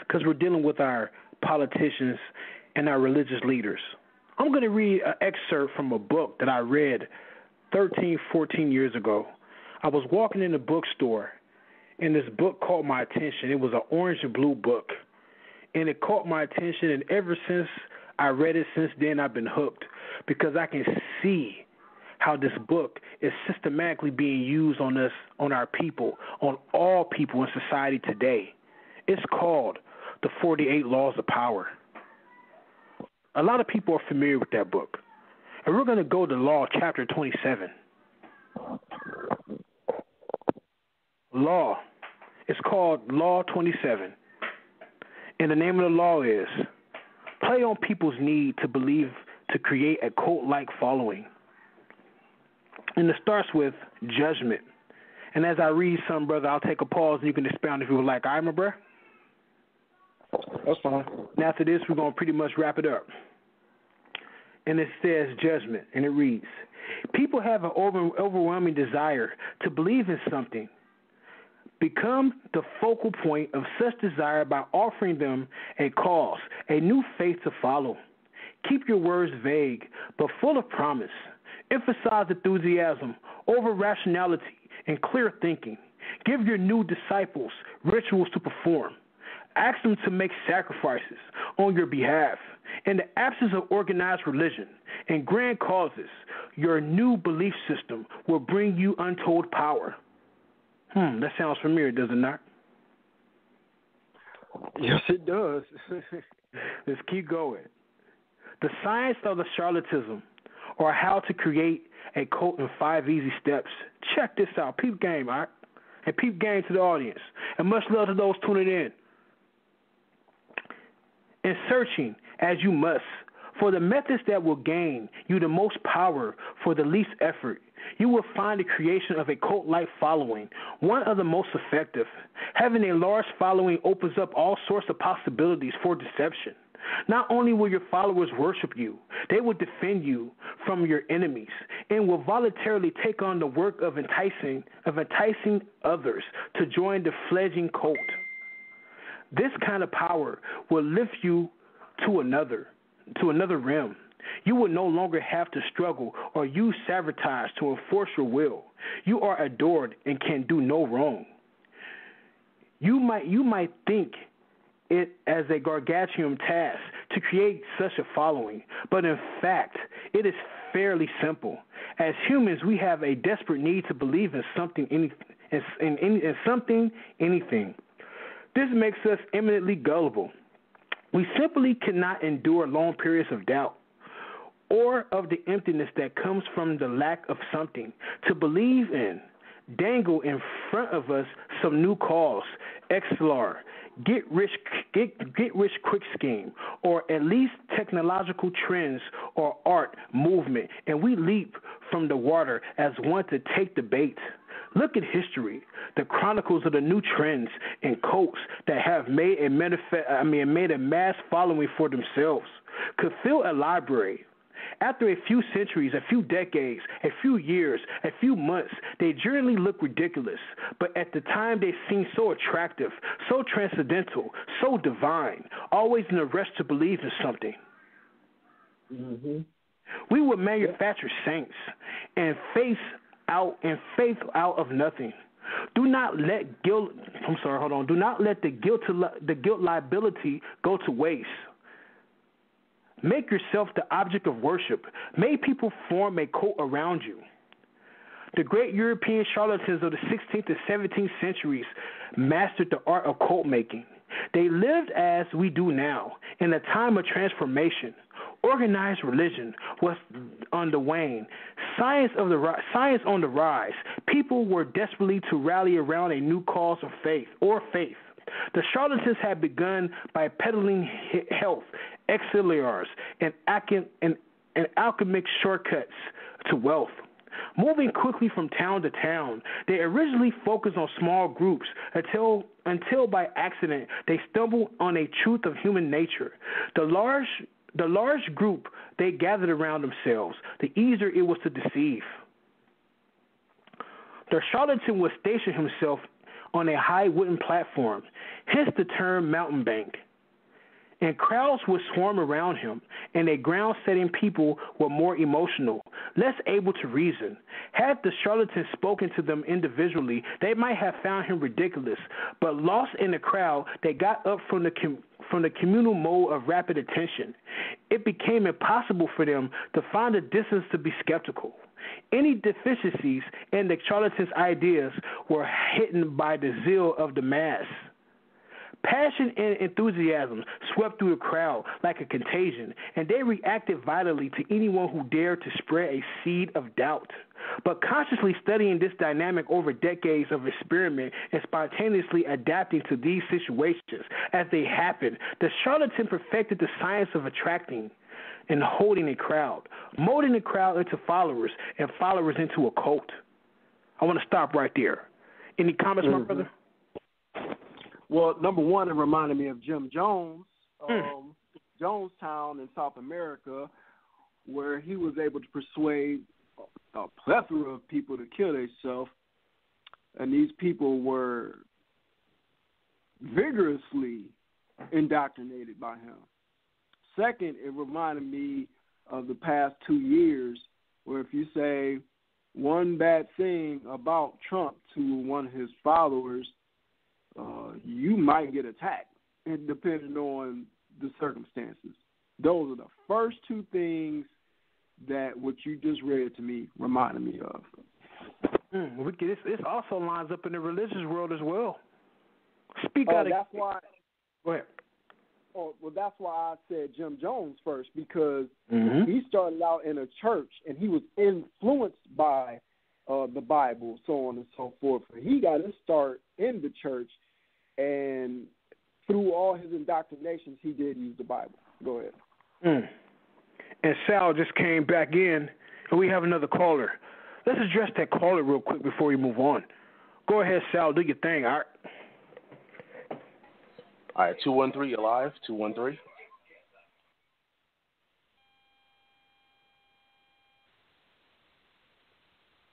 because we're dealing with our politicians and our religious leaders. I'm going to read an excerpt from a book that I read 13, 14 years ago. I was walking in a bookstore and this book caught my attention. It was an orange and blue book. And it caught my attention and ever since I read it since then I've been hooked because I can see how this book is systematically being used on us, on our people, on all people in society today. It's called The 48 Laws of Power. A lot of people are familiar with that book. And we're going to go to Law chapter 27. Law. It's called Law 27. And the name of the law is play on people's need to believe to create a cult like following. And it starts with judgment. And as I read some, brother, I'll take a pause and you can expound if you would like. All right, my brother? That's fine. Now, after this, we're going to pretty much wrap it up. And it says judgment, and it reads People have an over, overwhelming desire to believe in something. Become the focal point of such desire by offering them a cause, a new faith to follow. Keep your words vague, but full of promise. Emphasize enthusiasm over rationality and clear thinking. Give your new disciples rituals to perform. Ask them to make sacrifices on your behalf. In the absence of organized religion and grand causes, your new belief system will bring you untold power. Hmm, that sounds familiar, does it not? Yes, it does. Let's keep going. The Science of the Charlatanism, or How to Create a Cult in Five Easy Steps. Check this out. Peep game, all right? And peep game to the audience. And much love to those tuning in. In searching, as you must, for the methods that will gain you the most power for the least effort, you will find the creation of a cult like following, one of the most effective. Having a large following opens up all sorts of possibilities for deception. Not only will your followers worship you, they will defend you from your enemies and will voluntarily take on the work of enticing of enticing others to join the fledgling cult. This kind of power will lift you to another to another realm. You will no longer have to struggle or use sabotage to enforce your will. You are adored and can do no wrong. You might you might think it as a gargantuan task to create such a following, but in fact, it is fairly simple. As humans, we have a desperate need to believe in something, in, in, in something, anything. This makes us eminently gullible. We simply cannot endure long periods of doubt or of the emptiness that comes from the lack of something. To believe in. Dangle in front of us some new cause, elixir, get rich get get rich quick scheme or at least technological trends or art movement and we leap from the water as one to take the bait. Look at history the chronicles of the new trends and cults that have made a manifest I mean made a mass following for themselves. Could fill a library after a few centuries, a few decades, a few years, a few months, they generally look ridiculous, but at the time they seem so attractive, so transcendental, so divine, always in a rush to believe in something. Mm-hmm. We would manufacture saints and face out and faith out of nothing. Do not let guilt. I'm sorry. Hold on. Do not let the guilt the guilt liability go to waste. Make yourself the object of worship. Make people form a cult around you. The great European charlatans of the 16th and 17th centuries mastered the art of cult making. They lived as we do now, in a time of transformation. Organized religion was on the wane. Science of the science on the rise. People were desperately to rally around a new cause of faith or faith. The charlatans had begun by peddling health, elixirs, and, and, and alchemic shortcuts to wealth. Moving quickly from town to town, they originally focused on small groups until until by accident they stumbled on a truth of human nature. The large the large group they gathered around themselves, the easier it was to deceive. The charlatan would station himself on a high wooden platform, hence the term mountebank. And crowds would swarm around him, and a ground setting people were more emotional, less able to reason. Had the charlatan spoken to them individually, they might have found him ridiculous, but lost in the crowd, they got up from the com- from the communal mode of rapid attention. It became impossible for them to find a distance to be skeptical. Any deficiencies in the charlatan's ideas were hidden by the zeal of the mass. Passion and enthusiasm swept through the crowd like a contagion, and they reacted vitally to anyone who dared to spread a seed of doubt. But consciously studying this dynamic over decades of experiment and spontaneously adapting to these situations as they happened, the charlatan perfected the science of attracting and holding a crowd, molding a crowd into followers and followers into a cult. I want to stop right there. Any comments, mm-hmm. my brother? Well, number one, it reminded me of Jim Jones, hmm. um, Jonestown in South America, where he was able to persuade a plethora of people to kill themselves, and these people were vigorously indoctrinated by him. Second, it reminded me of the past two years, where if you say one bad thing about Trump to one of his followers, uh, you might get attacked, and depending on the circumstances. Those are the first two things that what you just read to me reminded me of. Mm, this, this also lines up in the religious world as well. Speak uh, out. That's why. Go ahead. Oh, well, that's why I said Jim Jones first because Mhm. he started out in a church and he was influenced by uh, the Bible, so on and so forth. He got his start in the church, and through all his indoctrinations, he did use the Bible. Go ahead. Mm. And Sal just came back in, and we have another caller. Let's address that caller real quick before we move on. Go ahead, Sal. Do your thing. All right. All right, two one three, you're live. Two one three.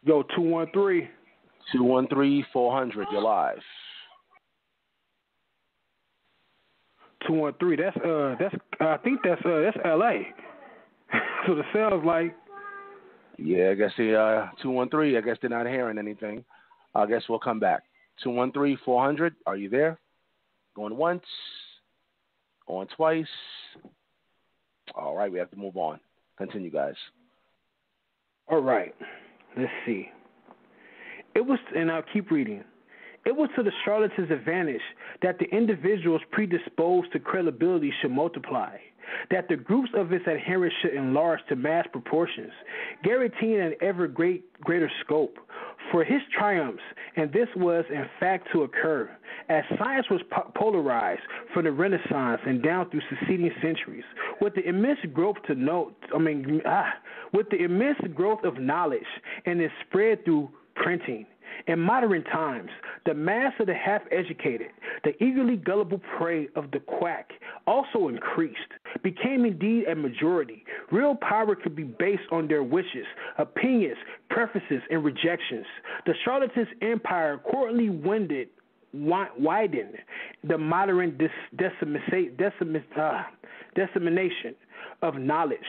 Yo, two one three. Two one three four hundred, you're live. Two one three. That's uh, that's I think that's uh, that's L.A. so the Sal's like, Yeah, I guess the uh two one three. I guess they're not hearing anything. I guess we'll come back. Two one three four hundred. Are you there? Going once. Going twice. All right, we have to move on. Continue, guys. all right. Let's see. It was, and I'll keep reading. It was to the charlatan's advantage that the individuals predisposed to credibility should multiply, that the groups of its adherents should enlarge to mass proportions, guaranteeing an ever great greater scope for his triumphs, and this was in fact to occur as science was po- polarized from the Renaissance and down through succeeding centuries, with the immense growth to note, I mean, ah, with the immense growth of knowledge and its spread through printing. In modern times, the mass of the half educated, the eagerly gullible prey of the quack, also increased, became indeed a majority. Real power could be based on their wishes, opinions, preferences, and rejections. The charlatan's empire accordingly winded, wi- widened the modern dis- uh, dissemination of knowledge,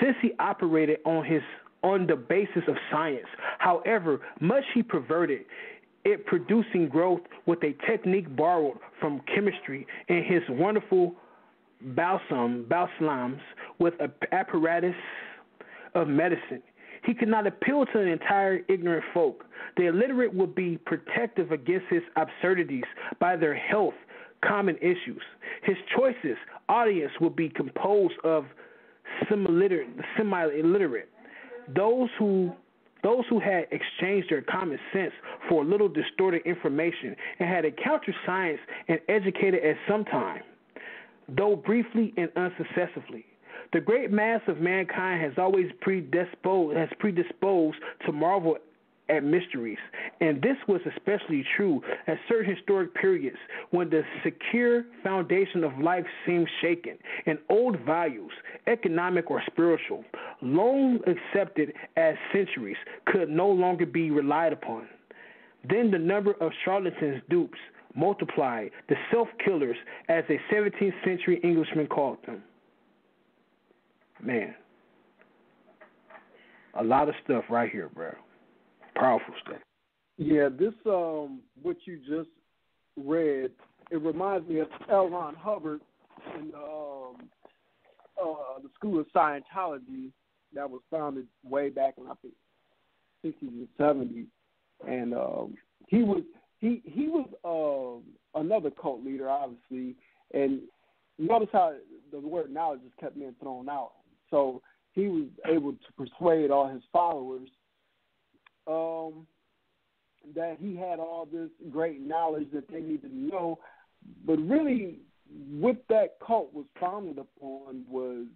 since he operated on his on the basis of science. However, much he perverted it producing growth with a technique borrowed from chemistry and his wonderful balsam, balsams with a apparatus of medicine. He could not appeal to an entire ignorant folk. The illiterate would be protective against his absurdities by their health, common issues. His choices, audience would be composed of semi-literate, semi-illiterate, those who those who had exchanged their common sense for a little distorted information and had encountered science and educated at some time, though briefly and unsuccessfully. The great mass of mankind has always predisposed, has predisposed to marvel at mysteries, and this was especially true at certain historic periods when the secure foundation of life seemed shaken, and old values, economic or spiritual, long accepted as centuries, could no longer be relied upon. Then the number of charlatans' dupes multiplied, the self killers, as a 17th century Englishman called them. Man, a lot of stuff right here, bro. Powerful stuff. Yeah, this um what you just read, it reminds me of L. Ron Hubbard and the um uh the School of Scientology that was founded way back in I think sixties and seventies. And um he was he he was um another cult leader obviously. And notice how the word knowledge just kept being thrown out. So he was able to persuade all his followers um, that he had all this great knowledge that they needed to know, but really, what that cult was founded upon was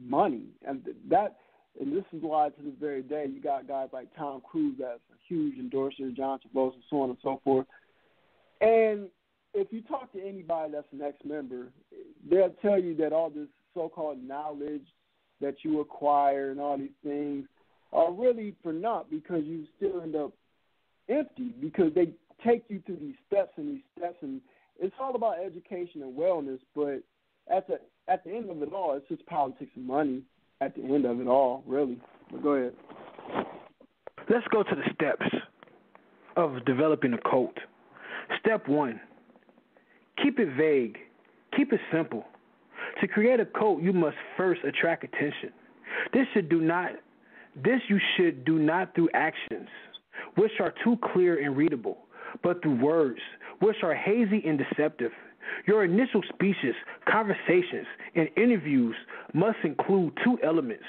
money, and that, and this is why to this very day you got guys like Tom Cruise that's a huge endorser, John Travolta, so on and so forth, and if you talk to anybody that's an ex-member, they'll tell you that all this so-called knowledge that you acquire and all these things are really for naught because you still end up empty because they take you through these steps and these steps. And it's all about education and wellness but at the at the end of it all it's just politics and money at the end of it all really but go ahead Let's go to the steps of developing a cult. Step one keep it vague, keep it simple. To create a cult, you must first attract attention. This should do not this you should do not through actions, which are too clear and readable, but through words, which are hazy and deceptive. Your initial speeches, conversations, and interviews must include two elements.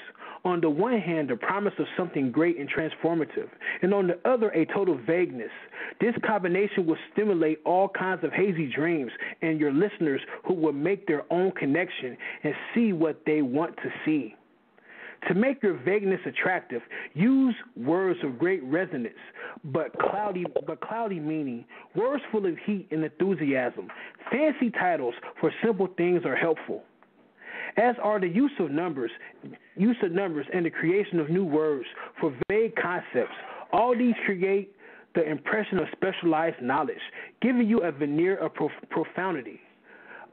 On the one hand, the promise of something great and transformative, and on the other, a total vagueness. This combination will stimulate all kinds of hazy dreams in your listeners who will make their own connection and see what they want to see. To make your vagueness attractive, use words of great resonance, but cloudy but cloudy meaning. Words full of heat and enthusiasm. Fancy titles for simple things are helpful. As are the use of numbers, use of numbers and the creation of new words for vague concepts. All these create the impression of specialized knowledge, giving you a veneer of prof- profundity.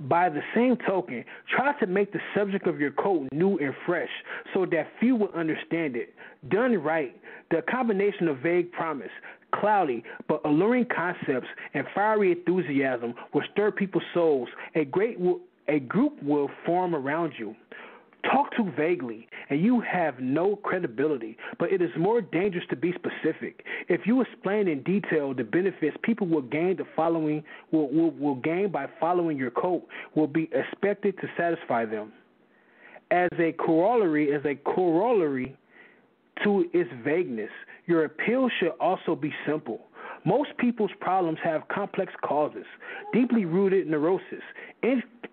By the same token, try to make the subject of your code new and fresh so that few will understand it. Done right, the combination of vague promise, cloudy but alluring concepts, and fiery enthusiasm will stir people's souls. A great a group will form around you. Talk too vaguely, and you have no credibility. But it is more dangerous to be specific. If you explain in detail the benefits people will gain the following will, will, will gain by following your code will be expected to satisfy them. As a corollary, as a corollary to its vagueness, your appeal should also be simple. Most people's problems have complex causes, deeply rooted neurosis,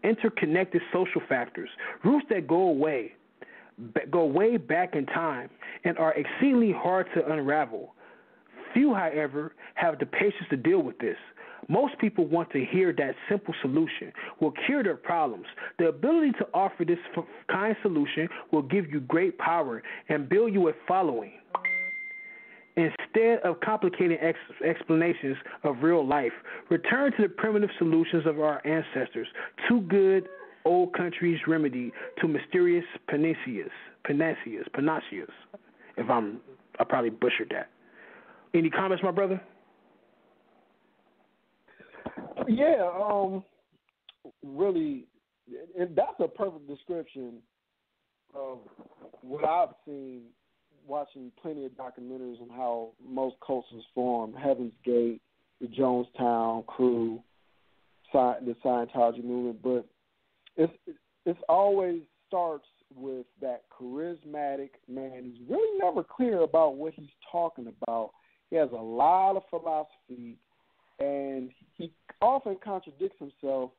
interconnected social factors, roots that go away, go way back in time, and are exceedingly hard to unravel. Few, however, have the patience to deal with this. Most people want to hear that simple solution will cure their problems. The ability to offer this kind solution will give you great power and build you a following. Instead of complicating ex- explanations of real life, return to the primitive solutions of our ancestors. Two good old country's remedy to mysterious panaceas, panaceas, panaceas. If I'm, I probably butchered that. Any comments, my brother? Yeah, um, really, and that's a perfect description of what I've seen watching plenty of documentaries on how most cults was formed, Heaven's Gate, the Jonestown crew, the Scientology movement, but it's it's always starts with that charismatic man who's really never clear about what he's talking about. He has a lot of philosophy, and he often contradicts himself.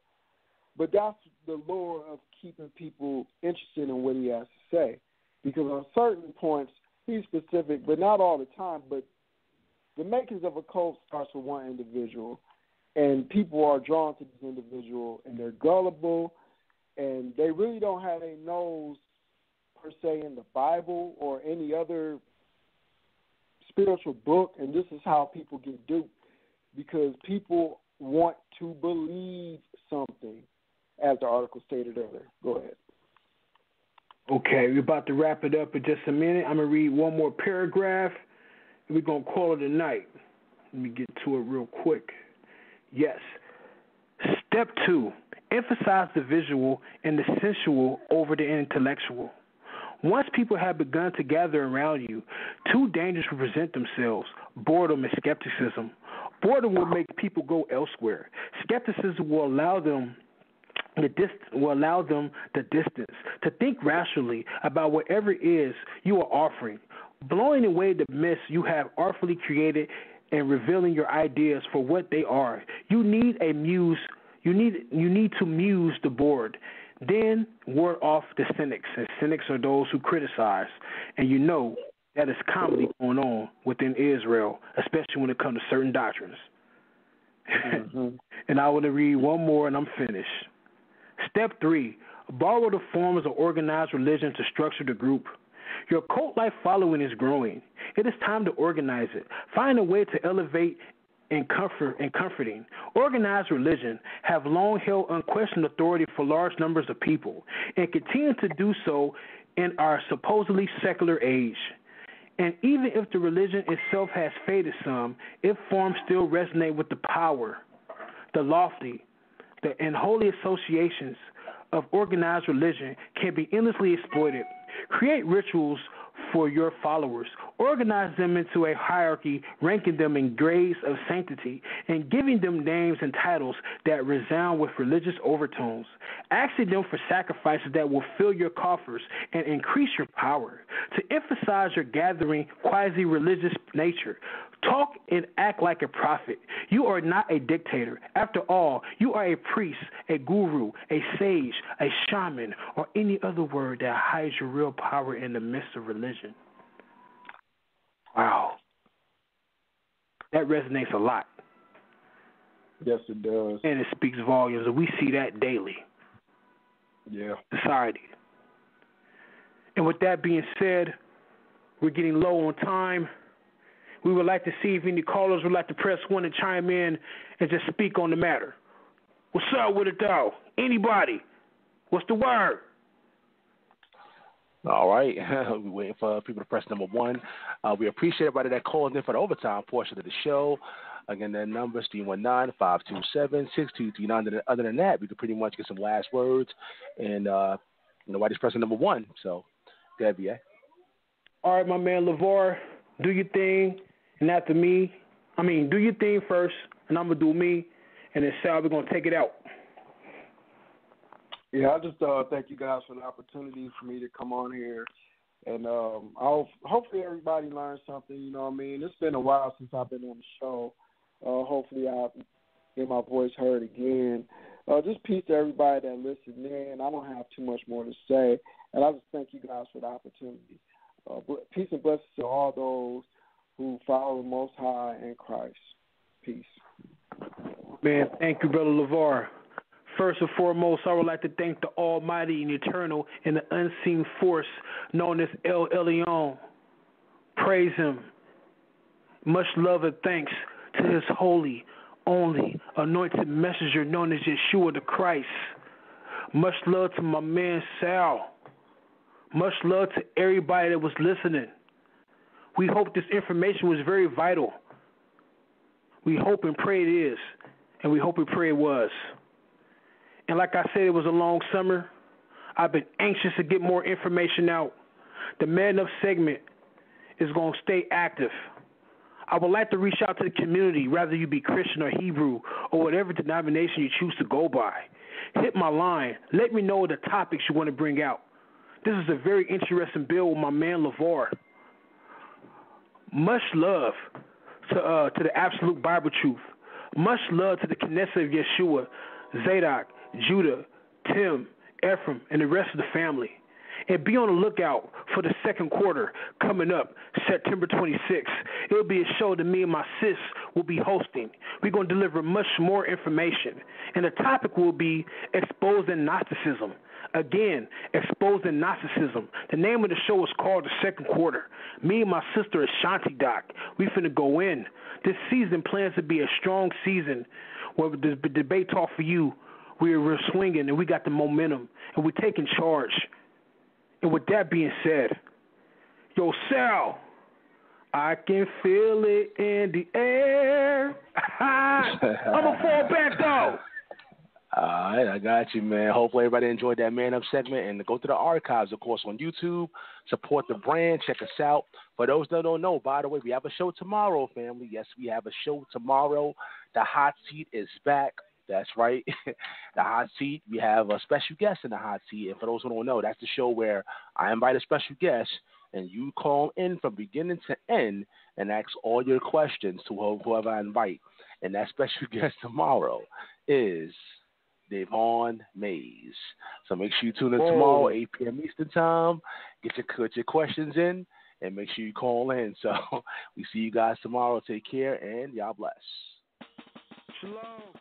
But that's the lure of keeping people interested in what he has to say, because on certain points he's specific, but not all the time. But the makings of a cult starts with one individual, and people are drawn to this individual, and they're gullible, and they really don't have a nose per se in the Bible or any other spiritual book, and this is how people get duped because people want to believe something, as the article stated earlier. Go ahead. Okay, we're about to wrap it up in just a minute. I'm going to read one more paragraph, and we're going to call it a night. Let me get to it real quick. Yes. Step two emphasize the visual and the sensual over the intellectual. Once people have begun to gather around you, two dangers will present themselves boredom and skepticism. Boredom will make people go elsewhere. Skepticism will allow them the dist- will allow them the distance to think rationally about whatever it is you are offering, blowing away the myths you have artfully created and revealing your ideas for what they are. You need a muse. You need you need to muse the board. Then ward off the cynics, and cynics are those who criticize. And you know that is commonly going on within Israel, especially when it comes to certain doctrines. Mm-hmm. and I want to read one more, and I'm finished. Step three borrow the forms of organized religion to structure the group. Your cult like following is growing. It is time to organize it. Find a way to elevate and comfort and comforting. Organized religion have long held unquestioned authority for large numbers of people and continue to do so in our supposedly secular age. And even if the religion itself has faded some, its forms still resonate with the power, the lofty, the unholy associations of organized religion can be endlessly exploited. Create rituals for your followers. Organize them into a hierarchy, ranking them in grades of sanctity, and giving them names and titles that resound with religious overtones. Asking them for sacrifices that will fill your coffers and increase your power. To emphasize your gathering quasi religious nature. Talk and act like a prophet. You are not a dictator. After all, you are a priest, a guru, a sage, a shaman, or any other word that hides your real power in the midst of religion. Wow. That resonates a lot. Yes, it does. And it speaks volumes. And we see that daily. Yeah. Society. And with that being said, we're getting low on time. We would like to see if any callers would like to press one and chime in and just speak on the matter. What's up with it though? Anybody? What's the word? All right, we're waiting for people to press number one. Uh, we appreciate everybody that called in for the overtime portion of the show. Again, that number is 319-527-6239. Other than that, we could pretty much get some last words, and uh, nobody's pressing number one. So, go ahead, BA. All right, my man LaVar, do your thing. And after me, I mean, do your thing first, and I'm gonna do me, and then Sal, we're gonna take it out. Yeah, I just uh, thank you guys for the opportunity for me to come on here, and um, I'll hopefully everybody learned something. You know what I mean? It's been a while since I've been on the show. Uh, hopefully, I get my voice heard again. Uh, just peace to everybody that listened in. I don't have too much more to say, and I just thank you guys for the opportunity. Uh, peace and blessings to all those who follow the Most High in Christ. Peace. Man, thank you, Brother LaVar. First and foremost, I would like to thank the Almighty and Eternal and the unseen force known as El Elyon. Praise Him. Much love and thanks to His holy, only anointed messenger known as Yeshua the Christ. Much love to my man Sal. Much love to everybody that was listening. We hope this information was very vital. We hope and pray it is, and we hope and pray it was. And like I said, it was a long summer. I've been anxious to get more information out. The Man Up segment is going to stay active. I would like to reach out to the community, whether you be Christian or Hebrew or whatever denomination you choose to go by. Hit my line. Let me know the topics you want to bring out. This is a very interesting bill with my man LaVar. Much love to uh, to the absolute Bible truth. Much love to the Knesset of Yeshua, Zadok, Judah, Tim, Ephraim, and the rest of the family. And be on the lookout for the second quarter coming up September 26th. It'll be a show that me and my sis will be hosting. We're going to deliver much more information. And the topic will be exposing Gnosticism. Again, exposing narcissism. The name of the show is called The Second Quarter. Me and my sister Ashanti Doc, we finna go in. This season plans to be a strong season where the debate talk for you we're, swinging and we got the momentum and we're taking charge. And with that being said, yo, Sal, I can feel it in the air. I'm going to fall back though. All right, I got you, man. Hopefully, everybody enjoyed that Man Up segment. And go to the archives, of course, on YouTube. Support the brand. Check us out. For those that don't know, by the way, we have a show tomorrow, family. Yes, we have a show tomorrow. The hot seat is back. That's right. the hot seat. We have a special guest in the hot seat. And for those who don't know, that's the show where I invite a special guest and you call in from beginning to end and ask all your questions to whoever I invite. And that special guest tomorrow is Devon Mays. So make sure you tune in Whoa. tomorrow, 8 p.m. Eastern Time. Get your, get your questions in and make sure you call in. So we see you guys tomorrow. Take care and y'all bless. Shalom.